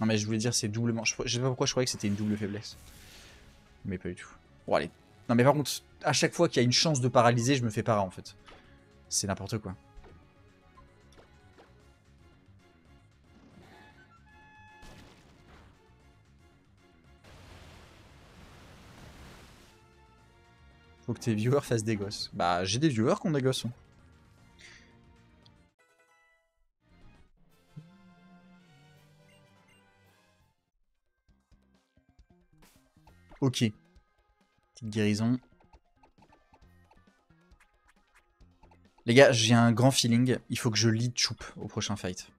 Non mais je voulais dire c'est doublement. Je, sais pas pourquoi je croyais que c'était une double faiblesse. Mais pas du tout. Bon allez. Non mais par contre, à chaque fois qu'il y a une chance de paralyser, je me fais para en fait. C'est n'importe quoi. Faut que tes viewers fassent des gosses. Bah j'ai des viewers qui ont des gosses. hein. Ok. Petite guérison. Les gars, j'ai un grand feeling. Il faut que je lead Choup au prochain fight.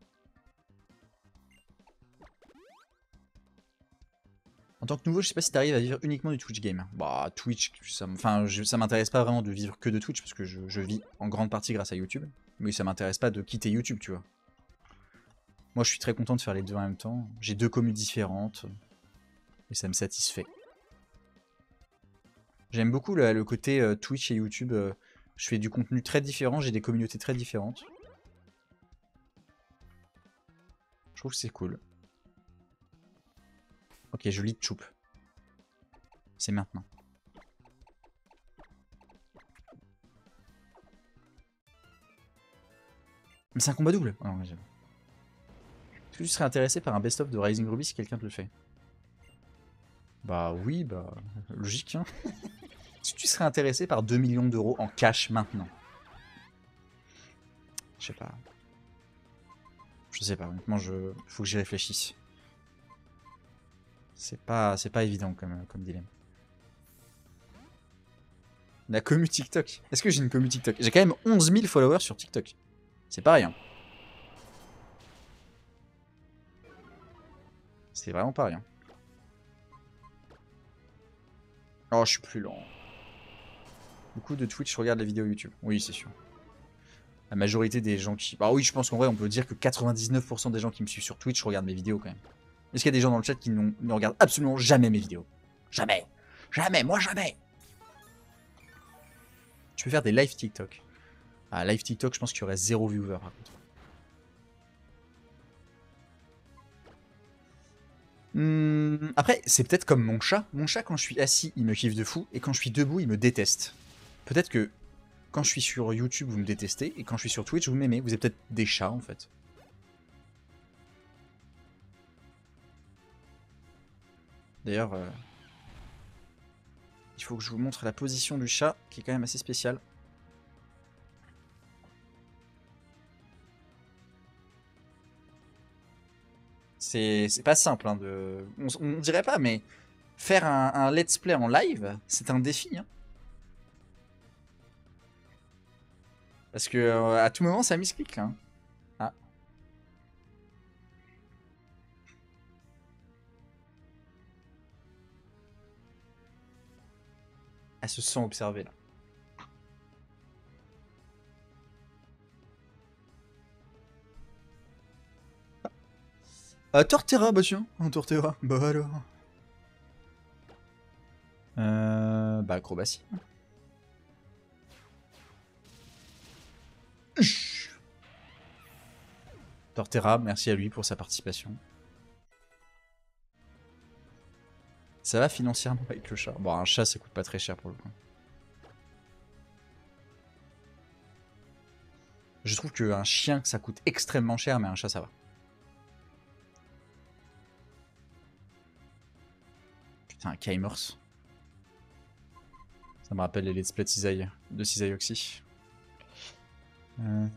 En tant que nouveau, je sais pas si t'arrives à vivre uniquement du Twitch game. Bah, Twitch, ça, enfin, ça m'intéresse pas vraiment de vivre que de Twitch parce que je vis en grande partie grâce à YouTube. Mais ça m'intéresse pas de quitter YouTube, tu vois. Moi, je suis très content de faire les deux en même temps. J'ai deux communes différentes et ça me satisfait. J'aime beaucoup le, côté euh, Twitch et YouTube. euh, je fais du contenu très différent, j'ai des communautés très différentes. Je trouve que c'est cool. Ok, je lead Choup. C'est maintenant. Mais c'est un combat double. Ah. Est-ce que tu serais intéressé par un best-of de Rising Ruby si quelqu'un te le fait? Bah oui, bah logique. Hein que tu serais intéressé par 2 millions d'euros en cash maintenant Je sais pas. Je sais pas, honnêtement, je... faut que j'y réfléchisse. C'est pas, c'est pas évident comme, comme dilemme. La commu TikTok. Est-ce que j'ai une commu TikTok? J'ai quand même 11 000 followers sur TikTok. C'est pas rien. C'est vraiment pas rien. Oh, je suis plus lent. Beaucoup de Twitch regardent les vidéos YouTube. Oui, c'est sûr. La majorité des gens qui... Bah oui, je pense qu'en vrai, on peut dire que 99% des gens qui me suivent sur Twitch regardent mes vidéos quand même. Est-ce qu'il y a des gens dans le chat qui ne regardent absolument jamais mes vidéos? Jamais Jamais Moi, jamais Tu peux faire des live TikTok? Ah, live TikTok, je pense qu'il y aurait zéro viewer par contre. Hmm, après, c'est peut-être comme mon chat. Mon chat, quand je suis assis, il me kiffe de fou, et quand je suis debout, il me déteste. Peut-être que quand je suis sur YouTube, vous me détestez, et quand je suis sur Twitch, vous m'aimez. Vous êtes peut-être des chats, en fait. D'ailleurs, euh, il faut que je vous montre la position du chat, qui est quand même assez spéciale. C'est pas simple, hein, de... on, dirait pas, mais faire un, let's play en live, c'est un défi. hein. Parce que euh, à tout moment, ça misclic. Hein. Ah. Elle se sent observée là. Ah, Torterra, bah tiens, un Torterra, bah alors. Euh, bah acrobatie. Torterra, merci à lui pour sa participation. Ça va financièrement avec le chat. Bon, un chat, ça coûte pas très cher pour le coup. Je trouve qu'un chien, ça coûte extrêmement cher, mais un chat, ça va. Putain, Kaimers. Ça me rappelle les let's play de Cisaille, de Cisaille Oxy. Euh,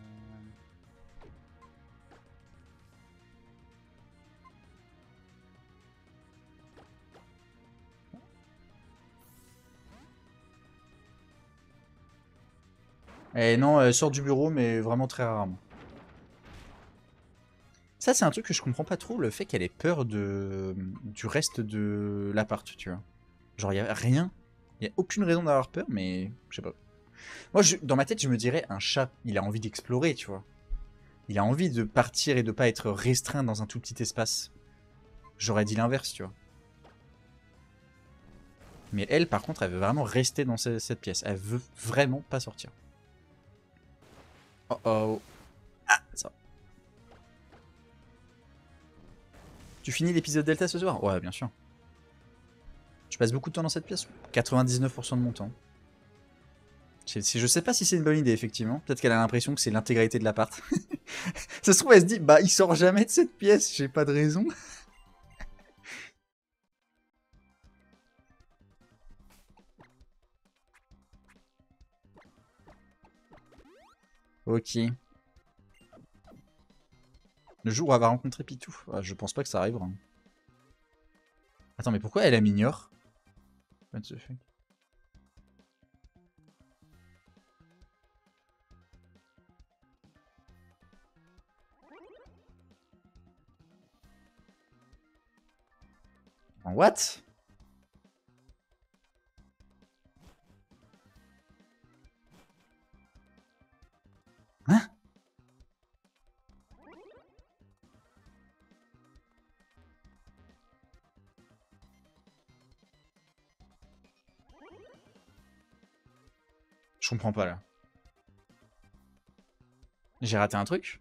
Eh non, elle sort du bureau, mais vraiment très rarement. Ça, c'est un truc que je comprends pas trop, le fait qu'elle ait peur de... du reste de l'appart, tu vois. Genre, y a rien, y a aucune raison d'avoir peur, mais je sais pas. Moi, dans ma tête, je me dirais, un chat, il a envie d'explorer, tu vois. Il a envie de partir et de pas être restreint dans un tout petit espace. J'aurais dit l'inverse, tu vois. Mais elle, par contre, elle veut vraiment rester dans ce- cette pièce. Elle veut vraiment pas sortir. Oh oh. Ah, ça. va. Tu finis l'épisode Delta ce soir Ouais, bien sûr. Tu passes beaucoup de temps dans cette pièce 99% de mon temps. Je, je sais pas si c'est une bonne idée, effectivement. Peut-être qu'elle a l'impression que c'est l'intégralité de l'appart. ça se trouve, elle se dit, bah, il sort jamais de cette pièce, j'ai pas de raison. ok. Le jour où elle va rencontrer Pitou. Ah, je pense pas que ça arrivera. hein. Attends, mais pourquoi elle, elle m'ignore? What the fuck? What? Hein? Je comprends pas là. J'ai raté un truc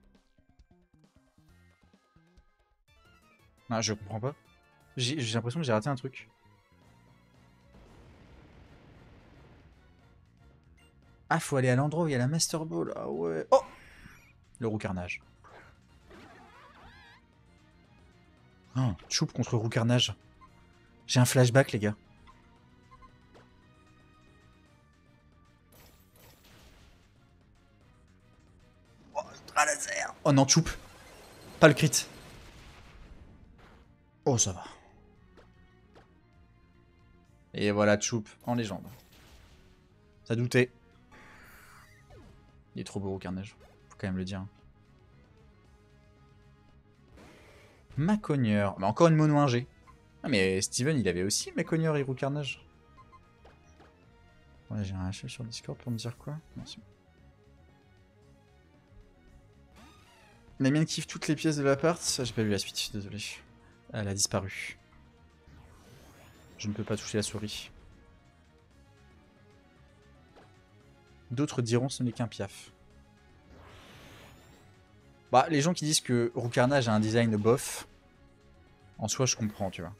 Non, je comprends pas. J'ai l'impression que j'ai raté un truc. Ah, faut aller à l'endroit où il y a la Master Ball. Ah ouais. Oh Le roux carnage. Oh, choupe contre roux carnage. J'ai un flashback, les gars. Oh non, choupe. Pas le crit. Oh, ça va. Et voilà, Choup en légende. Ça doutait. Il est trop beau au carnage. Faut quand même le dire. Macogneur. Bah, encore une mono 1G. Ah, mais Steven, il avait aussi Macogneur et Roux Carnage. Ouais, j'ai un HL sur Discord pour me dire quoi? Merci. La mienne kiffe toutes les pièces de l'appart. J'ai pas vu la suite, désolé. Elle a disparu. Je ne peux pas toucher la souris. D'autres diront ce n'est qu'un piaf. Bah, les gens qui disent que Roucarnage a un design bof, en soi, je comprends, tu vois.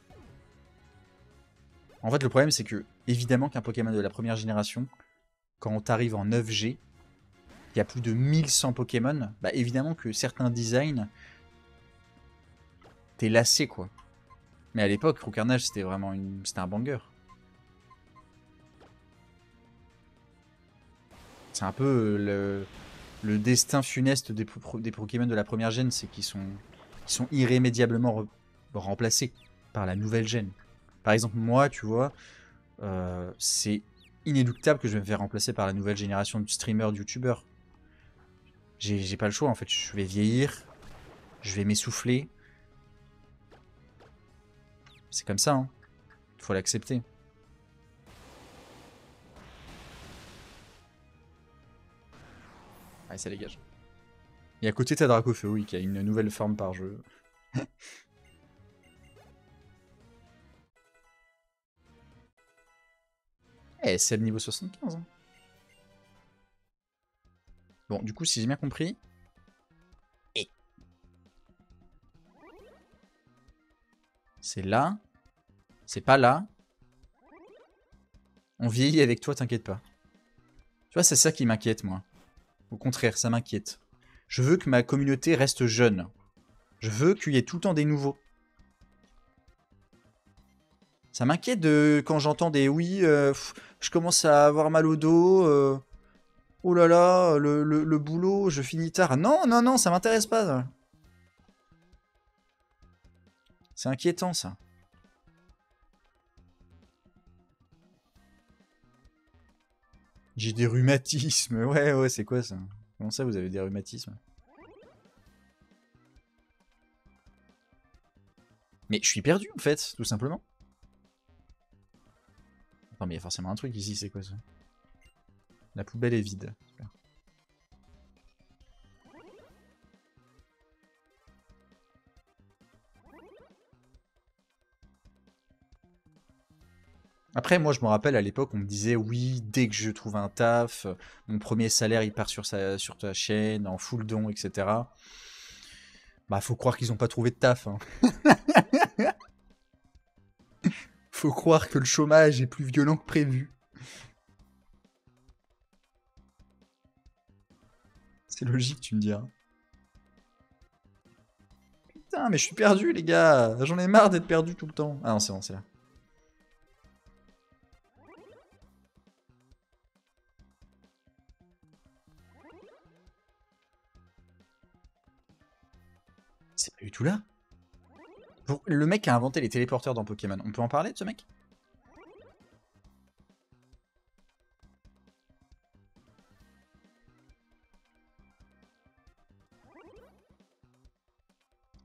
En fait, le problème, c'est que, évidemment, qu'un Pokémon de la première génération, quand t'arrives en 9G, plus de 1100 Pokémon, bah évidemment que certains designs, t'es lassé, quoi. Mais à l'époque, Roucarnage, c'était vraiment une... c'était un banger. C'est un peu le, le destin funeste des, po- des Pokémon de la première gêne, c'est qu'ils sont, ils sont irrémédiablement re- remplacés par la nouvelle gêne. Par exemple, moi, tu vois, euh, c'est inéluctable que je vais me faire remplacer par la nouvelle génération de streamers, de youtubeurs. J'ai pas le choix, en fait. Je vais vieillir, je vais m'essouffler. C'est comme ça, hein. Faut l'accepter. Allez, ça dégage. Et à côté, t'as Dracofeu, oui, qui a une nouvelle forme par jeu. Eh, c'est le niveau 75. hein. Bon, du coup, si j'ai bien compris... Et... C'est là. C'est pas là. On vieillit avec toi, t'inquiète pas. Tu vois, c'est ça qui m'inquiète, moi. Au contraire, ça m'inquiète. Je veux que ma communauté reste jeune. Je veux qu'il y ait tout le temps des nouveaux. Ça m'inquiète de quand j'entends des oui, euh, pff, je commence à avoir mal au dos. euh, oh là là, le, le- boulot, je finis tard. Non, non, non, ça m'intéresse pas. C'est inquiétant ça. J'ai des rhumatismes. Ouais, ouais, c'est quoi ça? Comment ça, vous avez des rhumatismes? Mais je suis perdu en fait, tout simplement. Attends, mais il y a forcément un truc ici, c'est quoi ça? La poubelle est vide. Après, moi, je me rappelle à l'époque, on me disait oui, dès que je trouve un taf, mon premier salaire il part sur, ta chaîne, en full don, etc. Bah, faut croire qu'ils ont pas trouvé de taf. hein. faut croire que le chômage est plus violent que prévu. C'est logique, tu me diras. Putain, mais je suis perdu, les gars. J'en ai marre d'être perdu tout le temps. Ah non, c'est bon, c'est là. C'est pas du tout là. Le mec a inventé les téléporteurs dans Pokémon. On peut en parler de ce mec?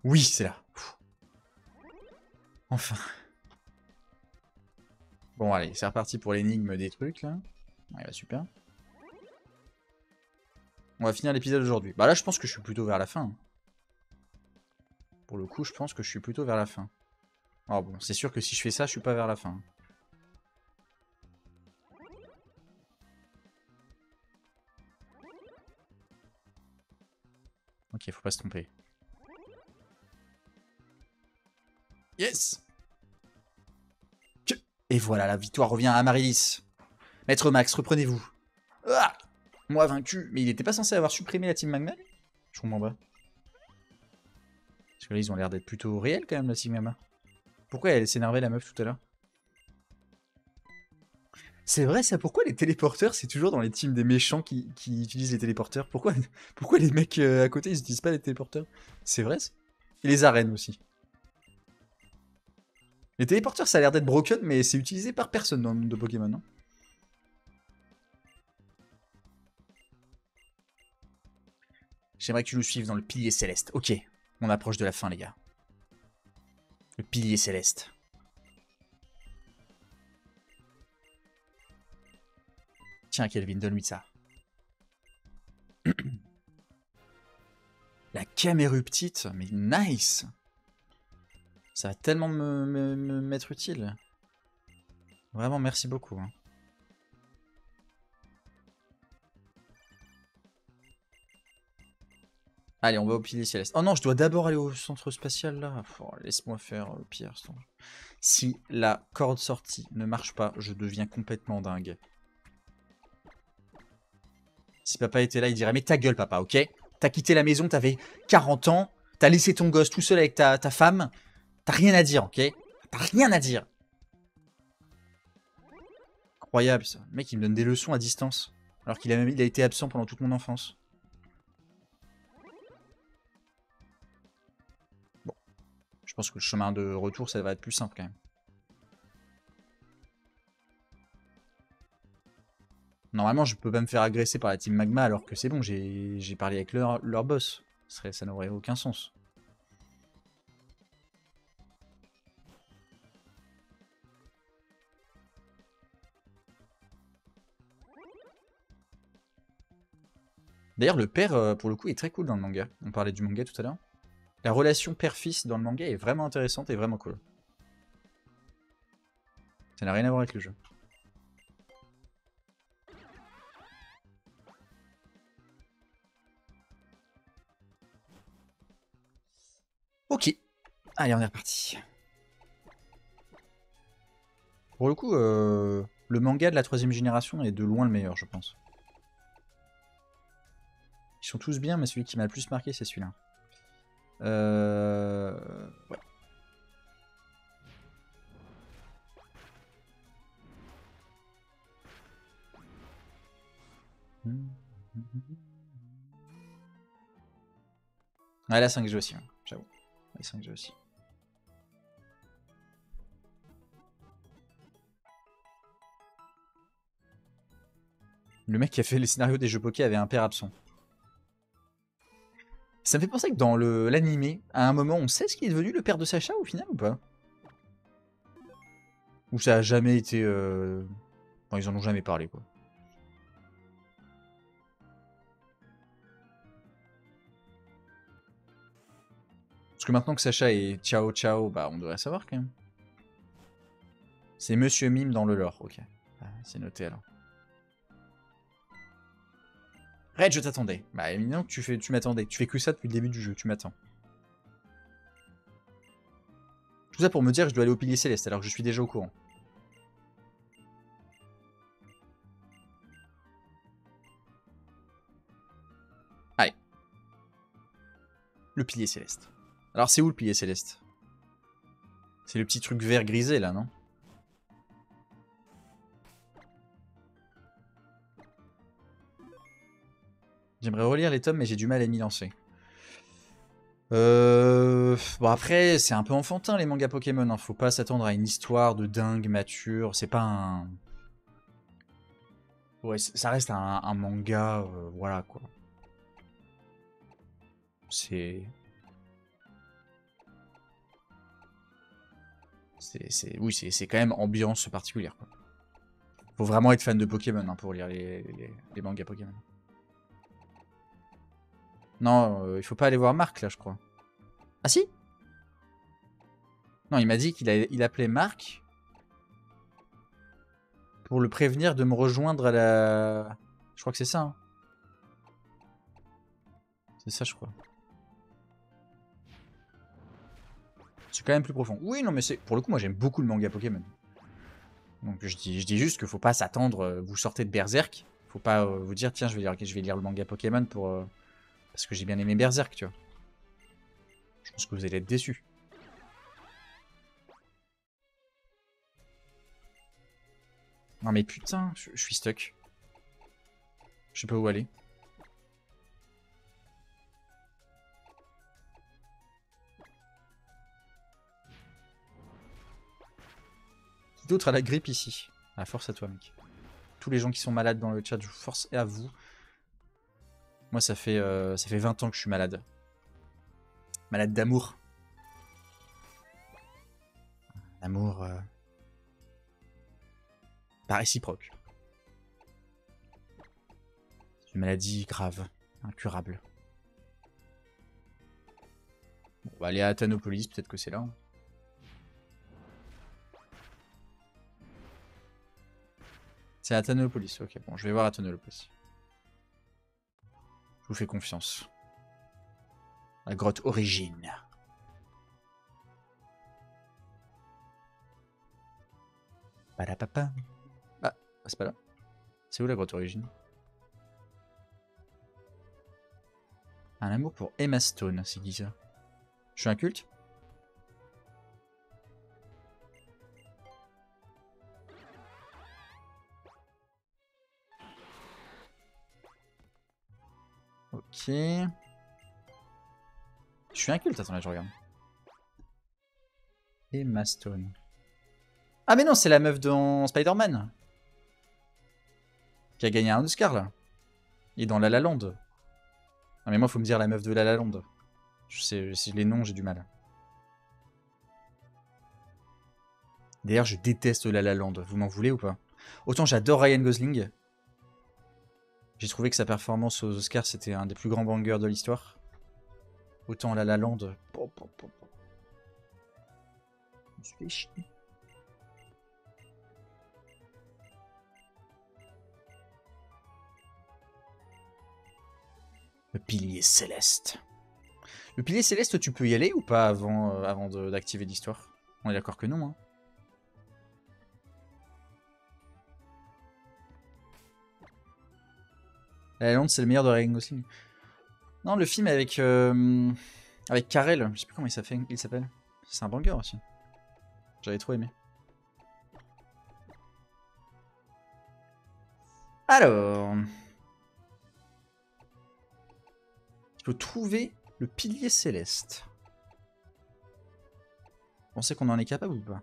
Oui, c'est là. Enfin. Bon, allez, c'est reparti pour l'énigme des trucs, là. Ouais, bah, super. On va finir l'épisode aujourd'hui. Bah là, je pense que je suis plutôt vers la fin. Pour le coup, je pense que je suis plutôt vers la fin. Oh bon, c'est sûr que si je fais ça, je suis pas vers la fin. Ok, faut pas se tromper. Yes Et voilà, la victoire revient à Amaryllis. Maître Max, reprenez-vous. Ah Moi vaincu. Mais il était pas censé avoir supprimé la team Magma Je comprends pas. Parce que là, ils ont l'air d'être plutôt réels quand même, la team Magma. Pourquoi elle s'énervait la meuf tout à l'heure? C'est vrai ça, pourquoi les téléporteurs, c'est toujours dans les teams des méchants qui, utilisent les téléporteurs? Pourquoi, pourquoi les mecs euh, à côté, ils utilisent pas les téléporteurs? C'est vrai ça Et les arènes aussi. Les téléporteurs, ça a l'air d'être broken, mais c'est utilisé par personne dans le monde de Pokémon, non? J'aimerais que tu nous suives dans le pilier céleste. Ok, on approche de la fin, les gars. Le pilier céleste. Tiens, Kelvin, donne-lui ça. La caméra petite, mais nice Ça va tellement me, me- me m'être utile. Vraiment, merci beaucoup. hein. Allez, on va au pilier céleste. Oh non, je dois d'abord aller au centre spatial là. Oh, Laisse-moi faire euh, pire. Si la corde sortie ne marche pas, je deviens complètement dingue. Si papa était là, il dirait Mais ta gueule, papa, ok? T'as quitté la maison, t'avais 40 ans, t'as laissé ton gosse tout seul avec ta, ta femme, t'as rien à dire, ok? T'as rien à dire. Incroyable ça. Mec, il me donne des leçons à distance. Alors qu'il a, été absent pendant toute mon enfance. Bon. Je pense que le chemin de retour, ça va être plus simple quand même. Normalement, je peux pas me faire agresser par la team Magma alors que c'est bon, j'ai parlé avec leur, boss. Ça n'aurait aucun sens. D'ailleurs, le père, euh, pour le coup, est très cool dans le manga. On parlait du manga tout à l'heure. La relation père-fils dans le manga est vraiment intéressante et vraiment cool. Ça n'a rien à voir avec le jeu. Ok. Allez, on est reparti. Pour le coup, euh, le manga de la troisième génération est de loin le meilleur, je pense. Ils sont tous bien, mais celui qui m'a le plus marqué, c'est celui-là. Euh... Ouais. Ouais, la 5G aussi, hein, j'avoue. La 5G aussi. Le mec qui a fait les scénarios des jeux poké avait un père absent. Ça me fait penser que dans l'animé, à un moment, on sait ce qui est devenu le père de Sacha au final ou pas? Ou ça a jamais été. euh, ils en ont jamais parlé quoi. Parce que maintenant que Sacha est ciao ciao, bah on devrait savoir quand même. C'est Monsieur Mime dans le lore, ok. Ah, C'est noté alors. Red, je t'attendais. Bah évidemment que tu, fais, tu m'attendais. Tu fais que ça depuis le début du jeu, tu m'attends. Tout ça pour me dire que je dois aller au pilier céleste alors que je suis déjà au courant. Allez. Le pilier céleste. Alors c'est où le pilier céleste? C'est le petit truc vert grisé là, non? J'aimerais relire les tomes, mais j'ai du mal à m'y lancer. Euh... Bon après, c'est un peu enfantin les mangas Pokémon. Hein. Faut pas s'attendre à une histoire de dingue mature. C'est pas un... Ouais, ça reste un, manga, euh, voilà quoi. C'est... C'est, oui, c'est, quand même ambiance particulière. Quoi. Faut vraiment être fan de Pokémon hein, pour lire les- les mangas Pokémon. Non, euh, il faut pas aller voir Marc là, je crois. Ah si? Non, il m'a dit qu'il il appelait Marc pour le prévenir de me rejoindre à la. Je crois que c'est ça. hein. C'est ça, je crois. C'est quand même plus profond. Oui, non, mais c'est pour le coup, moi j'aime beaucoup le manga Pokémon. Donc je dis, je dis juste qu'il faut pas s'attendre. euh, Vous sortez de Berserk, faut pas euh, vous dire tiens, je vais lire, je vais lire le manga Pokémon pour euh, parce que j'ai bien aimé Berserk, tu vois. Je pense que vous allez être déçus. Non mais putain, je, suis stuck. Je sais pas où aller. Qui d'autre a la grippe ici? Ah, force à toi, mec. Tous les gens qui sont malades dans le chat, je vous force à vous. Moi, ça fait, euh, ça fait 20 ans que je suis malade. Malade d'amour. Amour. euh, Pas réciproque. C'est une maladie grave, incurable. Bon, on va aller à Thanopolis, peut-être que c'est là. hein. C'est à Thanopolis, ok, bon, je vais voir à Thanopolis. Je vous fais confiance. La grotte origine. Padapapa. Ah, c'est pas là. C'est où la grotte origine? Un amour pour Emma Stone, c'est qui Je suis un culte? Ok. Je suis un culte, attends, là, je regarde. Emma Stone. Ah mais non, c'est la meuf dans Spider-Man. Qui a gagné un Oscar, là. Et dans La La Land. Ah mais moi, faut me dire la meuf de La La Land. Je sais, les noms, j'ai du mal. D'ailleurs, je déteste La La Land. Vous m'en voulez ou pas? Autant j'adore Ryan Gosling. J'ai trouvé que sa performance aux Oscars, c'était un des plus grands bangers de l'histoire. Autant La La Land... Je suis fait chier. Le pilier céleste. Le pilier céleste, tu peux y aller ou pas avant, euh, avant d'activer l'histoire? On est d'accord que non. Hein. La c'est le meilleur de Ryan Gosling. Non, le film avec euh, avec Karel, je sais plus comment il s'appelle. Il s'appelle. C'est un banger aussi. J'avais trop aimé. Alors, il faut trouver le pilier céleste. Vous pensez qu'on en est capable ou pas?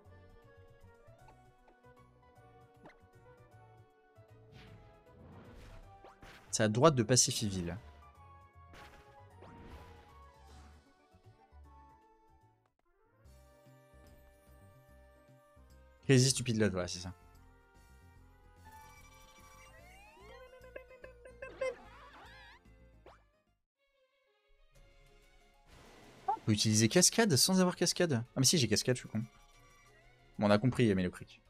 C'est à droite de Pacifiville. Crazy stupide là, voilà, c'est ça. On peut utiliser cascade sans avoir cascade? Ah mais si j'ai cascade, je suis con. Bon, on a compris, Yamel le cric.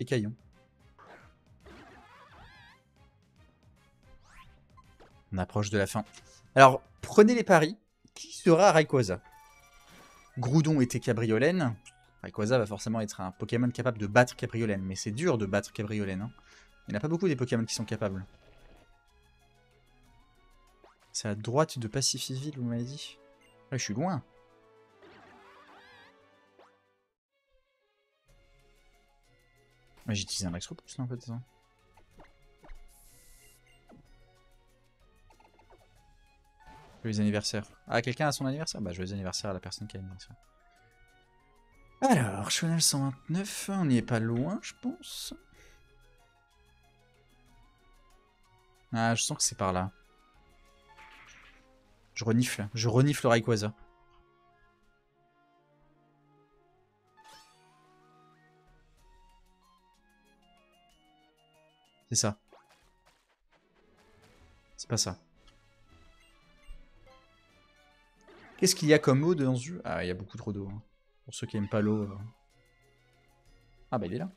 Écaillon. On approche de la fin. Alors, prenez les paris. Qui sera Rayquaza? Groudon était Cabriolène. Rayquaza va forcément être un Pokémon capable de battre Cabriolène. Mais c'est dur de battre Cabriolène. hein. Il n'y a pas beaucoup des Pokémon qui sont capables. C'est à droite de Pacifiville, vous m'avez dit? Ouais, je suis loin. J'ai utilisé un max repousse là en fait. ça. Joyeux anniversaire. Ah, quelqu'un a son anniversaire? Bah, joyeux anniversaire à la personne qui a l'anniversaire. Alors, Chanel 129, on n'y est pas loin, je pense. Ah, je sens que c'est par là. Je renifle, je renifle Rayquaza. C'est ça. C'est pas ça. Qu'est-ce qu'il y a comme eau dans ce jeu? Ah, il y a beaucoup trop d'eau. hein. Pour ceux qui aiment pas l'eau. euh. Ah bah il est là.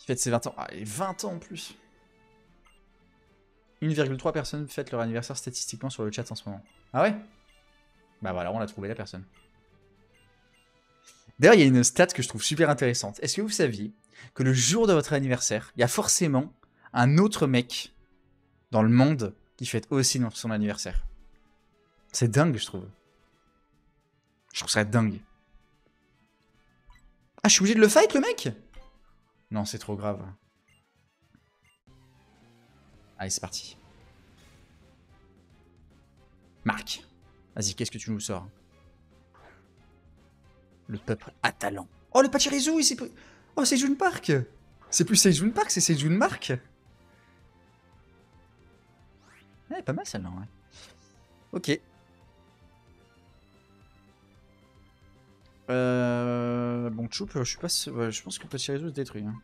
Il fête ses 20 ans. Ah, il est 20 ans en plus. 1,3 personnes fêtent leur anniversaire statistiquement sur le chat en ce moment. Ah ouais? Bah voilà, on a trouvé la personne. D'ailleurs, il y a une stat que je trouve super intéressante. Est-ce que vous saviez que le jour de votre anniversaire, il y a forcément un autre mec dans le monde qui fête aussi son anniversaire? C'est dingue, je trouve. Je trouve ça dingue. Ah, je suis obligé de le fight, le mec? Non, c'est trop grave. Allez, c'est parti. Marc, vas-y, qu'est-ce que tu nous sors? Le peuple Atalan. Oh, le Pachirisu, il s'est pris... Oh, c'est June Park C'est plus Seijun Park, c'est Seijun Mark Ouais, pas mal celle-là, ouais. Ok. Euh... Bon, Choup, je pas... je pense que Réseau se détruit. hein.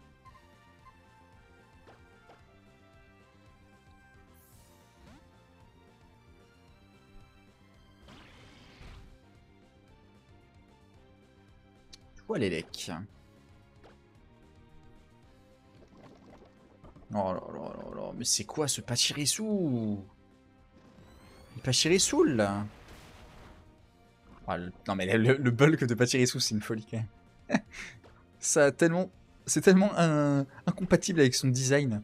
Les lecs. Oh là là mais c'est quoi ce Pachirisu Le Pachirisu là? Ah, le- Non mais le, bulk de Pachirisu c'est une folie quand même. Ça a tellement... C'est tellement un- incompatible avec son design.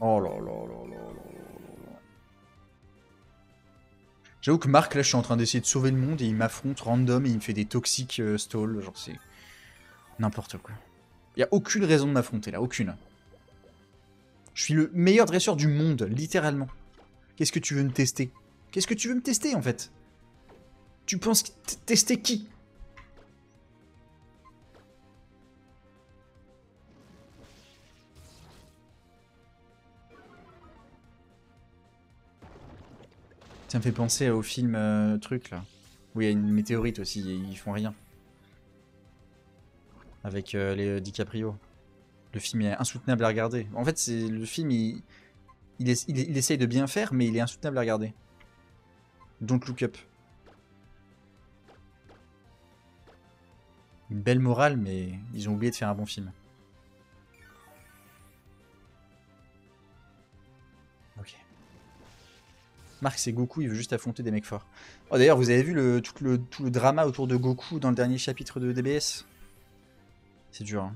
Oh là là là là là. J'avoue que Marc, là, je suis en train d'essayer de sauver le monde et il m'affronte random et il me fait des toxiques euh, stalls. Genre, c'est n'importe quoi. Il a aucune raison de m'affronter là, aucune. Je suis le meilleur dresseur du monde, littéralement. Qu'est-ce que tu veux me tester? Qu'est-ce que tu veux me tester en fait? Tu penses tester qui? Ça me fait penser au film euh, truc là. Où il y a une météorite aussi ils font rien. Avec euh, les euh, DiCaprio. Le film est insoutenable à regarder. En fait, c'est le film, il, il, il, il essaye de bien faire, mais il est insoutenable à regarder. Don't look up. Une belle morale, mais ils ont oublié de faire un bon film. Marc, c'est Goku, il veut juste affronter des mecs forts. Oh, D'ailleurs, vous avez vu tout, le, drama autour de Goku dans le dernier chapitre de DBS C'est dur. hein.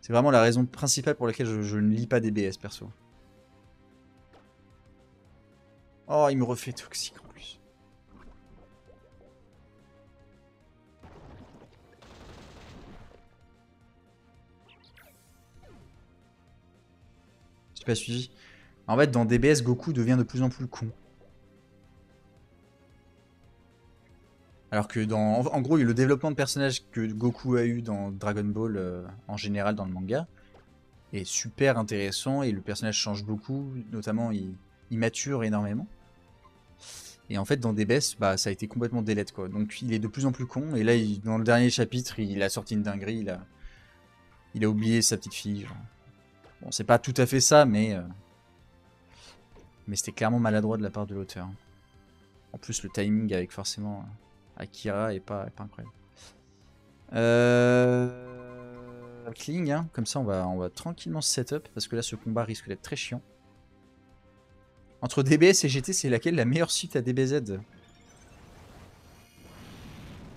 C'est vraiment la raison principale pour laquelle je, je ne lis pas DBS, perso. Oh, il me refait toxique en plus. J'ai pas suivi. En fait, dans DBS, Goku devient de plus en plus con. Alors que dans. En, gros, le développement de personnage que Goku a eu dans Dragon Ball euh, en général dans le manga est super intéressant et le personnage change beaucoup, notamment il, mature énormément. Et en fait, dans DBS, bah, ça a été complètement délette quoi. Donc il est de plus en plus con. Et là, dans le dernier chapitre, il a sorti une dinguerie. Il a, oublié sa petite fille. Bon, c'est pas tout à fait ça, mais. euh, mais c'était clairement maladroit de la part de l'auteur. En plus, le timing avec forcément Akira est pas, incroyable. Euh... Kling, hein, comme ça on va, on va tranquillement se setup parce que là ce combat risque d'être très chiant. Entre DBS et GT, c'est laquelle la meilleure suite à DBZ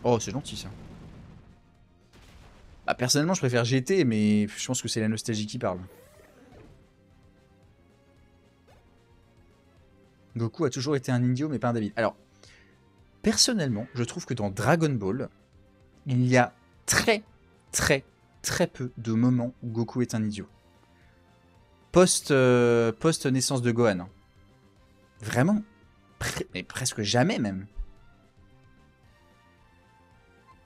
Oh, c'est gentil ça. Bah, personnellement, je préfère GT, mais je pense que c'est la nostalgie qui parle. Goku a toujours été un idiot, mais pas un débile. Alors, personnellement, je trouve que dans Dragon Ball, il y a très, très, très peu de moments où Goku est un idiot. Post, euh, naissance de Gohan. Vraiment, mais presque jamais même.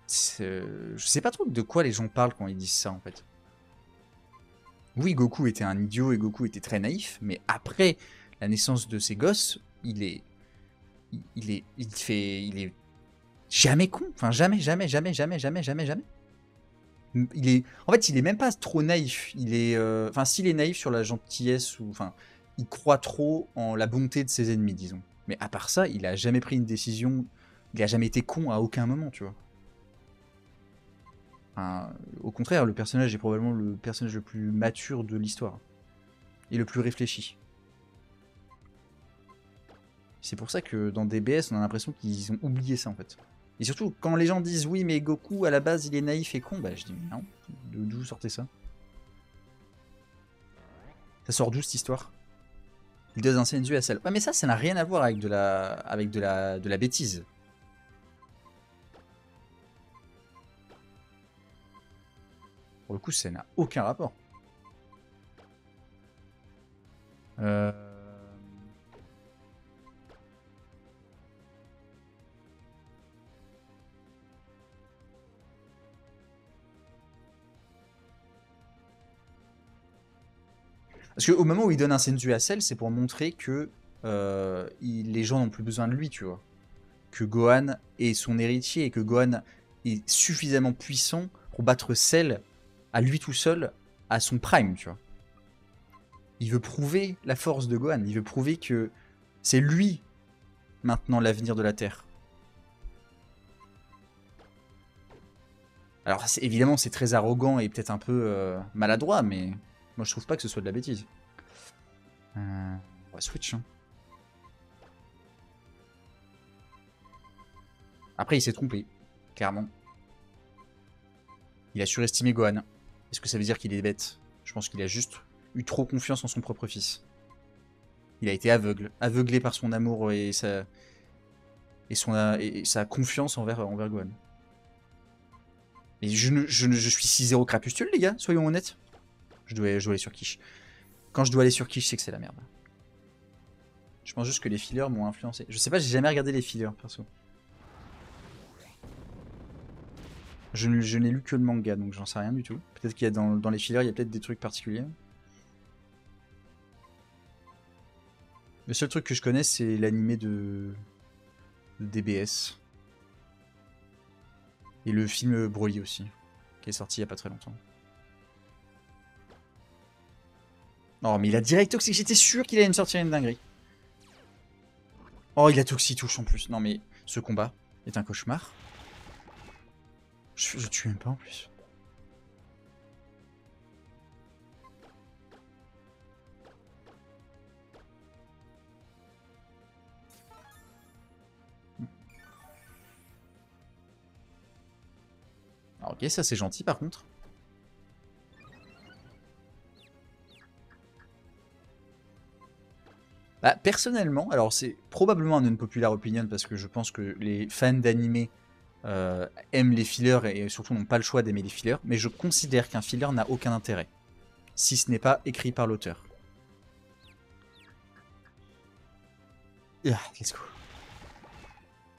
C'est- Je sais pas trop de quoi les gens parlent quand ils disent ça en fait. Oui, Goku était un idiot et Goku était très naïf, mais après la naissance de ses gosses, il est, il- est, il fait, il est jamais con. Enfin, jamais, jamais, jamais, jamais, jamais, jamais, jamais. Il est, en fait, il est même pas trop naïf. Il est, euh, enfin, s'il est naïf sur la gentillesse ou, enfin, il croit trop en la bonté de ses ennemis, disons. Mais à part ça, il a jamais pris une décision. Il a jamais été con à aucun moment, tu vois. Enfin, au contraire, le personnage est probablement le personnage le plus mature de l'histoire et le plus réfléchi. C'est pour ça que dans DBS, on a l'impression qu'ils ont oublié ça en fait. Et surtout, quand les gens disent oui, mais Goku à la base il est naïf et con, bah je dis mais non, d'où sortez ça? Ça sort d'où cette histoire? Il doit un Senzu à celle. Ouais, mais ça, ça n'a rien à voir avec de la, avec de la, de la bêtise. Pour le coup, ça n'a aucun rapport. Parce qu'au moment où il donne un Senzu à Cell, c'est pour montrer que euh, les gens n'ont plus besoin de lui, tu vois. Que Gohan est son héritier et que Gohan est suffisamment puissant pour battre Cell à lui tout seul, à son prime, tu vois. Il veut prouver la force de Gohan, il veut prouver que c'est lui maintenant l'avenir de la Terre. Alors évidemment c'est très arrogant et peut-être un peu euh, maladroit, mais moi je trouve pas que ce soit de la bêtise. Euh, on va switch. hein. Après il s'est trompé, clairement. Il a surestimé Gohan. Est-ce que ça veut dire qu'il est bête? Je pense qu'il a juste eu trop confiance en son propre fils. Il a été aveugle, aveuglé par son amour et sa, et son, et sa confiance envers, envers Gohan. Mais je, ne, je, ne- je suis 6-0 crapustule, les gars, soyons honnêtes. Je dois, aller sur quiche. Quand je dois aller sur quiche, c'est que c'est la merde. Je pense juste que les fillers m'ont influencé. Je sais pas, j'ai jamais regardé les fillers, perso. Je, n'ai lu que le manga, donc j'en sais rien du tout. Peut-être qu'il y a dans, dans les fillers, il y a peut-être des trucs particuliers. Le seul truc que je connais, c'est l'animé de... de DBS. Et le film Broly aussi, qui est sorti il y a pas très longtemps. Oh, mais il a direct toxique, j'étais sûr qu'il allait me sortir une dinguerie. Oh, il a toxi touche en plus. Non, mais ce combat est un cauchemar. Je, je tue même pas en plus. Ah, ok, ça c'est gentil par contre. Bah, personnellement, alors c'est probablement un unpopular opinion parce que je pense que les fans d'animé euh, aiment les fillers et surtout n'ont pas le choix d'aimer les fillers, mais je considère qu'un filler n'a aucun intérêt si ce n'est pas écrit par l'auteur. Ah, let's go.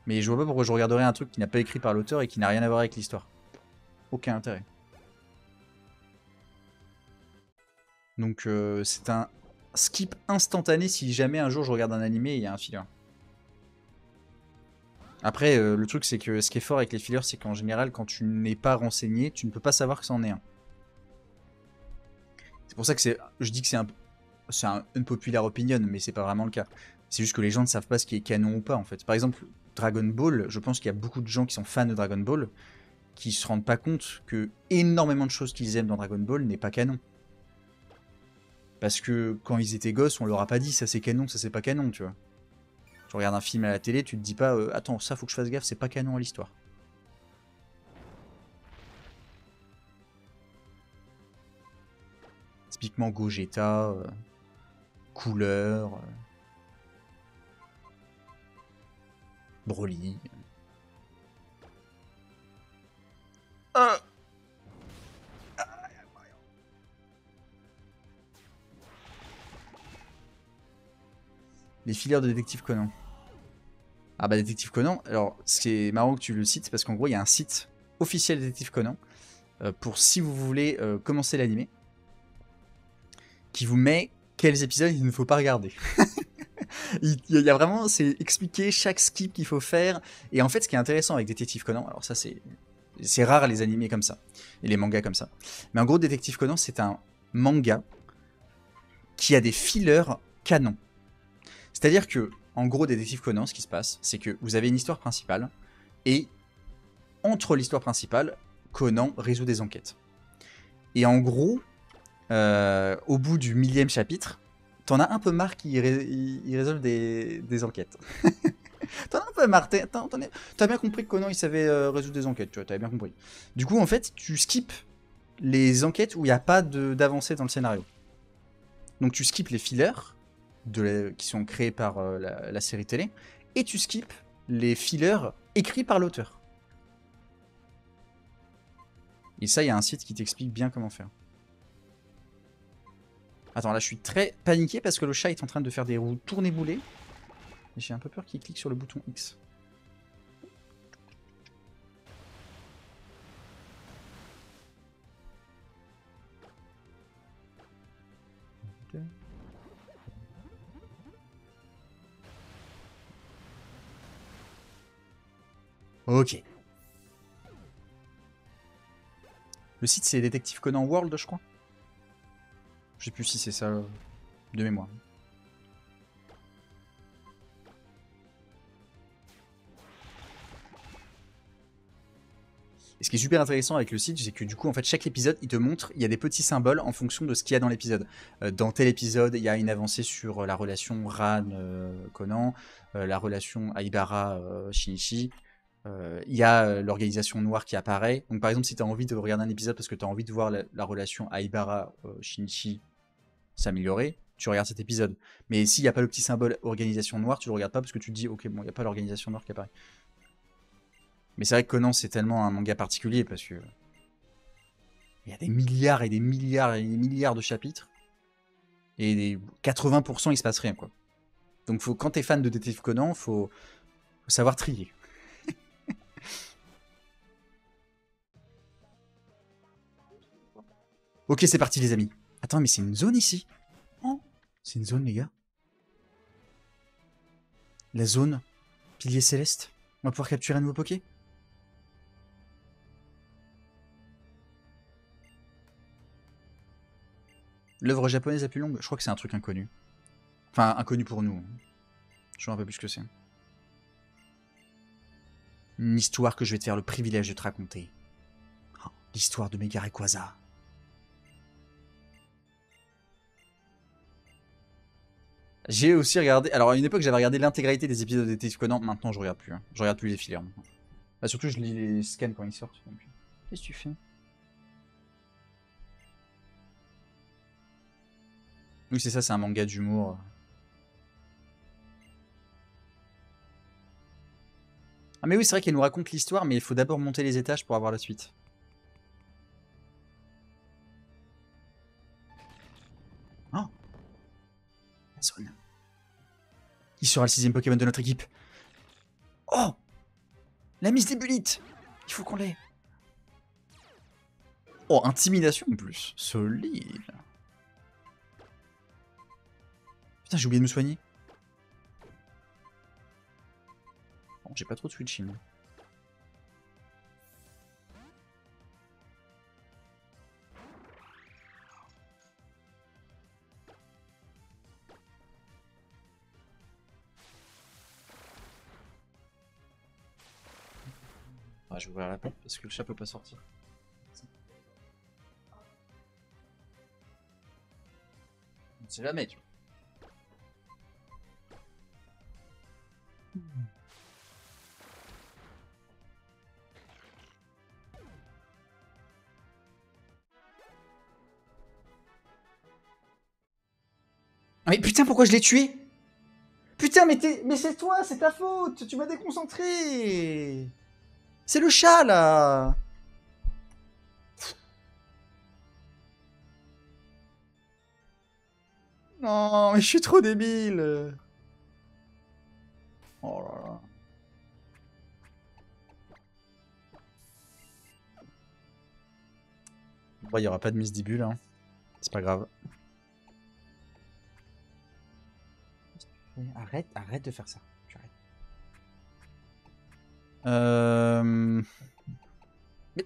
Mais je vois pas pourquoi je regarderais un truc qui n'a pas écrit par l'auteur et qui n'a rien à voir avec l'histoire. Aucun intérêt. Donc euh, c'est un skip instantané si jamais un jour je regarde un animé et il y a un filler. Après, euh, le truc c'est que ce qui est fort avec les fillers, c'est qu'en général, quand tu n'es pas renseigné, tu ne peux pas savoir que c'en est un. C'est pour ça que je dis que c'est un, c'est un unpopular opinion, mais c'est pas vraiment le cas. C'est juste que les gens ne savent pas ce qui est canon ou pas en fait. Par exemple, Dragon Ball, je pense qu'il y a beaucoup de gens qui sont fans de Dragon Ball qui se rendent pas compte que énormément de choses qu'ils aiment dans Dragon Ball n'est pas canon. Parce que quand ils étaient gosses, on leur a pas dit ça c'est canon, ça c'est pas canon, tu vois. Tu regardes un film à la télé, tu te dis pas euh, attends, ça faut que je fasse gaffe, c'est pas canon à l'histoire. Typiquement Gogeta, euh, couleur, euh, Broly. Ah Les filières de Détective Conan. Ah bah Détective Conan, alors c'est marrant que tu le cites parce qu'en gros il y a un site officiel Détective Conan euh, pour si vous voulez euh, commencer l'animé qui vous met quels épisodes il ne faut pas regarder. il y a vraiment, c'est expliqué chaque skip qu'il faut faire. Et en fait ce qui est intéressant avec Détective Conan, alors ça c'est c'est rare les animés comme ça et les mangas comme ça. Mais en gros Détective Conan c'est un manga qui a des fillers canons. C'est-à-dire que, en gros, Détective Conan, ce qui se passe, c'est que vous avez une histoire principale, et entre l'histoire principale, Conan résout des enquêtes. Et en gros, euh, au bout du millième chapitre, t'en as un peu marre qu'il ré- il- il résolve des, enquêtes. t'en as un peu marre, t'as bien compris que Conan il savait euh, résoudre des enquêtes, tu vois, t'avais bien compris. Du coup, en fait, tu skips les enquêtes où il n'y a pas d'avancée dans le scénario. Donc tu skips les fillers, de qui sont créés par euh, la, série télé, et tu skips les fillers écrits par l'auteur. Et ça, il y a un site qui t'explique bien comment faire. Attends, là, je suis très paniqué parce que le chat est en train de faire des roues tourner-bouler. Et j'ai un peu peur qu'il clique sur le bouton X. Ok. Le site c'est Détective Conan World, je crois. Je sais plus si c'est ça euh, de mémoire. Et ce qui est super intéressant avec le site, c'est que du coup, en fait, chaque épisode, il te montre, il y a des petits symboles en fonction de ce qu'il y a dans l'épisode. Euh, dans tel épisode, il y a une avancée sur euh, la relation Ran-Conan, la relation Aibara-Shinichi. Il y a euh, l'organisation noire qui apparaît. Donc, par exemple, si tu as envie de regarder un épisode parce que tu as envie de voir la, la relation Aibara-Shinichi s'améliorer, tu regardes cet épisode. Mais s'il n'y a pas le petit symbole organisation noire, tu le regardes pas parce que tu te dis, ok, bon, il n'y a pas l'organisation noire qui apparaît. Mais c'est vrai que Conan, c'est tellement un manga particulier parce que. Il y a des milliards et des milliards et des milliards de chapitres. Et des 80% il se passe rien, quoi. Donc faut, quand t'es fan de Détective Conan, faut, faut savoir trier. Ok, c'est parti, les amis. Attends, mais c'est une zone ici. Oh, c'est une zone, les gars. La zone pilier céleste. On va pouvoir capturer un nouveau Poké L'œuvre japonaise la plus longue Je crois que c'est un truc inconnu. Enfin, inconnu pour nous. Je vois un peu plus ce que c'est. Une histoire que je vais te faire le privilège de te raconter. Oh, L'histoire de Megare J'ai aussi regardé. Alors, à une époque, j'avais regardé l'intégralité des épisodes de Détective. Maintenant, je regarde plus. hein. Je regarde plus les maintenant. Bah, surtout, je lis les scans quand ils sortent. Qu'est-ce que tu fais? Oui, c'est ça, c'est un manga d'humour. Ah, mais oui, c'est vrai qu'elle nous raconte l'histoire, mais il faut d'abord monter les étages pour avoir la suite. Qui sera le sixième Pokémon de notre équipe Oh La Miss Débulite Il faut qu'on l'ait. Oh, intimidation en plus. Solide. Putain, j'ai oublié de me soigner. Bon, j'ai pas trop de switching. Ouvrir la porte parce que le chat peut pas sortir. On sait jamais, tu vois. Ah, Mais putain, pourquoi je l'ai tué? Putain, mais, mais c'est toi, c'est ta faute Tu m'as déconcentré C'est le chat, là Non, mais je suis trop débile Oh là là. Bon, il y aura pas de misdibule, hein. C'est pas grave. Arrête, arrête de faire ça. Euh... Mais...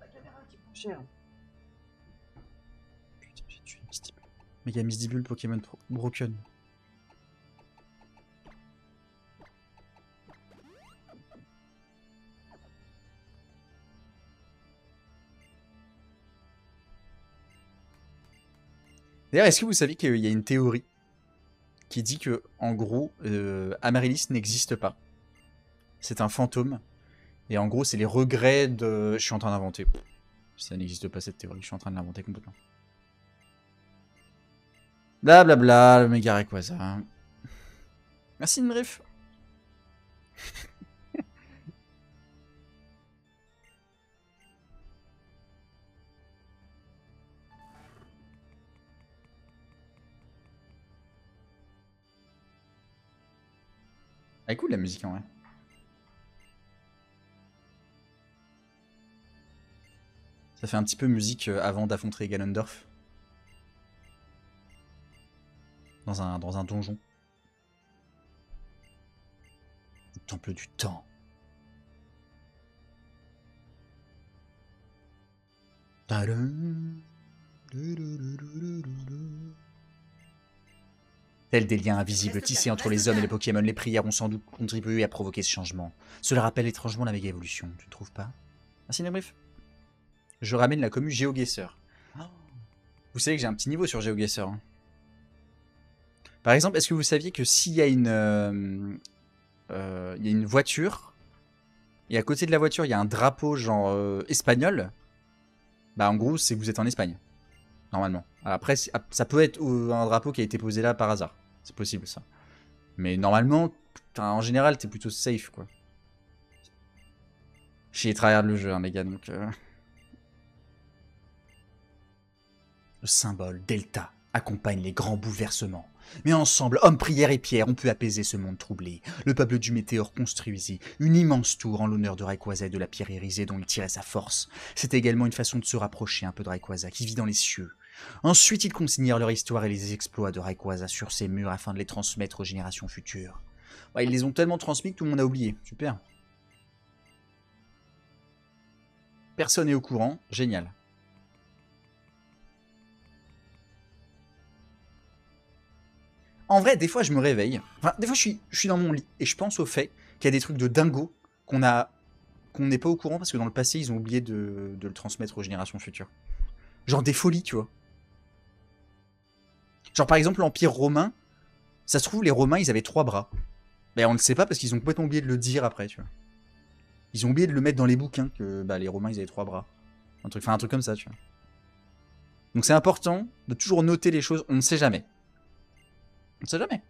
La caméra qui prend cher. Putain, j'ai tué Misdibule. Méga Misdibule Pokémon Pro- Broken. D'ailleurs, est-ce que vous savez qu'il y a une théorie qui dit que, en gros, euh, Amaryllis n'existe pas? C'est un fantôme. Et en gros, c'est les regrets de. Je suis en train d'inventer. Ça n'existe pas cette théorie, je suis en train de l'inventer complètement. Blablabla, le méga Rayquaza. Merci Nrif. Ah, cool la musique en vrai. Ça fait un petit peu musique euh, avant d'affronter Ganondorf. Dans un, donjon. Le temple du temps. Tels des liens invisibles tissés entre les hommes et les Pokémon, les prières ont sans doute contribué à provoquer ce changement. Cela rappelle étrangement la méga évolution, tu ne trouves pas? Je ramène la commu GeoGuessr. Vous savez que j'ai un petit niveau sur GeoGuessr. hein. Par exemple, est-ce que vous saviez que s'il y a une, euh, euh, il y a une voiture et à côté de la voiture il y a un drapeau genre euh, espagnol, bah en gros c'est que vous êtes en Espagne normalement. Après c'est- ça peut être un drapeau qui a été posé là par hasard, c'est possible ça. Mais normalement, en général t'es plutôt safe quoi. J'ai tryhard le jeu hein, les gars donc. Le symbole delta accompagne les grands bouleversements. Mais ensemble, hommes, prières et pierres, on peut apaiser ce monde troublé. Le peuple du météore construisit une immense tour en l'honneur de Rayquaza et de la pierre irisée dont il tirait sa force. C'était également une façon de se rapprocher un peu de Rayquaza qui vit dans les cieux. Ensuite, ils consignèrent leur histoire et les exploits de Rayquaza sur ces murs afin de les transmettre aux générations futures. Ils les ont tellement transmis que tout le monde a oublié. Super. Personne n'est au courant. Génial. En vrai, des fois, je me réveille. Enfin, des fois, je suis, dans mon lit et je pense au fait qu'il y a des trucs de dingo qu'on a qu'on n'est pas au courant parce que dans le passé, ils ont oublié de, le transmettre aux générations futures. Genre des folies, tu vois. Genre par exemple l'Empire romain, ça se trouve les Romains ils avaient trois bras. Mais on ne le sait pas parce qu'ils ont complètement oublié de le dire après, tu vois. Ils ont oublié de le mettre dans les bouquins que bah, les Romains ils avaient trois bras. Un truc, enfin un truc comme ça, tu vois. Donc c'est important de toujours noter les choses, on ne sait jamais. On sait jamais.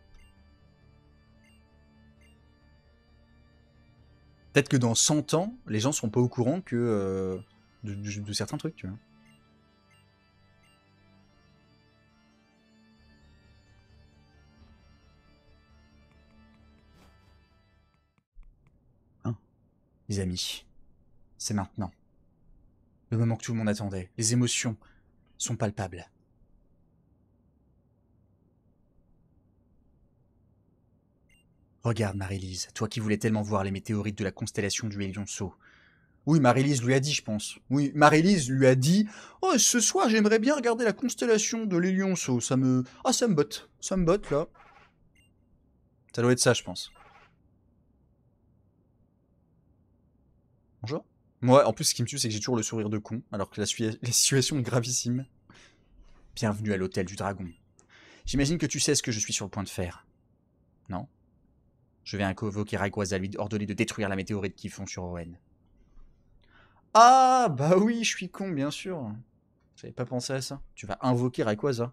Peut-être que dans 100 ans, les gens seront pas au courant que euh, de, de- de certains trucs, tu vois. Hein, les amis, c'est maintenant. Le moment que tout le monde attendait. Les émotions sont palpables. Regarde, Marie-Lise, toi qui voulais tellement voir les météorites de la constellation du Lionceau. Oui, Marie-Lise lui a dit, je pense. Oui, Marie-Lise lui a dit Oh, ce soir, j'aimerais bien regarder la constellation de l'Élionceau. Ça me. Ah, ça me botte. Ça me botte, là. Ça doit être ça, je pense. Bonjour. Moi, en plus, ce qui me tue, c'est que j'ai toujours le sourire de con, alors que la, situation est gravissime. Bienvenue à l'hôtel du dragon. J'imagine que tu sais ce que je suis sur le point de faire. Non? Je vais invoquer Rayquaza, lui ordonner de détruire la météorite qui fond sur Owen. Ah, bah oui, je suis con, bien sûr. J'avais pas pensé à ça. Tu vas invoquer Rayquaza.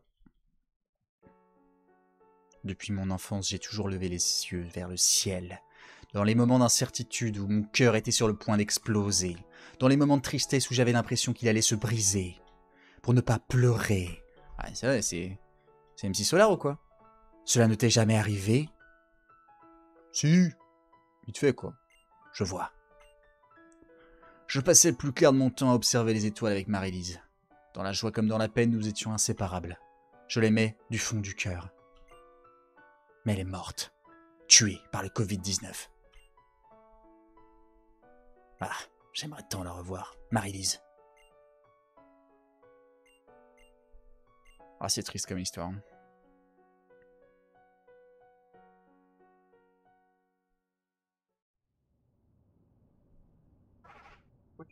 Depuis mon enfance, j'ai toujours levé les yeux vers le ciel. Dans les moments d'incertitude où mon cœur était sur le point d'exploser. Dans les moments de tristesse où j'avais l'impression qu'il allait se briser. Pour ne pas pleurer. Ah, c'est vrai, c'est. C'est MC Solar ou quoi? Cela ne t'est jamais arrivé? Si. Vite fait, quoi. Je vois. Je passais le plus clair de mon temps à observer les étoiles avec Marie-Lise. Dans la joie comme dans la peine, nous étions inséparables. Je l'aimais du fond du cœur. Mais elle est morte. Tuée par le Covid-19. Ah, j'aimerais tant la revoir. Marie-Lise. Ah, c'est triste comme histoire. hein.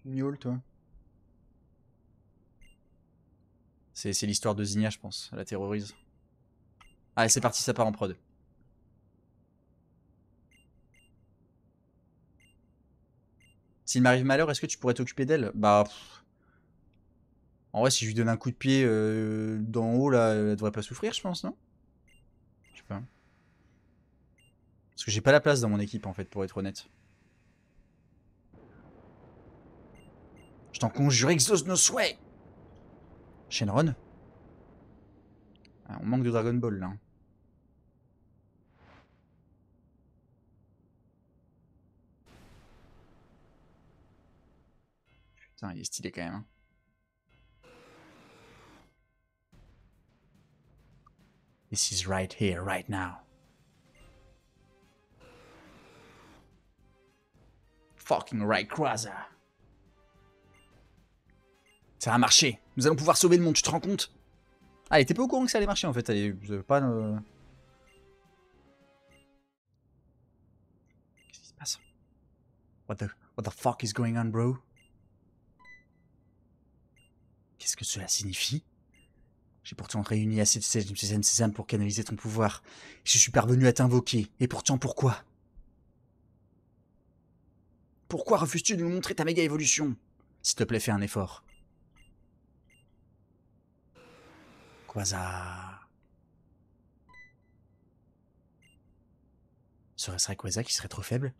Miaules, toi C'est l'histoire de Zinnia, je pense. Elle la terrorise. Allez, c'est parti, ça part en prod. S'il m'arrive malheur, est-ce que tu pourrais t'occuper d'elle? Bah. En vrai, si je lui donne un coup de pied euh, d'en haut, là, elle devrait pas souffrir, je pense, non? Je sais pas. Parce que j'ai pas la place dans mon équipe, en fait, pour être honnête. T'en conjure, nos souhaits Shenron Ah, On manque de Dragon Ball, là. Putain, il est stylé quand même. hein. This is right here, right now. Fucking Rayquaza. Ça va marcher. Nous allons pouvoir sauver le monde, tu te rends compte? Ah, elle était pas au courant que ça allait marcher en fait. Elle est pas. euh, Qu'est-ce qui se passe? What the, what the fuck is going on, bro? Qu'est-ce que cela signifie? J'ai pourtant réuni assez de sésame pour canaliser ton pouvoir. Je suis parvenu à t'invoquer. Et pourtant, pourquoi? Pourquoi refuses-tu de nous montrer ta méga évolution S'il te plaît, fais un effort. Quasar. Serait-ce Rayquaza qui serait trop faible?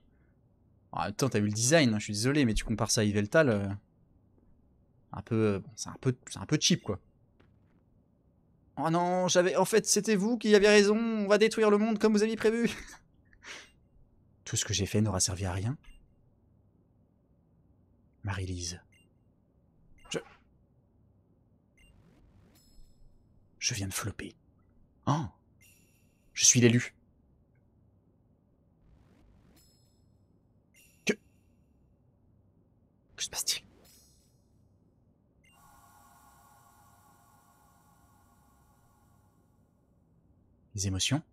En même t'as vu le design, hein, je suis désolé, mais tu compares ça à Yveltal. euh, Un peu. bon, c'est un peu. Un peu cheap, quoi. Oh non, j'avais. En fait, c'était vous qui aviez raison, on va détruire le monde comme vous aviez prévu. Tout ce que j'ai fait n'aura servi à rien. Marie-Lise. Je viens de flopper. Oh Je suis l'élu. Que. Que se passe-t-il? Les émotions?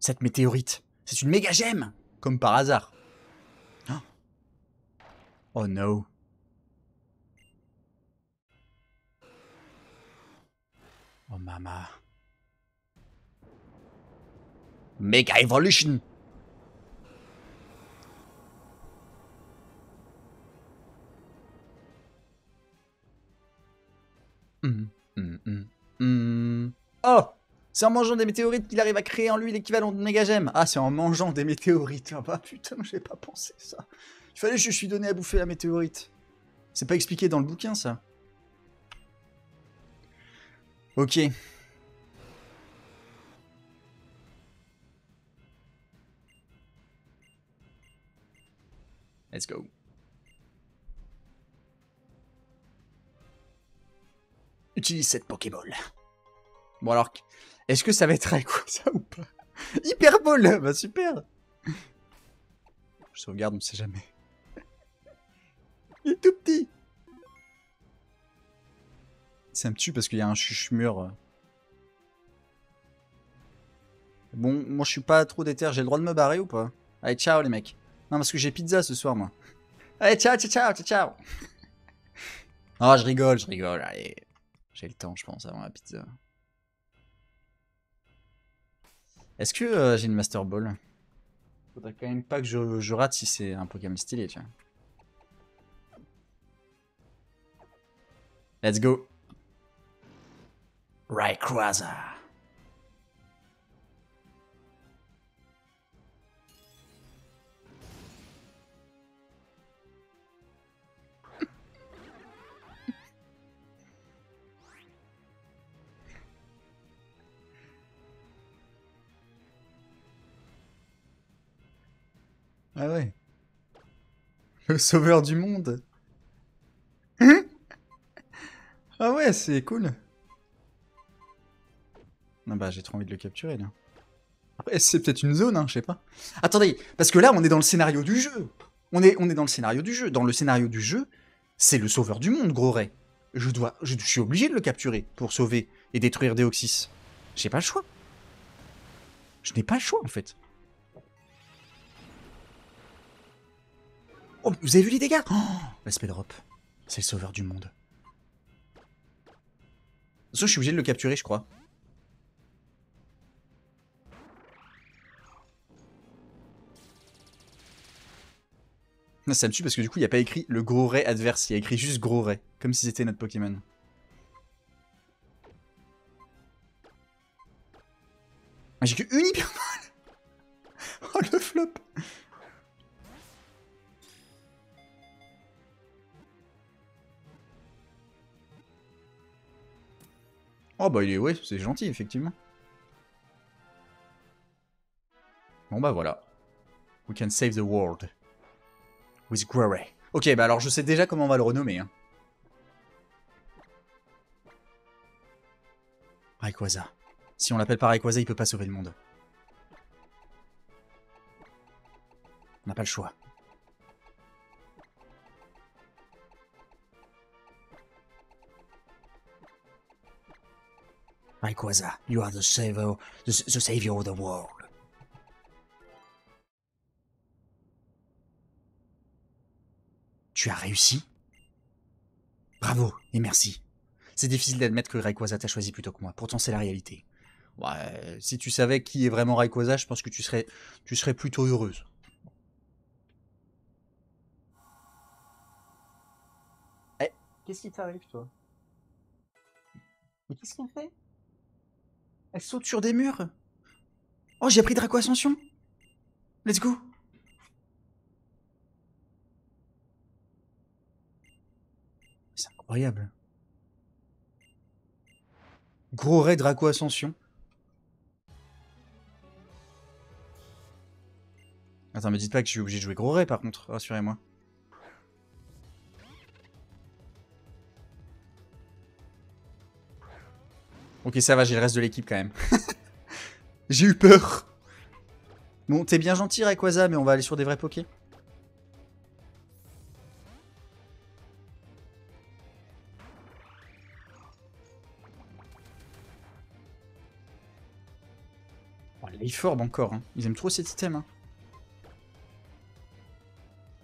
Cette météorite, c'est une méga gemme Comme par hasard. Oh, oh no. Oh mama. Mega Evolution hum, hum, hum. Oh C'est en mangeant des météorites qu'il arrive à créer en lui l'équivalent de méga gemme. Ah, c'est en mangeant des météorites. Ah bah putain, j'ai pas pensé ça. Il fallait que je suis donné à bouffer la météorite. C'est pas expliqué dans le bouquin, ça. Ok. Let's go. Utilise cette Pokéball. Bon alors, est-ce que ça va être Rayquaza ou pas? Hyperball Bah super Je sauvegarde, on sait jamais. Il est tout petit Ça me tue parce qu'il y a un chuchemur. Bon, moi je suis pas trop déter, j'ai le droit de me barrer ou pas? Allez, ciao les mecs. Non, parce que j'ai pizza ce soir, moi. Allez, ciao, ciao, ciao, ciao, ciao Oh, je rigole, je rigole, allez. J'ai le temps, je pense, avant la pizza. Est-ce que euh, j'ai une Master Ball? Faudrait quand même pas que je, je rate si c'est un Pokémon stylé, tu vois. Let's go. Rayquaza. Ah ouais. Le sauveur du monde. ah ouais, c'est cool. Non bah j'ai trop envie de le capturer là. Après c'est peut-être une zone, hein, je sais pas. Attendez, parce que là on est dans le scénario du jeu. On est, on est dans le scénario du jeu. Dans le scénario du jeu, c'est le sauveur du monde, gros Ray. Je dois, je, je suis obligé de le capturer pour sauver et détruire Deoxys. J'ai pas le choix. Je n'ai pas le choix en fait. Oh, vous avez vu les dégâts? Oh, L'aspect drop. C'est le sauveur du monde. De toute façon, je suis obligé de le capturer, je crois. Non, ça me tue parce que du coup, il n'y a pas écrit le gros ray adverse, il y a écrit juste gros ray, comme si c'était notre Pokémon. Ah, J'ai que hyperbole Oh le flop Oh bah il est... Ouais, c'est gentil, effectivement. Bon bah voilà. We can save the world. With Grey. Ok, bah alors je sais déjà comment on va le renommer. Hein. Rayquaza. Si on l'appelle pas Rayquaza, il peut pas sauver le monde. On n'a pas le choix. Rayquaza, you are the savior, the, the savior of the world. Tu as réussi Bravo et merci. C'est difficile d'admettre que Rayquaza t'a choisi plutôt que moi. Pourtant, c'est la réalité. Ouais, si tu savais qui est vraiment Rayquaza, je pense que tu serais, tu serais plutôt heureuse. Eh, qu'est-ce qui t'arrive, toi? Mais qu'est-ce qu'elle fait? Elle saute sur des murs? Oh, j'ai appris Draco Ascension Let's go C'est incroyable. Gros raid Draco Ascension. Attends, me dites pas que je suis obligé de jouer gros ray par contre, rassurez-moi. Ok, ça va, j'ai le reste de l'équipe quand même. j'ai eu peur. Bon, t'es bien gentil Rayquaza, mais on va aller sur des vrais pokés. L'Eiforb encore, hein. ils aiment trop cet item. Hein.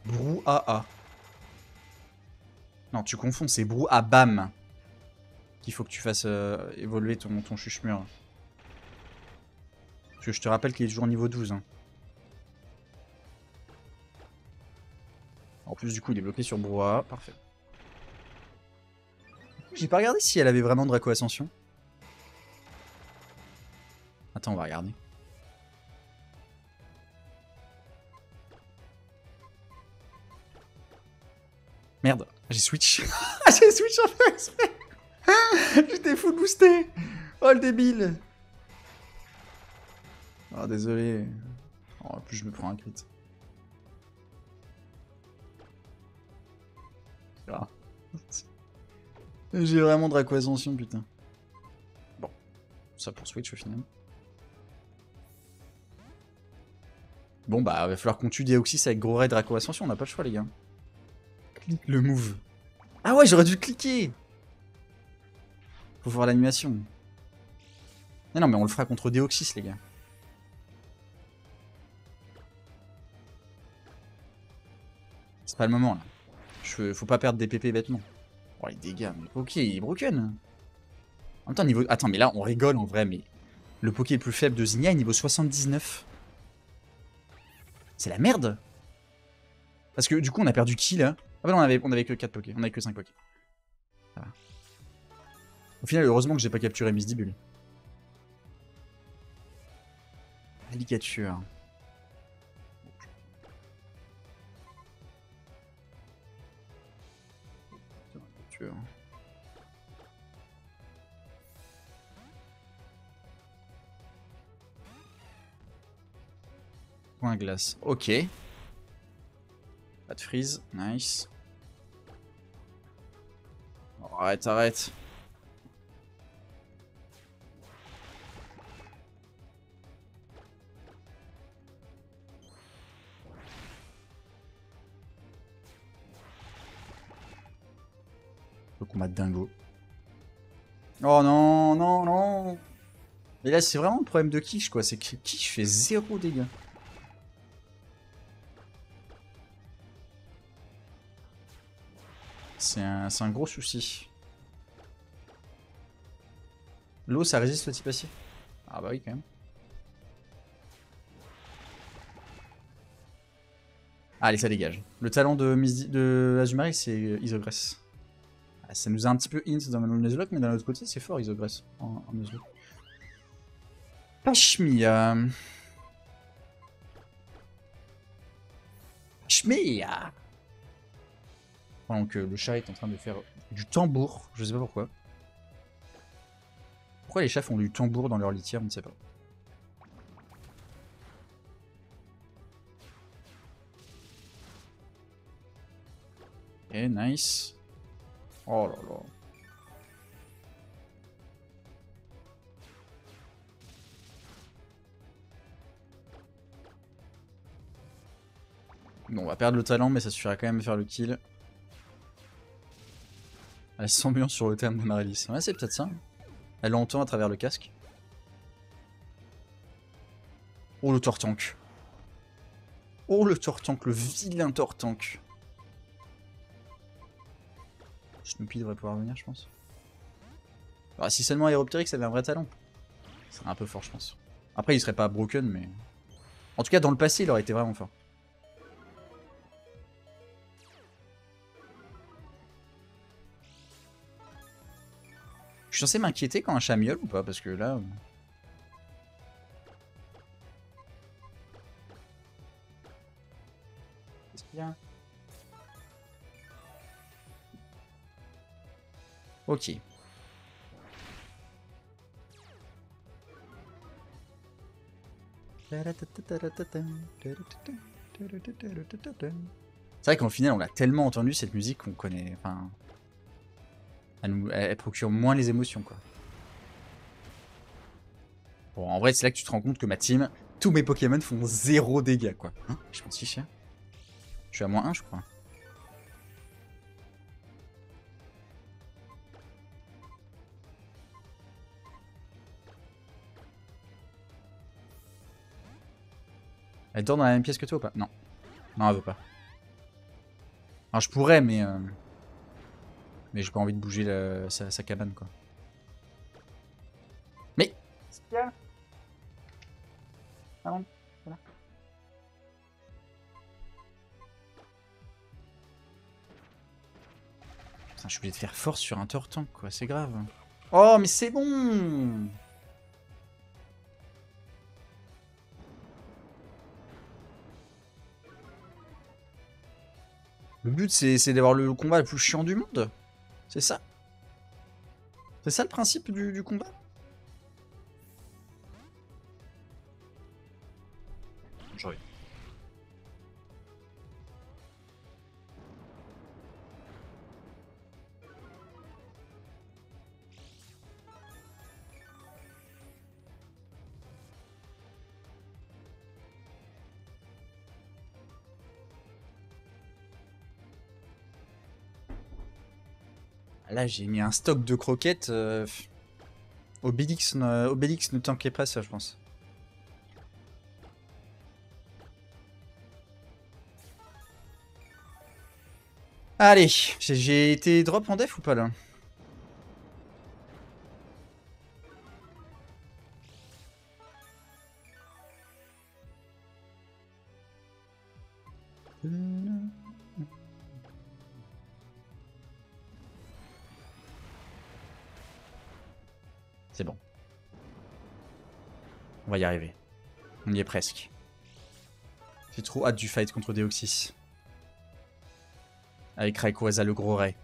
Brouhaha. Non, tu confonds, c'est Brouhabam qu'il faut que tu fasses euh, évoluer ton, ton chuchemur. Parce que je te rappelle qu'il est toujours niveau 12. Hein. En plus, du coup, il est bloqué sur Brouhaha. Parfait. J'ai pas regardé si elle avait vraiment Draco Ascension. Attends, on va regarder. Merde, j'ai switch. j'ai switch en fait J'étais full boosté Oh le débile Oh désolé. Oh, en plus je me prends un crit. Ah. J'ai vraiment Draco Ascension putain. Bon. Ça pour Switch au final. Bon bah va falloir qu'on tue Deoxys avec gros raid Draco Ascension, on n'a pas le choix les gars. Le move. Ah ouais j'aurais dû cliquer Faut voir l'animation. Non non mais on le fera contre Deoxys les gars. C'est pas le moment là. Faut pas perdre des PP bêtement. Oh les dégâts, mais ok, il est broken. En même temps, niveau... Attends, mais là, on rigole en vrai, mais... Le Poké plus faible de Zinnia est niveau 79. C'est la merde Parce que du coup, on a perdu qui, là? Ah bah non, on avait, on avait que 4 Poké, on avait que 5 Poké. Au final, heureusement que j'ai pas capturé Miss Dibule. Alligature. Alligature. Point glace. Ok. Pas de freeze. Nice. Oh, arrête, arrête. Le combat de dingo. Oh non, non, non. Et là, c'est vraiment le problème de Kish, quoi. C'est que Kish fait zéro dégâts. C'est un, un, gros souci. L'eau, ça résiste le type acier Ah bah oui, quand même. Allez, ça dégage. Le talent de, de Azumarill, c'est Isogress. Ah, ça nous a un petit peu hint dans le Nuzlocke, mais d'un autre côté, c'est fort Isogress en, en Nuzlocke. Pendant que le chat est en train de faire du tambour, je sais pas pourquoi. Pourquoi les chats font du tambour dans leur litière, on ne sait pas. Et eh, nice. Oh là là. Bon, on va perdre le talent, mais ça suffira quand même à faire le kill. Elle s'ambiance sur le terme de Marilis. Ouais, c'est peut-être ça. Elle l'entend à travers le casque. Oh le Tortank. Oh le Tortank, le vilain Tortank. Snoopy devrait pouvoir venir, je pense. Ah, si seulement Aeropteryx avait un vrai talent. Ce serait un peu fort, je pense. Après, il serait pas broken, mais... En tout cas, dans le passé, il aurait été vraiment fort. Suis censé m'inquiéter quand un chat miaule ou pas Parce que là... Qu'est-ce qu'il y a? Ok. C'est vrai qu'en final, on l'a tellement entendu cette musique qu'on connaît. Enfin, elle, procure moins les émotions, quoi. Bon, en vrai, c'est là que tu te rends compte que ma team, tous mes Pokémon font zéro dégâts, quoi. Hein je m'en fiche. hein. Je suis à moins 1, je crois. Elle dort dans la même pièce que toi ou pas? Non. Non, elle veut pas. Alors je pourrais, mais... euh, Mais j'ai pas envie de bouger la- sa, sa cabane, quoi. Mais... Ah bon Voilà. Putain, je suis obligé de faire force sur un Tortank, quoi. C'est grave. Oh, mais c'est bon Le but, c'est d'avoir le combat le plus chiant du monde? C'est ça. C'est ça le principe du, combat? Là, j'ai mis un stock de croquettes. euh, Obélix, Obélix ne tanquait pas ça, je pense. Allez, j'ai été drop en def ou pas là? Y arriver. On y est presque. J'ai trop hâte du fight contre Deoxys. Avec Rayquaza le gros ray.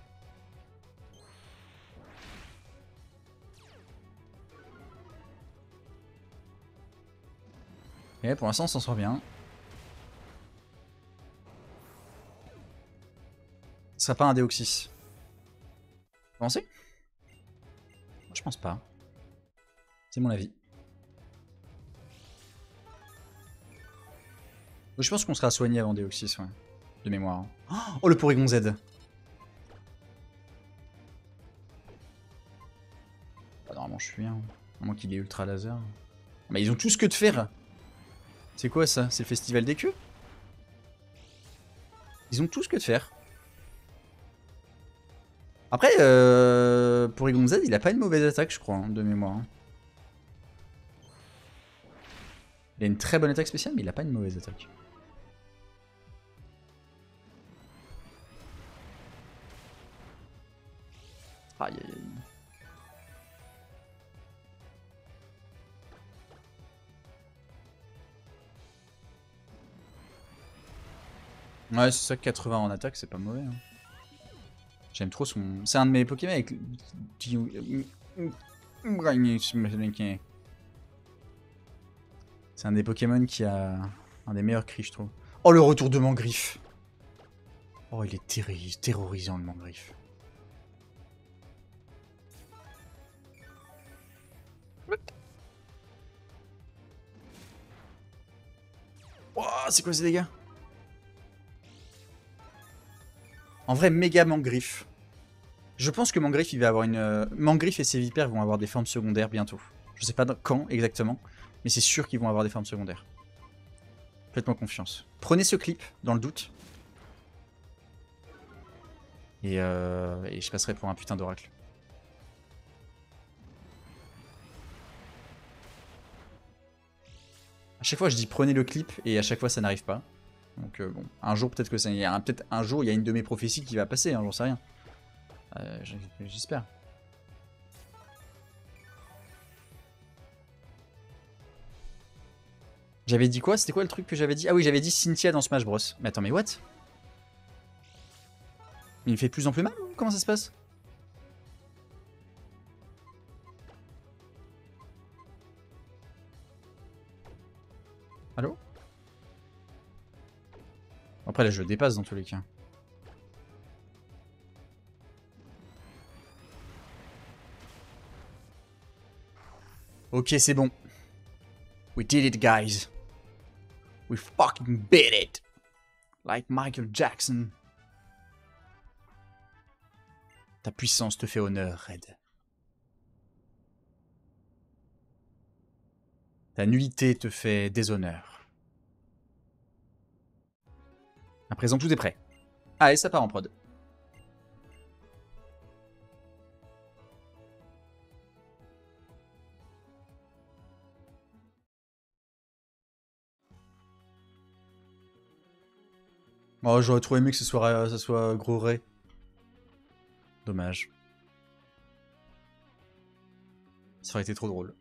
Et pour l'instant on s'en sort bien. Ce sera pas un Deoxys. Vous pensez? Je pense pas. C'est mon avis. Je pense qu'on sera soigné avant Deoxys, ouais. De mémoire. Oh, le Porygon Z Bah, Normalement, je suis bien. À moins qu'il ait ultra laser. Mais ils ont tous que de faire C'est quoi ça? C'est le festival des queues? Ils ont tous que de faire. Après, euh, Porygon Z, il a pas une mauvaise attaque, je crois, hein, de mémoire. Il a une très bonne attaque spéciale, mais il a pas une mauvaise attaque. Aïe aïe aïe. Ouais, c'est ça, 80 en attaque, c'est pas mauvais. hein. J'aime trop son. C'est un de mes Pokémon avec. C'est un des Pokémon qui a un des meilleurs cris, je trouve. Oh, le retour de Mangriffe Oh, il est terri- terrorisant, le Mangriffe. Oh, c'est quoi ces dégâts? En vrai, méga Mangriffe. Je pense que Mangriffe, il va avoir une. euh, Mangriffe et ses vipères vont avoir des formes secondaires bientôt. Je sais pas quand exactement, mais c'est sûr qu'ils vont avoir des formes secondaires. Faites-moi confiance. Prenez ce clip, dans le doute. Et, euh, je passerai pour un putain d'oracle. À chaque fois, je dis prenez le clip et à chaque fois, ça n'arrive pas. Donc euh, bon, un jour peut-être que ça, peut-être un jour il y a une de mes prophéties qui va passer, hein, j'en sais rien. Euh, J'espère. J'avais dit quoi? C'était quoi le truc que j'avais dit? Ah oui, j'avais dit Cynthia dans Smash Bros. Mais attends, mais what? Il me fait plus en plus mal ou Comment ça se passe? Allô? Après là je dépasse dans tous les cas. Ok c'est bon. We did it guys. We fucking beat it. Like Michael Jackson. Ta puissance te fait honneur, Red. Ta nullité te fait déshonneur. À présent, tout est prêt. Allez, ça part en prod. Oh, j'aurais trop aimé que ce soit, euh, soit gros Ray. Dommage. Ça aurait été trop drôle.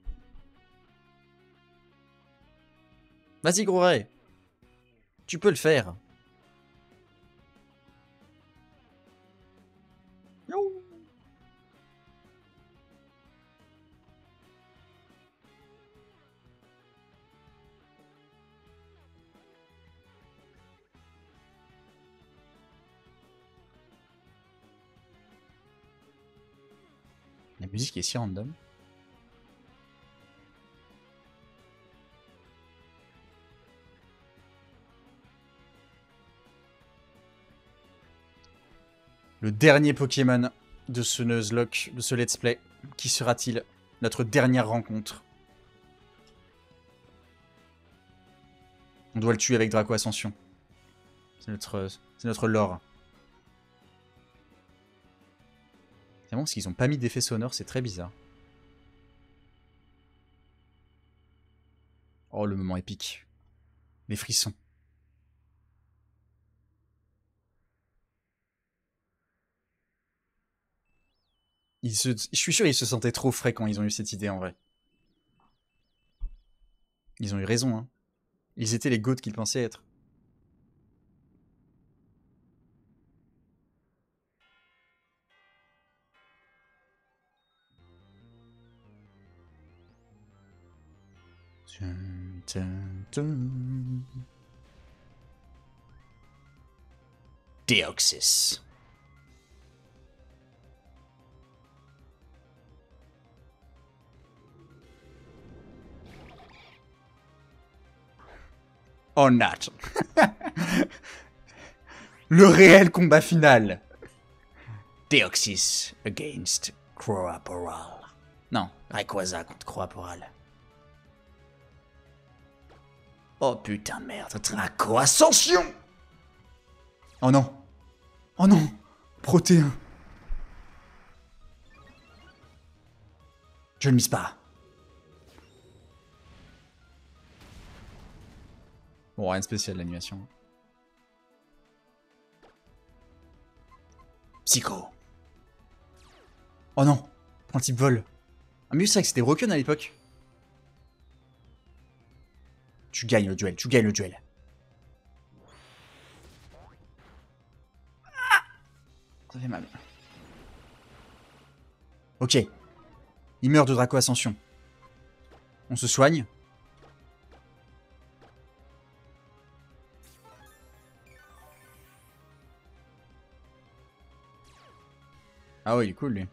Vas-y, gros Ray. Tu peux le faire. Musique est si random. Le dernier Pokémon de ce Nuzlocke, de ce Let's Play. Qui sera-t-il Notre dernière rencontre? On doit le tuer avec Draco Ascension. C'est notre, c'est notre lore. Parce qu'ils ont pas mis d'effet sonore, c'est très bizarre. Oh, le moment épique. Les frissons. Je suis sûr ils se sentaient trop frais quand ils ont eu cette idée en vrai. Ils ont eu raison, hein. Ils étaient les goats qu'ils pensaient être. Deoxys. Oh not. Le réel combat final. Deoxys against Croaporal. Non, Rayquaza contre Croaporal. Oh putain de merde, Draco Ascension Oh non Oh non Protéin Je ne mise pas. Bon, rien de spécial l'animation. Psycho. Oh non Prends type vol. Ah mais c'est vrai que c'était broken à l'époque. Tu gagnes le duel, tu gagnes le duel. Ah Ça fait mal. Ok. Il meurt de Draco Ascension. On se soigne. Ah ouais, il est cool lui.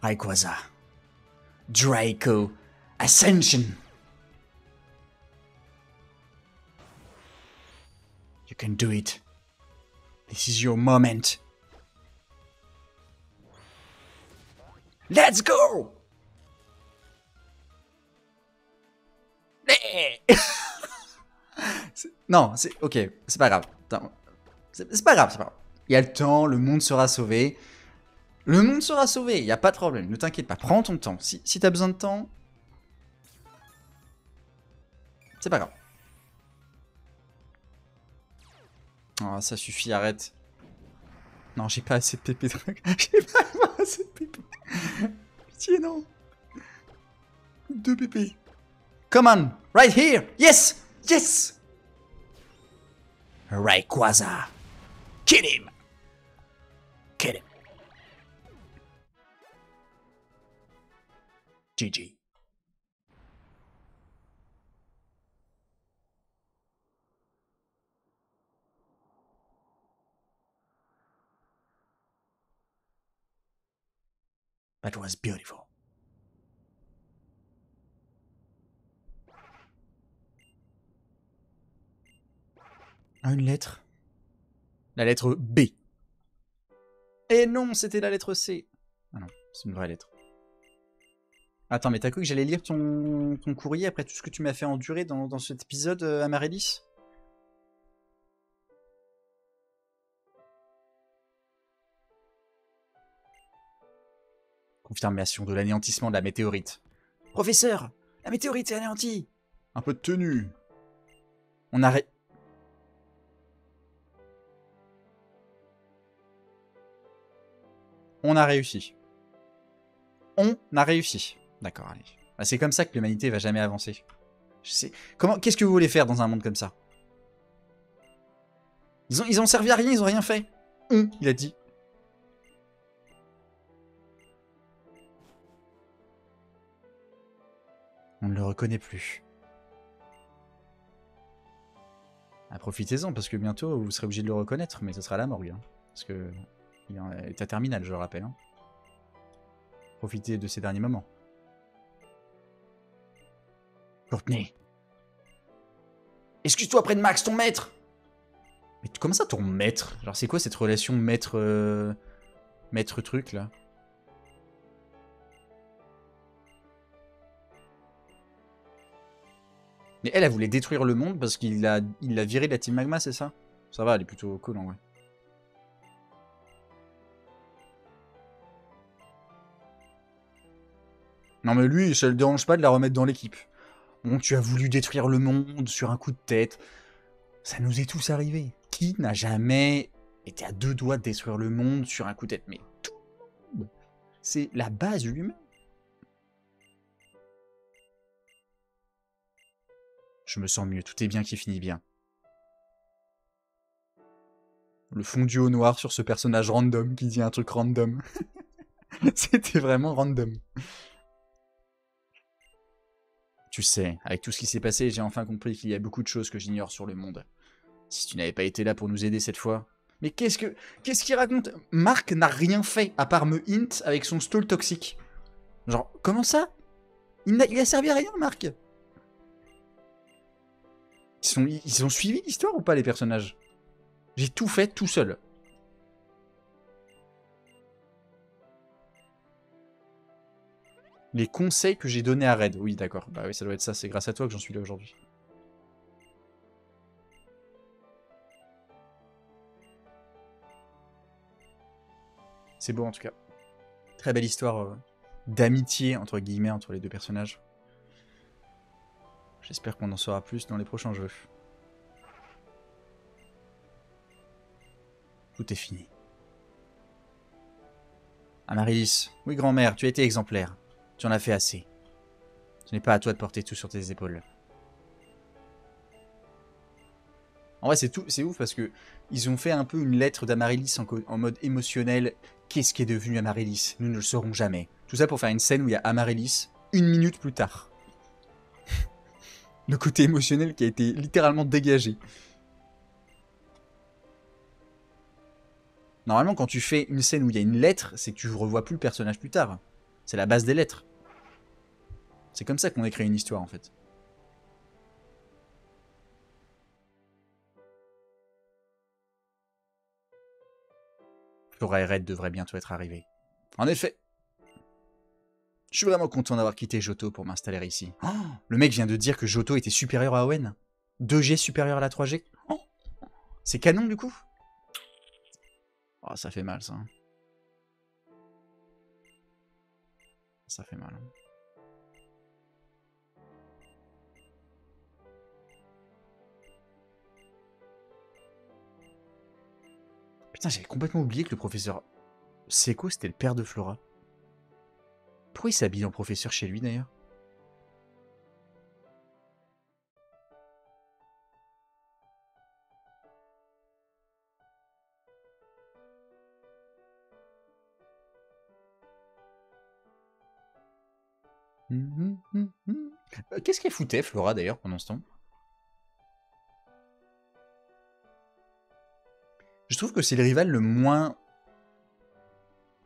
Rayquaza. Draco Ascension. can do it. This is your moment. Let's go! non, c'est... Ok, c'est pas grave. C'est pas grave, c'est pas grave. Il y a le temps, le monde sera sauvé. Le monde sera sauvé, il n'y a pas de problème. Ne t'inquiète pas, prends ton temps. Si, si t'as besoin de temps... C'est pas grave. Oh, ça suffit, arrête. Non, j'ai pas assez de pépé. truc. J'ai pas assez de pépé. Pitié, non. Deux pépés. Come on, right here. Yes, yes. Rayquaza. Kill him. Kill him. GG. That was beautiful. Ah, une lettre. La lettre B. Et non, c'était la lettre C. Ah non, c'est une vraie lettre. Attends, mais t'as cru que j'allais lire ton, courrier après tout ce que tu m'as fait endurer dans, dans cet épisode, euh, Amaryllis? Confirmation de l'anéantissement de la météorite. Professeur, la météorite est anéantie Un peu de tenue. On a ré... On a réussi. On a réussi. D'accord, allez. Bah, c'est comme ça que l'humanité va jamais avancer. Je sais. Comment Qu'est-ce que vous voulez faire dans un monde comme ça? Ils ont, ils ont servi à rien, ils ont rien fait. On, il a dit. On ne le reconnaît plus. Ah, Profitez-en, parce que bientôt vous serez obligé de le reconnaître, mais ce sera la morgue. hein. Parce que il est en état terminal, je le rappelle. hein. Profitez de ces derniers moments. Courtney. Excuse-toi près de Max, ton maître Mais comment ça, ton maître? Genre, c'est quoi cette relation maître... euh, Maître truc, là? Mais elle, elle voulait détruire le monde parce qu'il l'a il l'a viré de la Team Magma, c'est ça? Ça va, elle est plutôt cool, en vrai. Non mais lui, ça le dérange pas de la remettre dans l'équipe. Bon, tu as voulu détruire le monde sur un coup de tête. Ça nous est tous arrivé. Qui n'a jamais été à deux doigts de détruire le monde sur un coup de tête? Mais. C'est la base humaine. Je me sens mieux, tout est bien qui finit bien. Le fondu au noir sur ce personnage random qui dit un truc random. C'était vraiment random. Tu sais, avec tout ce qui s'est passé, j'ai enfin compris qu'il y a beaucoup de choses que j'ignore sur le monde. Si tu n'avais pas été là pour nous aider cette fois. Mais qu'est-ce que. Qu'est-ce qu'il raconte? Marc n'a rien fait à part me hint avec son stall toxique. Genre, comment ça? Il a servi à rien, Marc ils, ils ont suivi l'histoire ou pas, les personnages? J'ai tout fait tout seul. Les conseils que j'ai donnés à Red. Oui, d'accord. Bah oui, ça doit être ça. C'est grâce à toi que j'en suis là aujourd'hui. C'est beau en tout cas. Très belle histoire euh, d'amitié entre guillemets entre les deux personnages. J'espère qu'on en saura plus dans les prochains jeux. Tout est fini. Amaryllis, oui grand-mère, tu as été exemplaire. Tu en as fait assez. Ce n'est pas à toi de porter tout sur tes épaules. En vrai, c'est tout, c'est ouf parce que ils ont fait un peu une lettre d'Amaryllis en, mode émotionnel. Qu'est-ce qui est devenu Amaryllis? Nous ne le saurons jamais. Tout ça pour faire une scène où il y a Amaryllis une minute plus tard. Le côté émotionnel qui a été littéralement dégagé. Normalement, quand tu fais une scène où il y a une lettre, c'est que tu revois plus le personnage plus tard. C'est la base des lettres. C'est comme ça qu'on écrit une histoire en fait. Flora et Red devraient bientôt être arrivés. En effet. Je suis vraiment content d'avoir quitté Johto pour m'installer ici. Oh, le mec vient de dire que Johto était supérieur à Owen. 2G supérieur à la 3G. Oh, c'est canon du coup Oh, ça fait mal ça. Ça fait mal. Putain, j'avais complètement oublié que le professeur Seiko, c'était le père de Flora. Pourquoi il s'habille en professeur chez lui d'ailleurs? Euh, Qu'est-ce qu'elle foutait, Flora, d'ailleurs, pendant ce temps? Je trouve que c'est le rival le moins...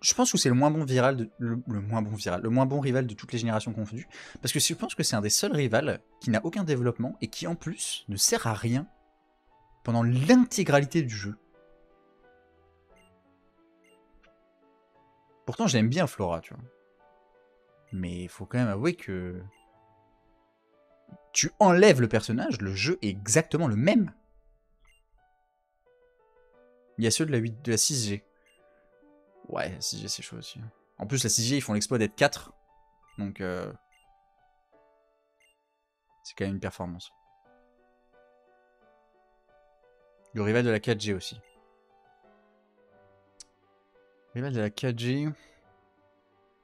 Je pense que c'est le moins bon viral, le, moins bon le moins bon rival de toutes les générations confondues, parce que je pense que c'est un des seuls rivales qui n'a aucun développement et qui en plus ne sert à rien pendant l'intégralité du jeu. Pourtant, j'aime bien Flora, tu vois. Mais il faut quand même avouer que tu enlèves le personnage, le jeu est exactement le même. Il y a ceux de la, 8, de la 6G. Ouais, la 6G c'est chaud aussi. En plus, la 6G, ils font l'exploit d'être 4. Donc, euh, c'est quand même une performance. Le rival de la 4G aussi. Le rival de la 4G.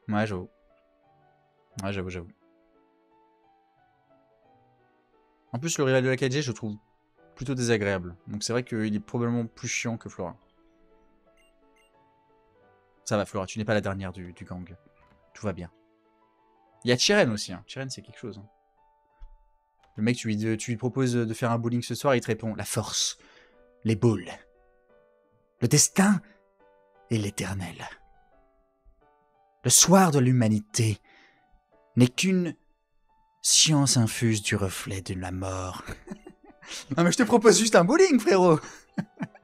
Ouais, j'avoue. Ouais, j'avoue, j'avoue. En plus, le rival de la 4G, je trouve plutôt désagréable. Donc c'est vrai qu'il est probablement plus chiant que Flora. Ça va, Flora, tu n'es pas la dernière du, gang. Tout va bien. Il y a Chiren aussi. Hein. Chiren, c'est quelque chose. hein. Le mec, tu lui, tu lui proposes de faire un bowling ce soir, il te répond La force, les boules, le destin et l'éternel. Le soir de l'humanité n'est qu'une science infuse du reflet de la mort. non mais je te propose juste un bowling, frérot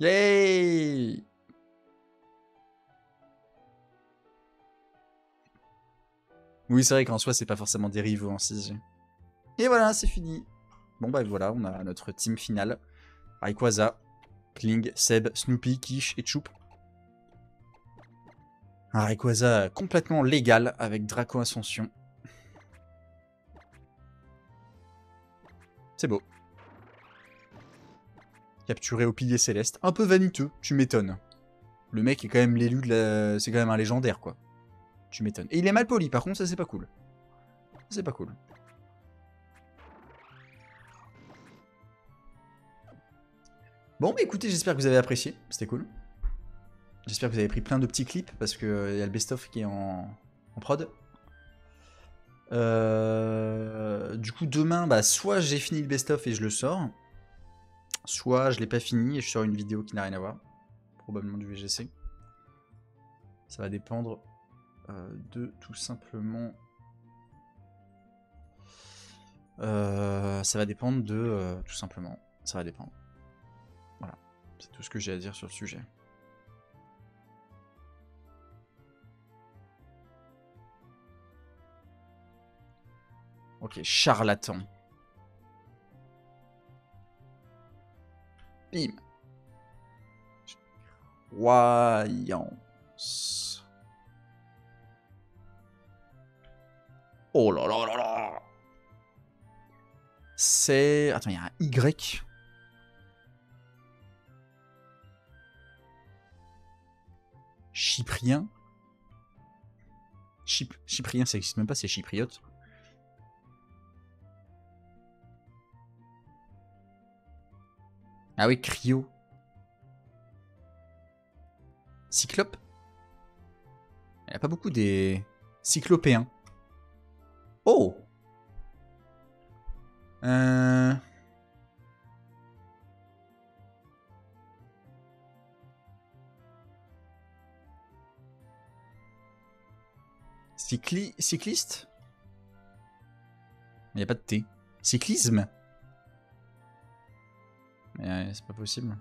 Yay Oui, c'est vrai qu'en soi, c'est pas forcément des rivaux en 6G. Et voilà, c'est fini. Bon bah voilà, on a notre team finale. Rayquaza, Kling, Seb, Snoopy, Kish et Choup. Un Rayquaza complètement légal avec Draco Ascension. C'est beau. Capturé au pilier céleste. Un peu vaniteux, tu m'étonnes. Le mec est quand même l'élu de la... C'est quand même un légendaire, quoi. Tu m'étonnes. Et il est mal poli, par contre, ça c'est pas cool. C'est pas cool. Bon, bah écoutez, j'espère que vous avez apprécié. C'était cool. J'espère que vous avez pris plein de petits clips parce qu'il y a le best-of qui est en, en prod. Euh, du coup, demain, bah, soit j'ai fini le best-of et je le sors, soit je l'ai pas fini et je sors une vidéo qui n'a rien à voir. Probablement du VGC. Ça va dépendre euh, de tout simplement. Euh, ça va dépendre de. euh, tout simplement. Ça va dépendre. Voilà. C'est tout ce que j'ai à dire sur le sujet. Ok, charlatan. Bim. Voyance. Oh là là là là. C'est... Attends, il y a un Y. Chyprien. Chyp- Chyprien, ça existe même pas, c'est chypriote. Ah oui, Cryo. Cyclope Il n'y a pas beaucoup des cyclopéens. Oh Euh... Cycli... Cycliste? Il n'y a pas de T. Cyclisme? Euh, c'est pas possible.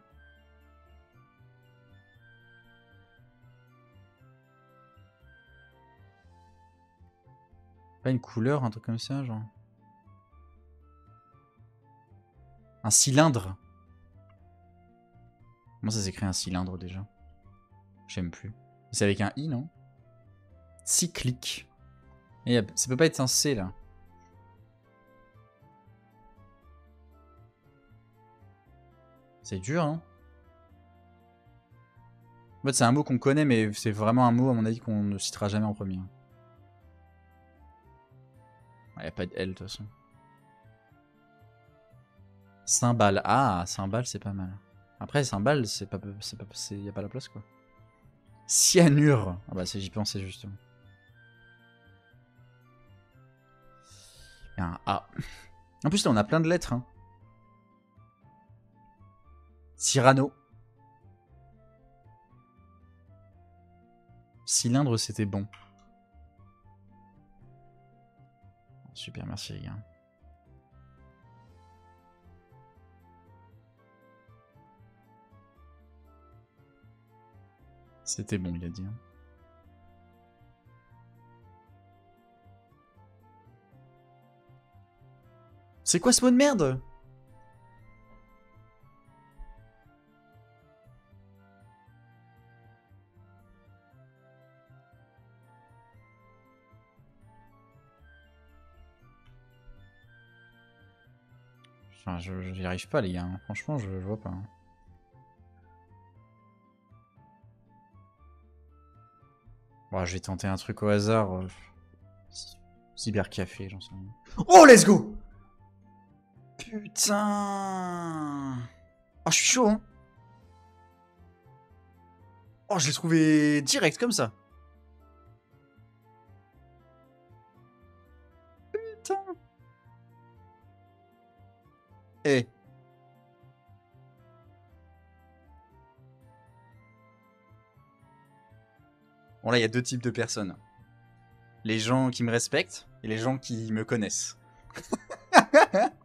Pas une couleur, un truc comme ça, genre. Un cylindre Comment ça s'écrit un cylindre déjà? J'aime plus. C'est avec un i, non? Cyclique. Et ça peut pas être un c là. C'est dur, hein En fait, c'est un mot qu'on connaît, mais c'est vraiment un mot, à mon avis, qu'on ne citera jamais en premier. Il n'y a pas de L, de toute façon. Cymbale. Ah, cymbale, c'est pas mal. Après, cymbale, c'est pas... c'est pas... c'est- y a pas la place, quoi. Cyanure. Ah bah, c'est- j'y pensais, justement. Il y a un A. En plus, là, on a plein de lettres, hein. Cyrano. Cylindre, c'était bon. Super, merci les gars. C'était bon, il a dit. hein. C'est quoi ce mot de merde? Enfin, je j'y arrive pas les gars, hein. franchement je, vois pas. hein. Bon, je vais tenter un truc au hasard. euh, cy- Cybercafé, j'en sais rien. Oh, let's go Putain Oh, je suis chaud, hein Oh, je l'ai trouvé direct comme ça. Eh Bon là, il y a deux types de personnes. Les gens qui me respectent et les gens qui me connaissent.